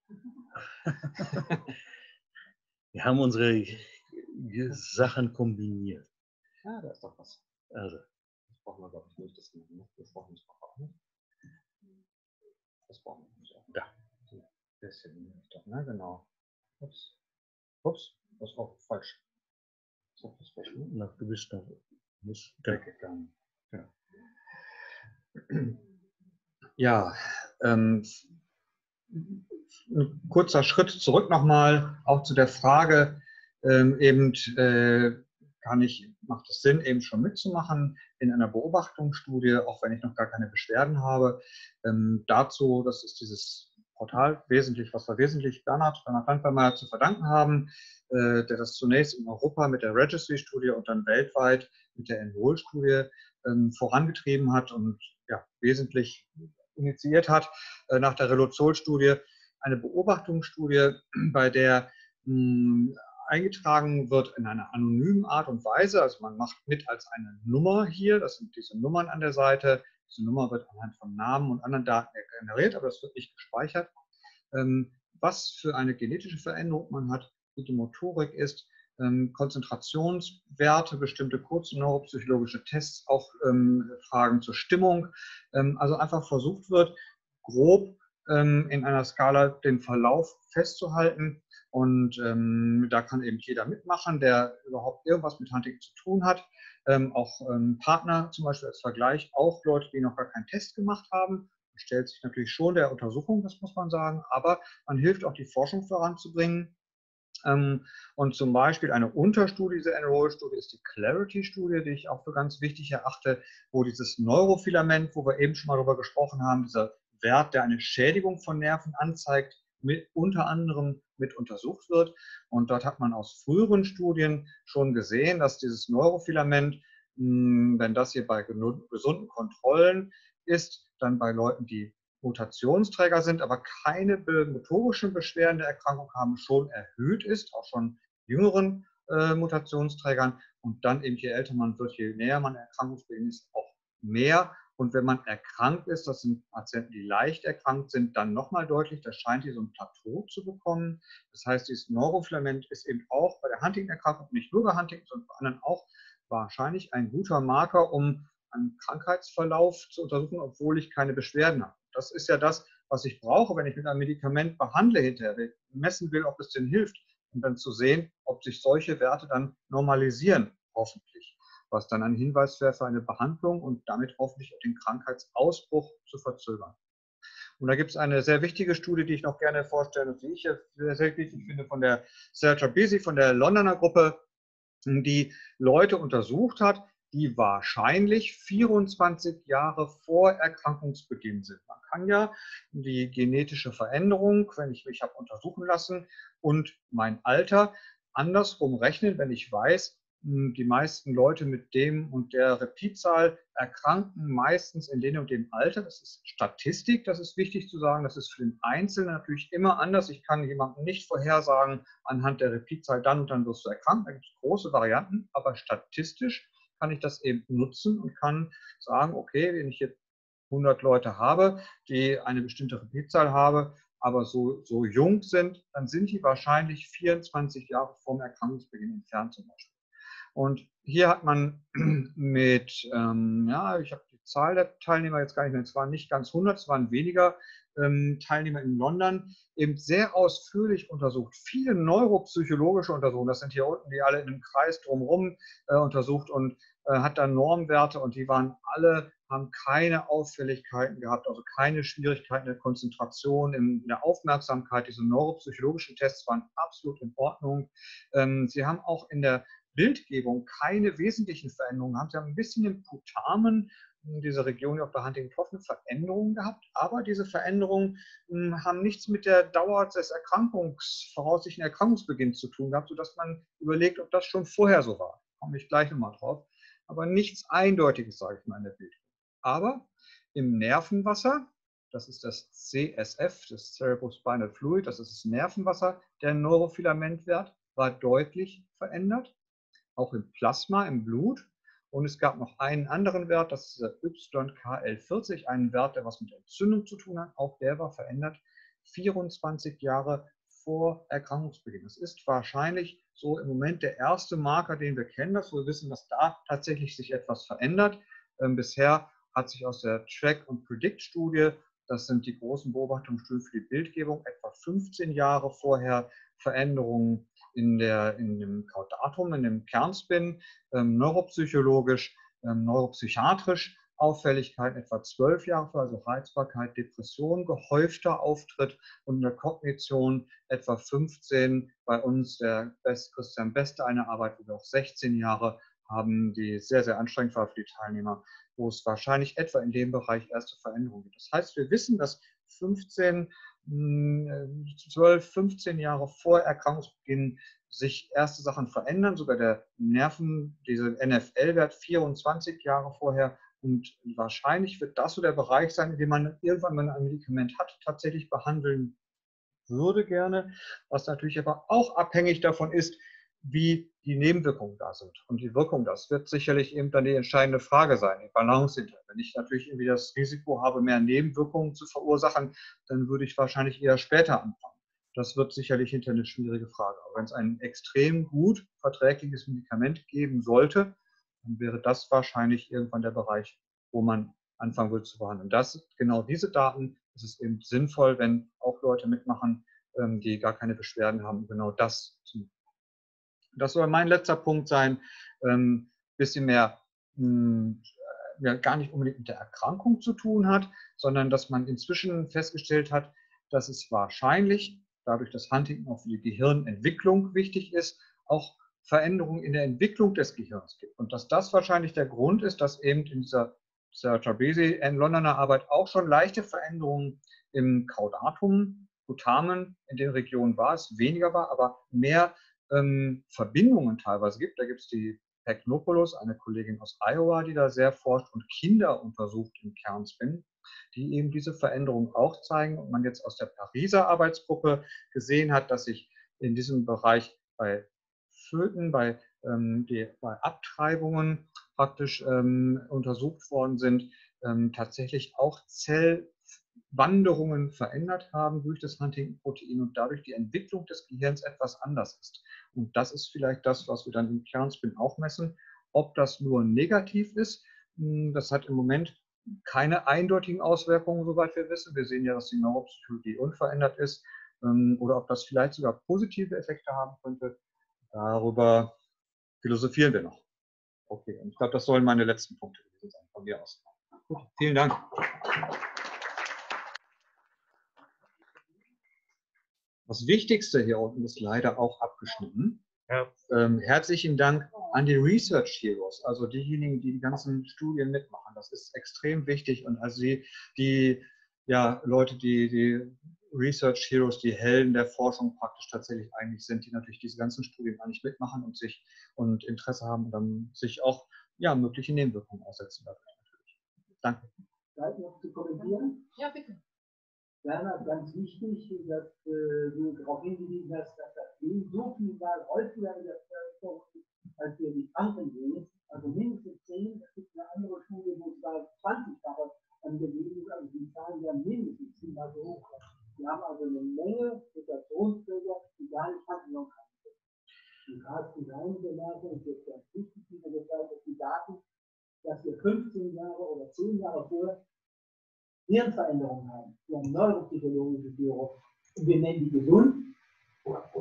Wir haben unsere Sachen kombiniert.
Ja, da ist doch was.
Also.
Das brauchen wir, glaube ich, nicht. Das, das brauchen wir auch nicht. Das brauchen wir nicht.
Da.
Bisschen doch, ne? Genau. Ups. Ups. Das auch falsch.
Das auch das falsch. Na, du bist da.
Muss weggegangen. Ja. Ja, ähm, ein kurzer Schritt zurück nochmal, auch zu der Frage, ähm, eben äh, kann ich, macht es Sinn, eben schon mitzumachen in einer Beobachtungsstudie, auch wenn ich noch gar keine Beschwerden habe. Ähm, dazu, das ist dieses Portal wesentlich, was wir wesentlich Bernhard, Bernhard Landwehrmeier zu verdanken haben, äh, der das zunächst in Europa mit der Registry-Studie und dann weltweit mit der Enroll-Studie ähm, vorangetrieben hat und ja, wesentlich initiiert hat äh, nach der Relozol-Studie, eine Beobachtungsstudie, bei der mh, eingetragen wird in einer anonymen Art und Weise. Also man macht mit als eine Nummer hier, das sind diese Nummern an der Seite. Diese Nummer wird anhand von Namen und anderen Daten generiert, aber das wird nicht gespeichert. Ähm, was für eine genetische Veränderung man hat, wie die Motorik ist, ähm, Konzentrationswerte, bestimmte kurze neuropsychologische Tests, auch ähm, Fragen zur Stimmung. Ähm, also einfach versucht wird, grob in einer Skala den Verlauf festzuhalten. Und ähm, da kann eben jeder mitmachen, der überhaupt irgendwas mit Hunting zu tun hat. Ähm, auch Partner zum Beispiel als Vergleich, auch Leute, die noch gar keinen Test gemacht haben stellt sich natürlich schon der Untersuchung, das muss man sagen, aber man hilft auch die Forschung voranzubringen. Ähm, und zum Beispiel eine Unterstudie dieser Enroll-Studie ist die Clarity-Studie, die ich auch für ganz wichtig erachte, wo dieses Neurofilament, wo wir eben schon mal darüber gesprochen haben, dieser Wert, der eine Schädigung von Nerven anzeigt, mit, unter anderem mit untersucht wird. Und dort hat man aus früheren Studien schon gesehen, dass dieses Neurofilament, hm, wenn das hier bei gesunden Kontrollen ist, dann bei Leuten, die Mutationsträger sind, aber keine motorischen Beschwerden der Erkrankung haben, schon erhöht ist, auch schon jüngeren äh, Mutationsträgern. Und dann eben, je älter man wird, je näher man Erkrankungsbeginn ist, auch mehr. Und wenn man erkrankt ist, das sind Patienten, die leicht erkrankt sind, dann nochmal deutlich, da scheint hier so ein Plateau zu bekommen. Das heißt, dieses Neurofilament ist eben auch bei der Huntington-Erkrankung, nicht nur bei Huntington, sondern bei anderen auch wahrscheinlich ein guter Marker, um einen Krankheitsverlauf zu untersuchen, obwohl ich keine Beschwerden habe. Das ist ja das, was ich brauche, wenn ich mit einem Medikament behandle hinterher, messen will, ob es denn hilft und dann zu sehen, ob sich solche Werte dann normalisieren, hoffentlich, was dann ein Hinweis wäre für eine Behandlung und damit hoffentlich auch den Krankheitsausbruch zu verzögern. Und da gibt es eine sehr wichtige Studie, die ich noch gerne vorstelle die ich sehr, wichtig finde, von der Sergio Bisi, von der Londoner Gruppe, die Leute untersucht hat, die wahrscheinlich 24 Jahre vor Erkrankungsbeginn sind. Man kann ja die genetische Veränderung, wenn ich mich habe untersuchen lassen und mein Alter andersrum rechnen, wenn ich weiß, die meisten Leute mit dem und der Repeatzahl erkranken meistens in dem und dem Alter. Das ist Statistik, das ist wichtig zu sagen. Das ist für den Einzelnen natürlich immer anders. Ich kann jemandem nicht vorhersagen, anhand der Repeatzahl dann und dann wirst du erkranken. Da gibt es große Varianten, aber statistisch kann ich das eben nutzen und kann sagen, okay, wenn ich jetzt 100 Leute habe, die eine bestimmte Repeatzahl habe, aber so, so jung sind, dann sind die wahrscheinlich 24 Jahre vom Erkrankungsbeginn entfernt zum Beispiel. Und hier hat man mit, ähm, ja, ich habe die Zahl der Teilnehmer jetzt gar nicht mehr, es waren nicht ganz 100, es waren weniger ähm, Teilnehmer in London, eben sehr ausführlich untersucht. Viele neuropsychologische Untersuchungen, das sind hier unten, die alle in einem Kreis drumherum äh, untersucht und äh, hat dann Normwerte und die waren alle, haben keine Auffälligkeiten gehabt, also keine Schwierigkeiten der Konzentration, in der Aufmerksamkeit. Diese neuropsychologischen Tests waren absolut in Ordnung. Ähm, sie haben auch in der Bildgebung keine wesentlichen Veränderungen haben. Sie haben ein bisschen im Putamen in dieser Region auf der Huntington Veränderungen gehabt, aber diese Veränderungen hm, haben nichts mit der Dauer des Erkrankungs, voraussichtlichen Erkrankungsbeginns zu tun gehabt, sodass man überlegt, ob das schon vorher so war. Komme ich gleich nochmal drauf. Aber nichts Eindeutiges, sage ich mal, in der Bildgebung. Aber im Nervenwasser, das ist das CSF, das Cerebrospinal Fluid, das ist das Nervenwasser, der Neurofilamentwert war deutlich verändert auch im Plasma, im Blut. Und es gab noch einen anderen Wert, das ist der YKL40, einen Wert, der was mit Entzündung zu tun hat. Auch der war verändert 24 Jahre vor Erkrankungsbeginn. Das ist wahrscheinlich so im Moment der erste Marker, den wir kennen, dass wir wissen, dass da tatsächlich sich etwas verändert. Ähm, bisher hat sich aus der Track- und Predict-Studie, das sind die großen Beobachtungsstudien für die Bildgebung, etwa 15 Jahre vorher Veränderungen in, der, in dem Caudatum, in dem Kernspin, ähm, neuropsychologisch, ähm, neuropsychiatrisch Auffälligkeit etwa zwölf Jahre also Reizbarkeit, Depression, gehäufter Auftritt und in der Kognition etwa 15. Bei uns der Best, Christian Beste eine Arbeit, wo wir auch 16 Jahre haben, die sehr, sehr anstrengend war für die Teilnehmer, wo es wahrscheinlich etwa in dem Bereich erste Veränderungen gibt. Das heißt, wir wissen, dass 15 12, 15 Jahre vor Erkrankungsbeginn sich erste Sachen verändern, sogar der Nerven, diese NFL-Wert 24 Jahre vorher. Und wahrscheinlich wird das so der Bereich sein, in dem man irgendwann, wenn man ein Medikament hat, tatsächlich behandeln würde gerne, was natürlich aber auch abhängig davon ist, wie die Nebenwirkungen da sind. Und die Wirkung, das wird sicherlich eben dann die entscheidende Frage sein, die Balance hinter. Wenn ich natürlich irgendwie das Risiko habe, mehr Nebenwirkungen zu verursachen, dann würde ich wahrscheinlich eher später anfangen. Das wird sicherlich hinter eine schwierige Frage. Aber wenn es ein extrem gut verträgliches Medikament geben sollte, dann wäre das wahrscheinlich irgendwann der Bereich, wo man anfangen würde zu behandeln. Das, genau diese Daten, ist es eben sinnvoll, wenn auch Leute mitmachen, ähm, die gar keine Beschwerden haben, genau das zu machen. Das soll mein letzter Punkt sein. Ein ähm, bisschen mehr hm, ja, gar nicht unbedingt mit der Erkrankung zu tun hat, sondern dass man inzwischen festgestellt hat, dass es wahrscheinlich, dadurch, dass Huntington auch für die Gehirnentwicklung wichtig ist, auch Veränderungen in der Entwicklung des Gehirns gibt. Und dass das wahrscheinlich der Grund ist, dass eben in dieser Trabesi in Londoner Arbeit auch schon leichte Veränderungen im Caudatum, Putamen in den Regionen war, es weniger war, aber mehr ähm, Verbindungen teilweise gibt. Da gibt es die Technopoulos, eine Kollegin aus Iowa, die da sehr forscht und Kinder untersucht im Kernspin, die eben diese Veränderungen auch zeigen. Und man jetzt aus der Pariser Arbeitsgruppe gesehen hat, dass sich in diesem Bereich bei Föten, bei, ähm, die, bei Abtreibungen praktisch ähm, untersucht worden sind, ähm, tatsächlich auch Zell Wanderungen verändert haben durch das Huntington-Protein und dadurch die Entwicklung des Gehirns etwas anders ist. Und das ist vielleicht das, was wir dann im Kernspin auch messen. Ob das nur negativ ist, hm, das hat im Moment keine eindeutigen Auswirkungen, soweit wir wissen. Wir sehen ja, dass die Neuropsychologie unverändert ist. Ähm, oder ob das vielleicht sogar positive Effekte haben könnte. Darüber philosophieren wir noch. Okay, und ich glaube, das sollen meine letzten Punkte gewesen sein von mir aus. Vielen Dank. Das Wichtigste hier unten ist leider auch abgeschnitten. Ja. Ähm, herzlichen Dank an die Research Heroes, also diejenigen, die die ganzen Studien mitmachen. Das ist extrem wichtig und also die, die ja, Leute, die, die Research Heroes, die Helden der Forschung praktisch tatsächlich eigentlich sind, die natürlich diese ganzen Studien eigentlich mitmachen und sich und Interesse haben und dann sich auch ja, mögliche Nebenwirkungen aussetzen dadurch natürlich. Danke.
Zeit noch zu kommentieren?
Ja, bitte.
Werner, ganz wichtig, dass äh, du darauf hingewiesen hast, dass das Leben so viel mal häufiger in der Bevölkerung ist, als wir die Kranken sehen. Also mindestens 10, es gibt eine andere Studie, wo es da 20-fache angegeben ist, also die Zahlen werden mindestens 10 mal so hoch. Wir haben also eine Menge Mutationsträger, die gar nicht handeln können. Und Carsten seine Bemerkung ist jetzt ganz wichtig, wie er gesagt hat, die Daten, dass wir 15 Jahre oder 10 Jahre vorher Hirnveränderungen haben. Die haben neuropsychologische Störungen. Und wir nennen die gesund.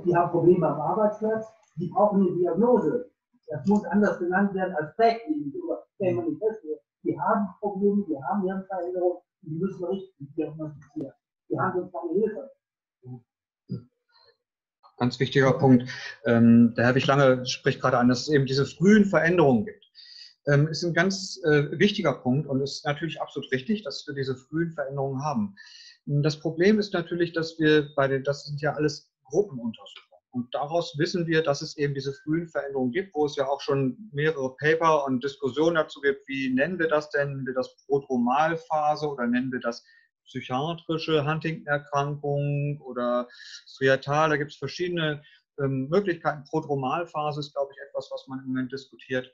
Die haben Probleme am Arbeitsplatz. Die brauchen eine Diagnose. Das muss anders genannt werden als Manifest. Die haben Probleme, die haben Hirnveränderungen, die müssen richtig diagnostizieren. Die haben uns keine Hilfe.
Ganz wichtiger Punkt. Ähm, der Herr Wichlange spricht gerade an, dass es eben diese frühen Veränderungen gibt. Ähm, ist ein ganz äh, wichtiger Punkt und ist natürlich absolut richtig, dass wir diese frühen Veränderungen haben. Das Problem ist natürlich, dass wir bei den, das sind ja alles Gruppenuntersuchungen. Und daraus wissen wir, dass es eben diese frühen Veränderungen gibt, wo es ja auch schon mehrere Paper und Diskussionen dazu gibt, wie nennen wir das denn? Nennen wir das Prodromalphase oder nennen wir das psychiatrische Huntington-Erkrankung oder Striatal? Da gibt es verschiedene ähm, Möglichkeiten. Prodromalphase ist, glaube ich, etwas, was man im Moment diskutiert.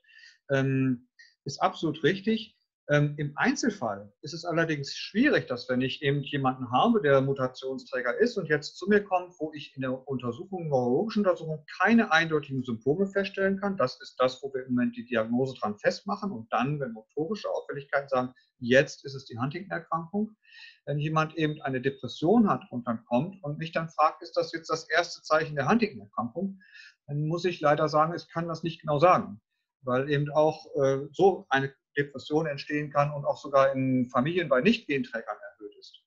Ähm, ist absolut richtig. Ähm, Im Einzelfall ist es allerdings schwierig, dass wenn ich eben jemanden habe, der Mutationsträger ist und jetzt zu mir kommt, wo ich in der Untersuchung, neurologischen Untersuchung, keine eindeutigen Symptome feststellen kann. Das ist das, wo wir im Moment die Diagnose dran festmachen und dann, wenn motorische Auffälligkeiten sagen, jetzt ist es die Huntington-Erkrankung. Wenn jemand eben eine Depression hat und dann kommt und mich dann fragt, ist das jetzt das erste Zeichen der Huntington-Erkrankung, dann muss ich leider sagen, ich kann das nicht genau sagen weil eben auch äh, so eine Depression entstehen kann und auch sogar in Familien bei Nicht-Genträgern erhöht ist.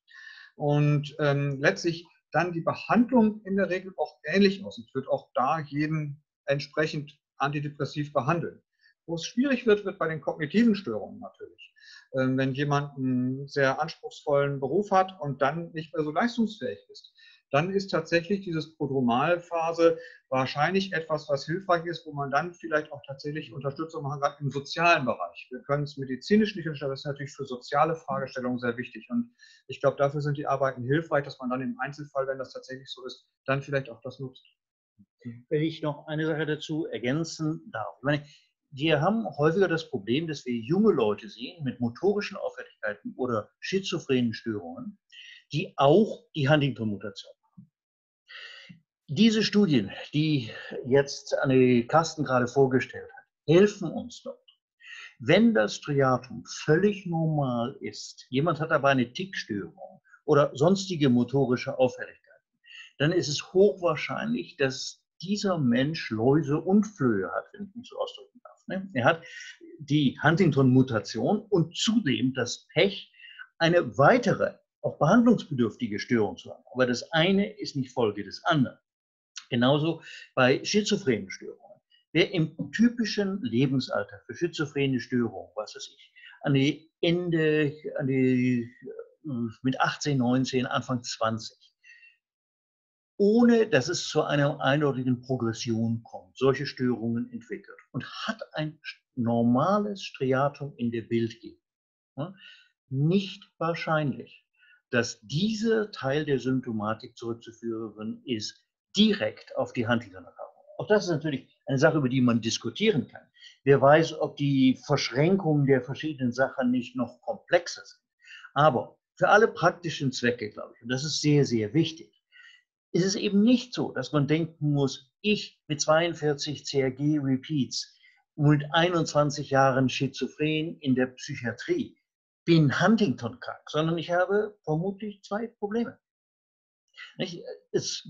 Und ähm, letztlich dann die Behandlung in der Regel auch ähnlich aussieht, wird auch da jeden entsprechend antidepressiv behandeln. Wo es schwierig wird, wird bei den kognitiven Störungen natürlich. Ähm, wenn jemand einen sehr anspruchsvollen Beruf hat und dann nicht mehr so leistungsfähig ist, dann ist tatsächlich dieses Prodromalphase wahrscheinlich etwas, was hilfreich ist, wo man dann vielleicht auch tatsächlich Unterstützung machen kann im sozialen Bereich. Wir können es medizinisch nicht unterstützen, das ist natürlich für soziale Fragestellungen sehr wichtig. Und ich glaube, dafür sind die Arbeiten hilfreich, dass man dann im Einzelfall, wenn das tatsächlich so ist, dann vielleicht auch das nutzt.
Wenn ich noch eine Sache dazu ergänzen darf. Ich wir haben häufiger das Problem, dass wir junge Leute sehen mit motorischen Auffälligkeiten oder schizophrenen Störungen, die auch die Huntington-Mutation diese Studien, die jetzt Anne Carsten gerade vorgestellt hat, helfen uns dort. Wenn das Striatum völlig normal ist, jemand hat aber eine Tickstörung oder sonstige motorische Auffälligkeiten, dann ist es hochwahrscheinlich, dass dieser Mensch Läuse und Flöhe hat, wenn ich mich so ausdrücken darf. Ne? Er hat die Huntington-Mutation und zudem das Pech, eine weitere, auch behandlungsbedürftige Störung zu haben. Aber das eine ist nicht Folge des anderen. Genauso bei schizophrenen Störungen. Wer im typischen Lebensalter für schizophrene Störungen, was weiß ich, an die Ende, an die, äh, mit 18, 19, Anfang 20, ohne dass es zu einer eindeutigen Progression kommt, solche Störungen entwickelt und hat ein normales Striatum in der Bildgebung, nicht wahrscheinlich, dass dieser Teil der Symptomatik zurückzuführen ist direkt auf die Huntington-Erkrankung. Auch das ist natürlich eine Sache, über die man diskutieren kann. Wer weiß, ob die Verschränkungen der verschiedenen Sachen nicht noch komplexer sind. Aber für alle praktischen Zwecke, glaube ich, und das ist sehr, sehr wichtig, ist es eben nicht so, dass man denken muss, ich mit 42 CRG-Repeats und 21 Jahren Schizophren in der Psychiatrie bin Huntington krank, sondern ich habe vermutlich zwei Probleme. Es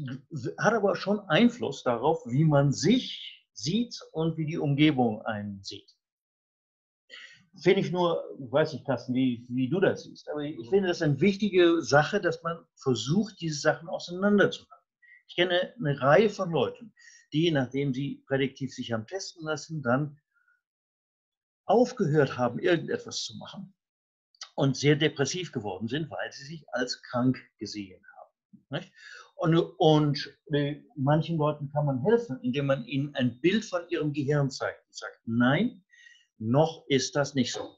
hat aber schon Einfluss darauf, wie man sich sieht und wie die Umgebung einen sieht. Finde ich nur, weiß ich, Carsten, wie, wie du das siehst, aber ich finde das eine wichtige Sache, dass man versucht, diese Sachen auseinanderzuhalten. Ich kenne eine Reihe von Leuten, die, nachdem sie prädiktiv sich haben testen lassen, dann aufgehört haben, irgendetwas zu machen und sehr depressiv geworden sind, weil sie sich als krank gesehen haben. Nicht? Und, und äh, manchen Leuten kann man helfen, indem man ihnen ein Bild von ihrem Gehirn zeigt und sagt, nein, noch ist das nicht so.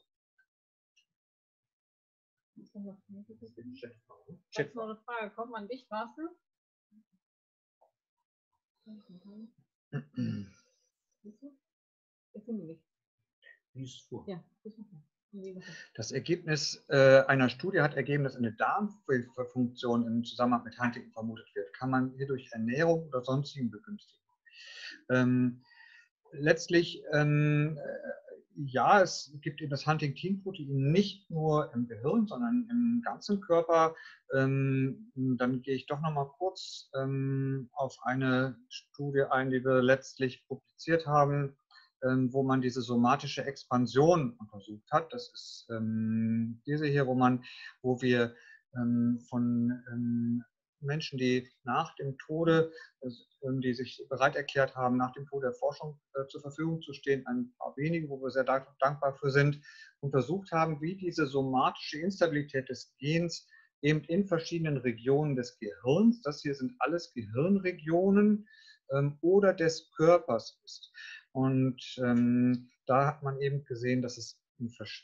Ich habe noch eine Frage. Kommt man dich, Marcel? Ich finde nicht.
Lies vor.
Ja,
Das Ergebnis äh, einer Studie hat ergeben, dass eine Darmfunktion im Zusammenhang mit Huntington vermutet wird. Kann man hier durch Ernährung oder sonstigen begünstigen? Ähm, letztlich ähm, ja, es gibt eben das Huntingtin-Protein nicht nur im Gehirn, sondern im ganzen Körper. Ähm, dann gehe ich doch noch mal kurz ähm, auf eine Studie ein, die wir letztlich publiziert haben, wo man diese somatische Expansion untersucht hat. Das ist diese hier, wo man, wo wir von Menschen, die nach dem Tode, ähm, die sich bereit erklärt haben, nach dem Tode der Forschung äh, zur Verfügung zu stehen, ein paar wenige, wo wir sehr dankbar für sind, untersucht haben, wie diese somatische Instabilität des Gens eben in verschiedenen Regionen des Gehirns, das hier sind alles Gehirnregionen, ähm, oder des Körpers ist. Und ähm, da hat man eben gesehen, dass es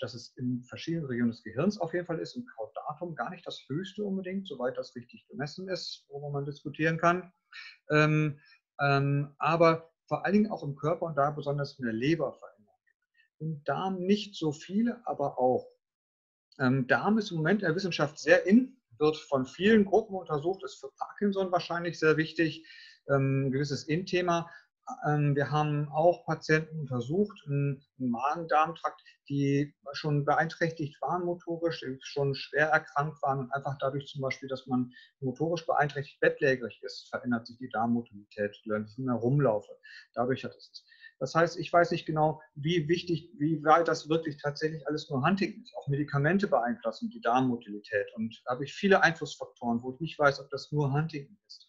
dass es in verschiedenen Regionen des Gehirns auf jeden Fall ist, im Caudatum gar nicht das höchste unbedingt, soweit das richtig gemessen ist, worüber man diskutieren kann. Ähm, ähm, aber vor allen Dingen auch im Körper und da besonders in der Leber verändert. Im Darm nicht so viele, aber auch. Ähm, Darm ist im Moment in der Wissenschaft sehr in, wird von vielen Gruppen untersucht, ist für Parkinson wahrscheinlich sehr wichtig, ähm, ein gewisses In-Thema. Ähm, wir haben auch Patienten untersucht im Magen-Darm-Trakt, die schon beeinträchtigt waren motorisch, die schon schwer erkrankt waren und einfach dadurch zum Beispiel, dass man motorisch beeinträchtigt bettlägerig ist, verändert sich die Darmmotilität, wenn ich nicht mehr rumlaufe. Dadurch hat es. Das heißt, ich weiß nicht genau, wie wichtig, wie weit das wirklich tatsächlich alles nur Huntington ist. Auch Medikamente beeinflussen die Darmmotilität. Und da habe ich viele Einflussfaktoren, wo ich nicht weiß, ob das nur Huntington ist.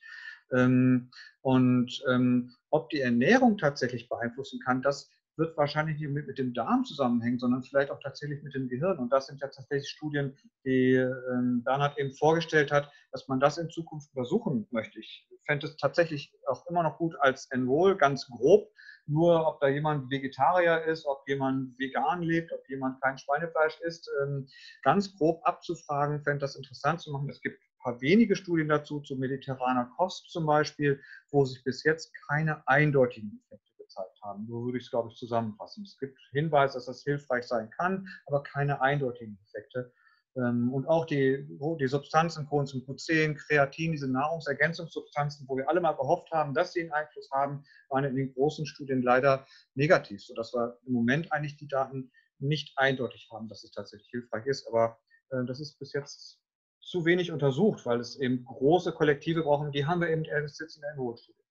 Ähm, und ähm, ob die Ernährung tatsächlich beeinflussen kann, das wird wahrscheinlich nicht mit, mit dem Darm zusammenhängen, sondern vielleicht auch tatsächlich mit dem Gehirn. Und das sind ja tatsächlich Studien, die ähm, Bernhard eben vorgestellt hat, dass man das in Zukunft untersuchen möchte. Ich fände es tatsächlich auch immer noch gut als Enroll, ganz grob. Nur ob da jemand Vegetarier ist, ob jemand vegan lebt, ob jemand kein Schweinefleisch isst, ähm, ganz grob abzufragen, fände das interessant zu machen. Es gibt paar wenige Studien dazu, zu mediterraner Kost zum Beispiel, wo sich bis jetzt keine eindeutigen Effekte gezeigt haben. So würde ich es, glaube ich, zusammenfassen. Es gibt Hinweise, dass das hilfreich sein kann, aber keine eindeutigen Effekte. Ähm, und auch die, die Substanzen, Coenzym Q10, Kreatin, diese Nahrungsergänzungssubstanzen, wo wir alle mal gehofft haben, dass sie einen Einfluss haben, waren in den großen Studien leider negativ, sodass wir im Moment eigentlich die Daten nicht eindeutig haben, dass es tatsächlich hilfreich ist. Aber äh, das ist bis jetzt zu wenig untersucht, weil es eben große Kollektive brauchen. Die haben wir eben erst jetzt in der NO-Studie.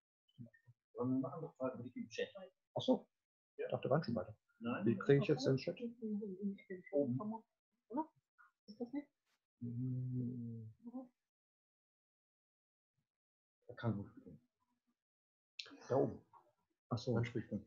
Wir machen doch mal im Chat. Achso, ich dachte, waren schon weiter. Nein. Wie kriege ich jetzt den Chat? Oder? Ist das nicht? Da kann gut gehen. Da oben. Achso. Dann spricht man.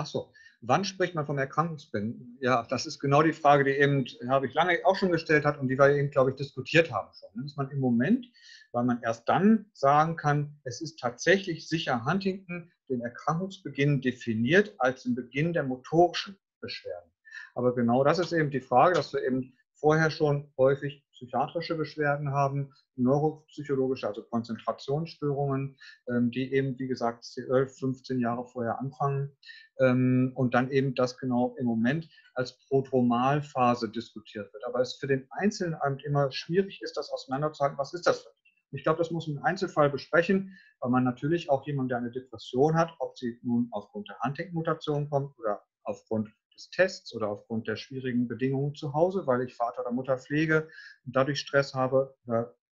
Achso. Wann spricht man vom Erkrankungsbinden? Ja, das ist genau die Frage, die eben, habe ich lange auch schon gestellt hat und die wir eben, glaube ich, diskutiert haben schon. Dass man im Moment, weil man erst dann sagen kann, es ist tatsächlich sicher Huntington, den Erkrankungsbeginn definiert als den Beginn der motorischen Beschwerden. Aber genau das ist eben die Frage, dass wir eben vorher schon häufig psychiatrische Beschwerden haben, neuropsychologische, also Konzentrationsstörungen, ähm, die eben, wie gesagt, 12, 15 Jahre vorher anfangen. Ähm, und dann eben das genau im Moment als Prodromalphase diskutiert wird. Aber es für den Einzelnen immer schwierig ist, das auseinanderzuhalten, was ist das für ich glaube, das muss man im Einzelfall besprechen, weil man natürlich auch jemand, der eine Depression hat, ob sie nun aufgrund der Huntington-Mutation kommt oder aufgrund des Tests oder aufgrund der schwierigen Bedingungen zu Hause, weil ich Vater oder Mutter pflege und dadurch Stress habe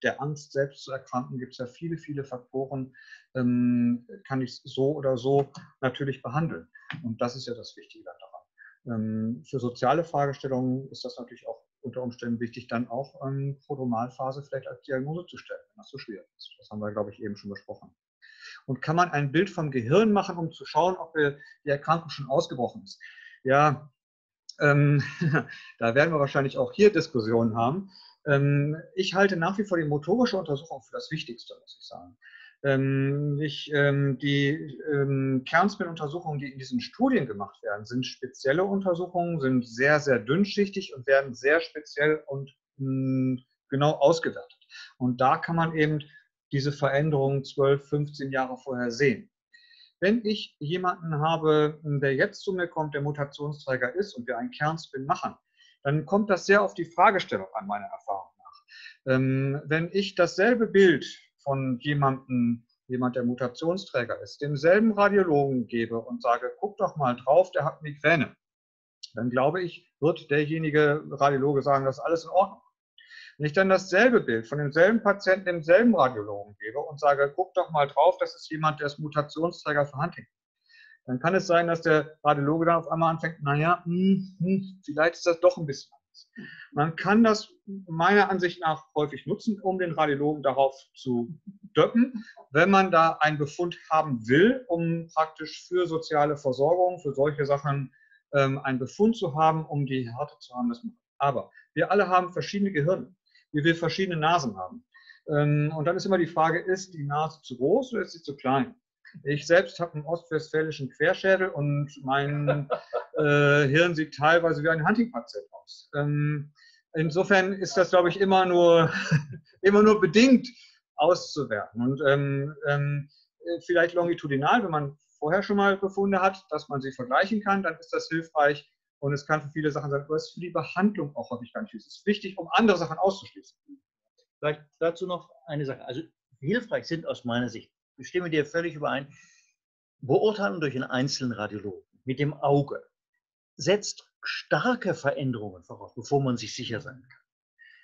der Angst, selbst zu erkranken, gibt es ja viele, viele Faktoren, ähm, kann ich so oder so natürlich behandeln. Und das ist ja das Wichtige daran. Ähm, für soziale Fragestellungen ist das natürlich auch unter Umständen wichtig, dann auch ähm, Prodromalphase vielleicht als Diagnose zu stellen, wenn das so schwierig ist. Das haben wir, glaube ich, eben schon besprochen. Und kann man ein Bild vom Gehirn machen, um zu schauen, ob die Erkrankung schon ausgebrochen ist? Ja, ähm, da werden wir wahrscheinlich auch hier Diskussionen haben. Ähm, ich halte nach wie vor die motorische Untersuchung für das Wichtigste, muss ich sagen. Ähm, ich, ähm, die ähm, Kernspin-Untersuchungen, die in diesen Studien gemacht werden, sind spezielle Untersuchungen, sind sehr, sehr dünnschichtig und werden sehr speziell und mh, hm, genau ausgewertet. Und da kann man eben diese Veränderungen 12, 15 Jahre vorher sehen. Wenn ich jemanden habe, der jetzt zu mir kommt, der Mutationsträger ist und wir einen Kernspin machen, dann kommt das sehr auf die Fragestellung an, meiner Erfahrung nach. Ähm, wenn ich dasselbe Bild von jemandem, jemand, der Mutationsträger ist, demselben Radiologen gebe und sage, guck doch mal drauf, der hat Migräne, dann glaube ich, wird derjenige Radiologe sagen, das ist alles in Ordnung. Wenn ich dann dasselbe Bild von demselben Patienten demselben Radiologen gebe und sage, guck doch mal drauf, das ist jemand, der ist Mutationsträger für Huntington, dann kann es sein, dass der Radiologe dann auf einmal anfängt, naja, hm, hm, vielleicht ist das doch ein bisschen anders. Man kann das meiner Ansicht nach häufig nutzen, um den Radiologen darauf zu döppen, wenn man da einen Befund haben will, um praktisch für soziale Versorgung, für solche Sachen ähm, einen Befund zu haben, um die Härte zu haben. Aber wir alle haben verschiedene Gehirne wie wir verschiedene Nasen haben. Ähm, und dann ist immer die Frage, ist die Nase zu groß oder ist sie zu klein? Ich selbst habe einen ostwestfälischen Querschädel und mein äh, Hirn sieht teilweise wie ein Hunting-Patient aus. Ähm, insofern ist das, glaube ich, immer nur, immer nur bedingt auszuwerten. Und ähm, ähm, vielleicht longitudinal, wenn man vorher schon mal Befunde hat, dass man sie vergleichen kann, dann ist das hilfreich. Und es kann für viele Sachen sein, aber es ist für die Behandlung auch häufig gar nicht wichtig. Es ist wichtig, um andere Sachen auszuschließen.
Vielleicht dazu noch eine Sache. Also hilfreich sind aus meiner Sicht, ich stimme dir völlig überein, Beurteilen durch einen einzelnen Radiologen mit dem Auge setzt starke Veränderungen voraus, bevor man sich sicher sein kann.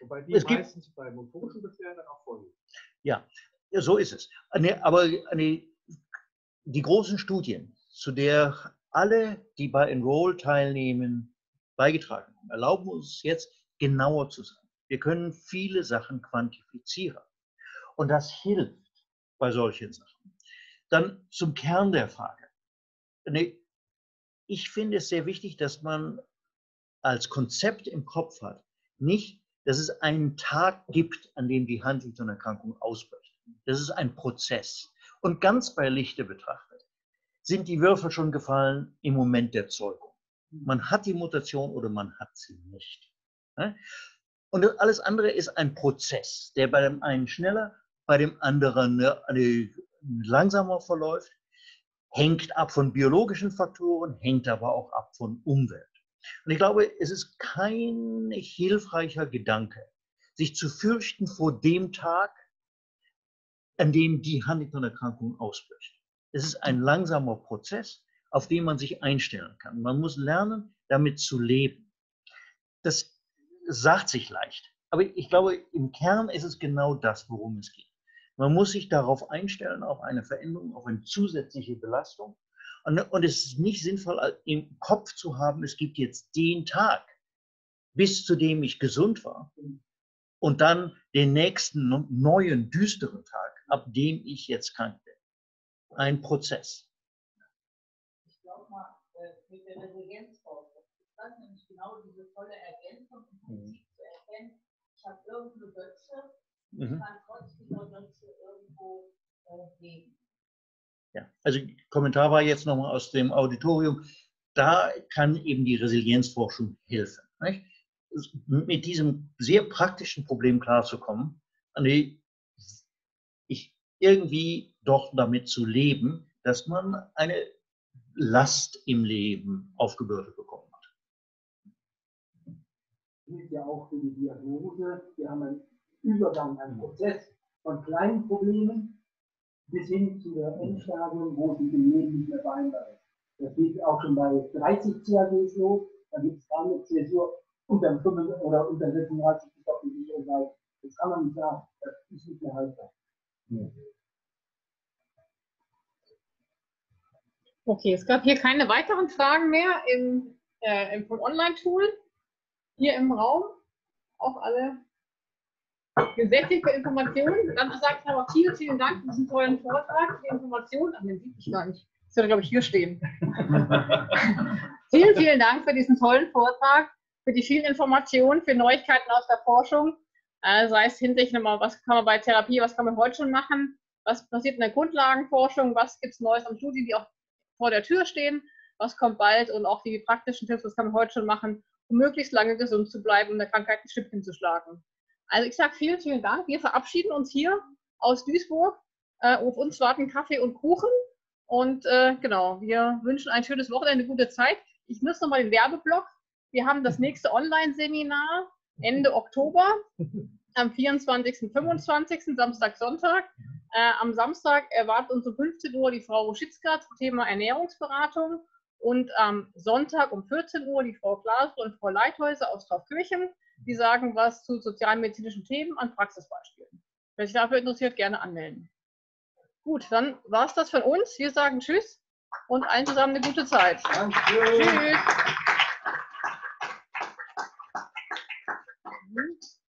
Wobei die es meistens gibt, bei motorischen Beschwerden dann auch vorliegen.
Ja, so ist es. Aber die großen Studien, zu der alle, die bei Enroll teilnehmen, beigetragen haben, erlauben uns jetzt genauer zu sein. Wir können viele Sachen quantifizieren. Und das hilft bei solchen Sachen. Dann zum Kern der Frage. Ich finde es sehr wichtig, dass man als Konzept im Kopf hat, nicht, dass es einen Tag gibt, an dem die Huntington-Erkrankung ausbricht. Das ist ein Prozess. Und ganz bei Lichte betrachtet sind die Würfel schon gefallen im Moment der Zeugung. Man hat die Mutation oder man hat sie nicht. Und alles andere ist ein Prozess, der bei dem einen schneller, bei dem anderen ne, langsamer verläuft, hängt ab von biologischen Faktoren, hängt aber auch ab von Umwelt. Und ich glaube, es ist kein hilfreicher Gedanke, sich zu fürchten vor dem Tag, an dem die Huntington-Erkrankung ausbricht. Es ist ein langsamer Prozess, auf den man sich einstellen kann. Man muss lernen, damit zu leben. Das sagt sich leicht. Aber ich glaube, im Kern ist es genau das, worum es geht. Man muss sich darauf einstellen, auf eine Veränderung, auf eine zusätzliche Belastung. Und, und es ist nicht sinnvoll, im Kopf zu haben, es gibt jetzt den Tag, bis zu dem ich gesund war. Und dann den nächsten neuen, düsteren Tag, ab dem ich jetzt krank bin ein Prozess.
Ich glaube mal, äh, mit der Resilienzforschung ist das nämlich genau diese tolle Ergänzung im Prinzip mhm. zu erkennen, ich habe irgendeine Götze, ich mhm. kann trotz dieser Götze irgendwo äh, leben.
Ja, also Kommentar war jetzt nochmal aus dem Auditorium. Da kann eben die Resilienzforschung helfen. Nicht? Mit diesem sehr praktischen Problem klarzukommen, irgendwie doch damit zu leben, dass man eine Last im Leben aufgebürdet bekommen hat.
Gilt ja auch für die Diagnose. Wir haben einen Übergang, einen Prozess von kleinen Problemen bis hin zu der Endstadium, wo sie im Leben nicht mehr vereinbar ist. Das geht auch schon bei 30 CAGs los. Da gibt es dann eine Zäsur unter 5 oder unter 36 ist auf die. Das kann man nicht sagen. Das ist nicht mehr haltbar.
Okay, es gab hier keine weiteren Fragen mehr im, äh, im Online-Tool. Hier im Raum auch alle gesättigte Informationen. Dann sage ich aber vielen, vielen Dank für diesen tollen Vortrag, für die Informationen. Ach, den sieht ich gar nicht. Das soll, glaube ich, hier stehen. vielen, vielen Dank für diesen tollen Vortrag, für die vielen Informationen, für Neuigkeiten aus der Forschung. Äh, sei es hinsichtlich nochmal, was kann man bei Therapie, was kann man heute schon machen, was passiert in der Grundlagenforschung, was gibt es Neues an Studien, die auch vor der Tür stehen, was kommt bald und auch die praktischen Tipps, was kann man heute schon machen, um möglichst lange gesund zu bleiben und der Krankheit ein Stückchen zu schlagen. Also ich sage vielen, vielen Dank. Wir verabschieden uns hier aus Duisburg. Äh, auf uns warten Kaffee und Kuchen. Und äh, genau, wir wünschen ein schönes Wochenende, eine gute Zeit. Ich nutze nochmal den Werbeblock. Wir haben das nächste Online-Seminar Ende Oktober, am 24. 25. Samstag, Sonntag. Äh, am Samstag erwartet uns um 15 Uhr die Frau Ruschitzka zum Thema Ernährungsberatung und am Sonntag um 14 Uhr die Frau Glasel und Frau Leithäuser aus Taufkirchen. Die sagen was zu sozialmedizinischen Themen an Praxisbeispielen. Wer sich dafür interessiert, gerne anmelden. Gut, dann war es das von uns. Wir sagen Tschüss und allen zusammen eine gute Zeit. Danke. Tschüss. -hmm.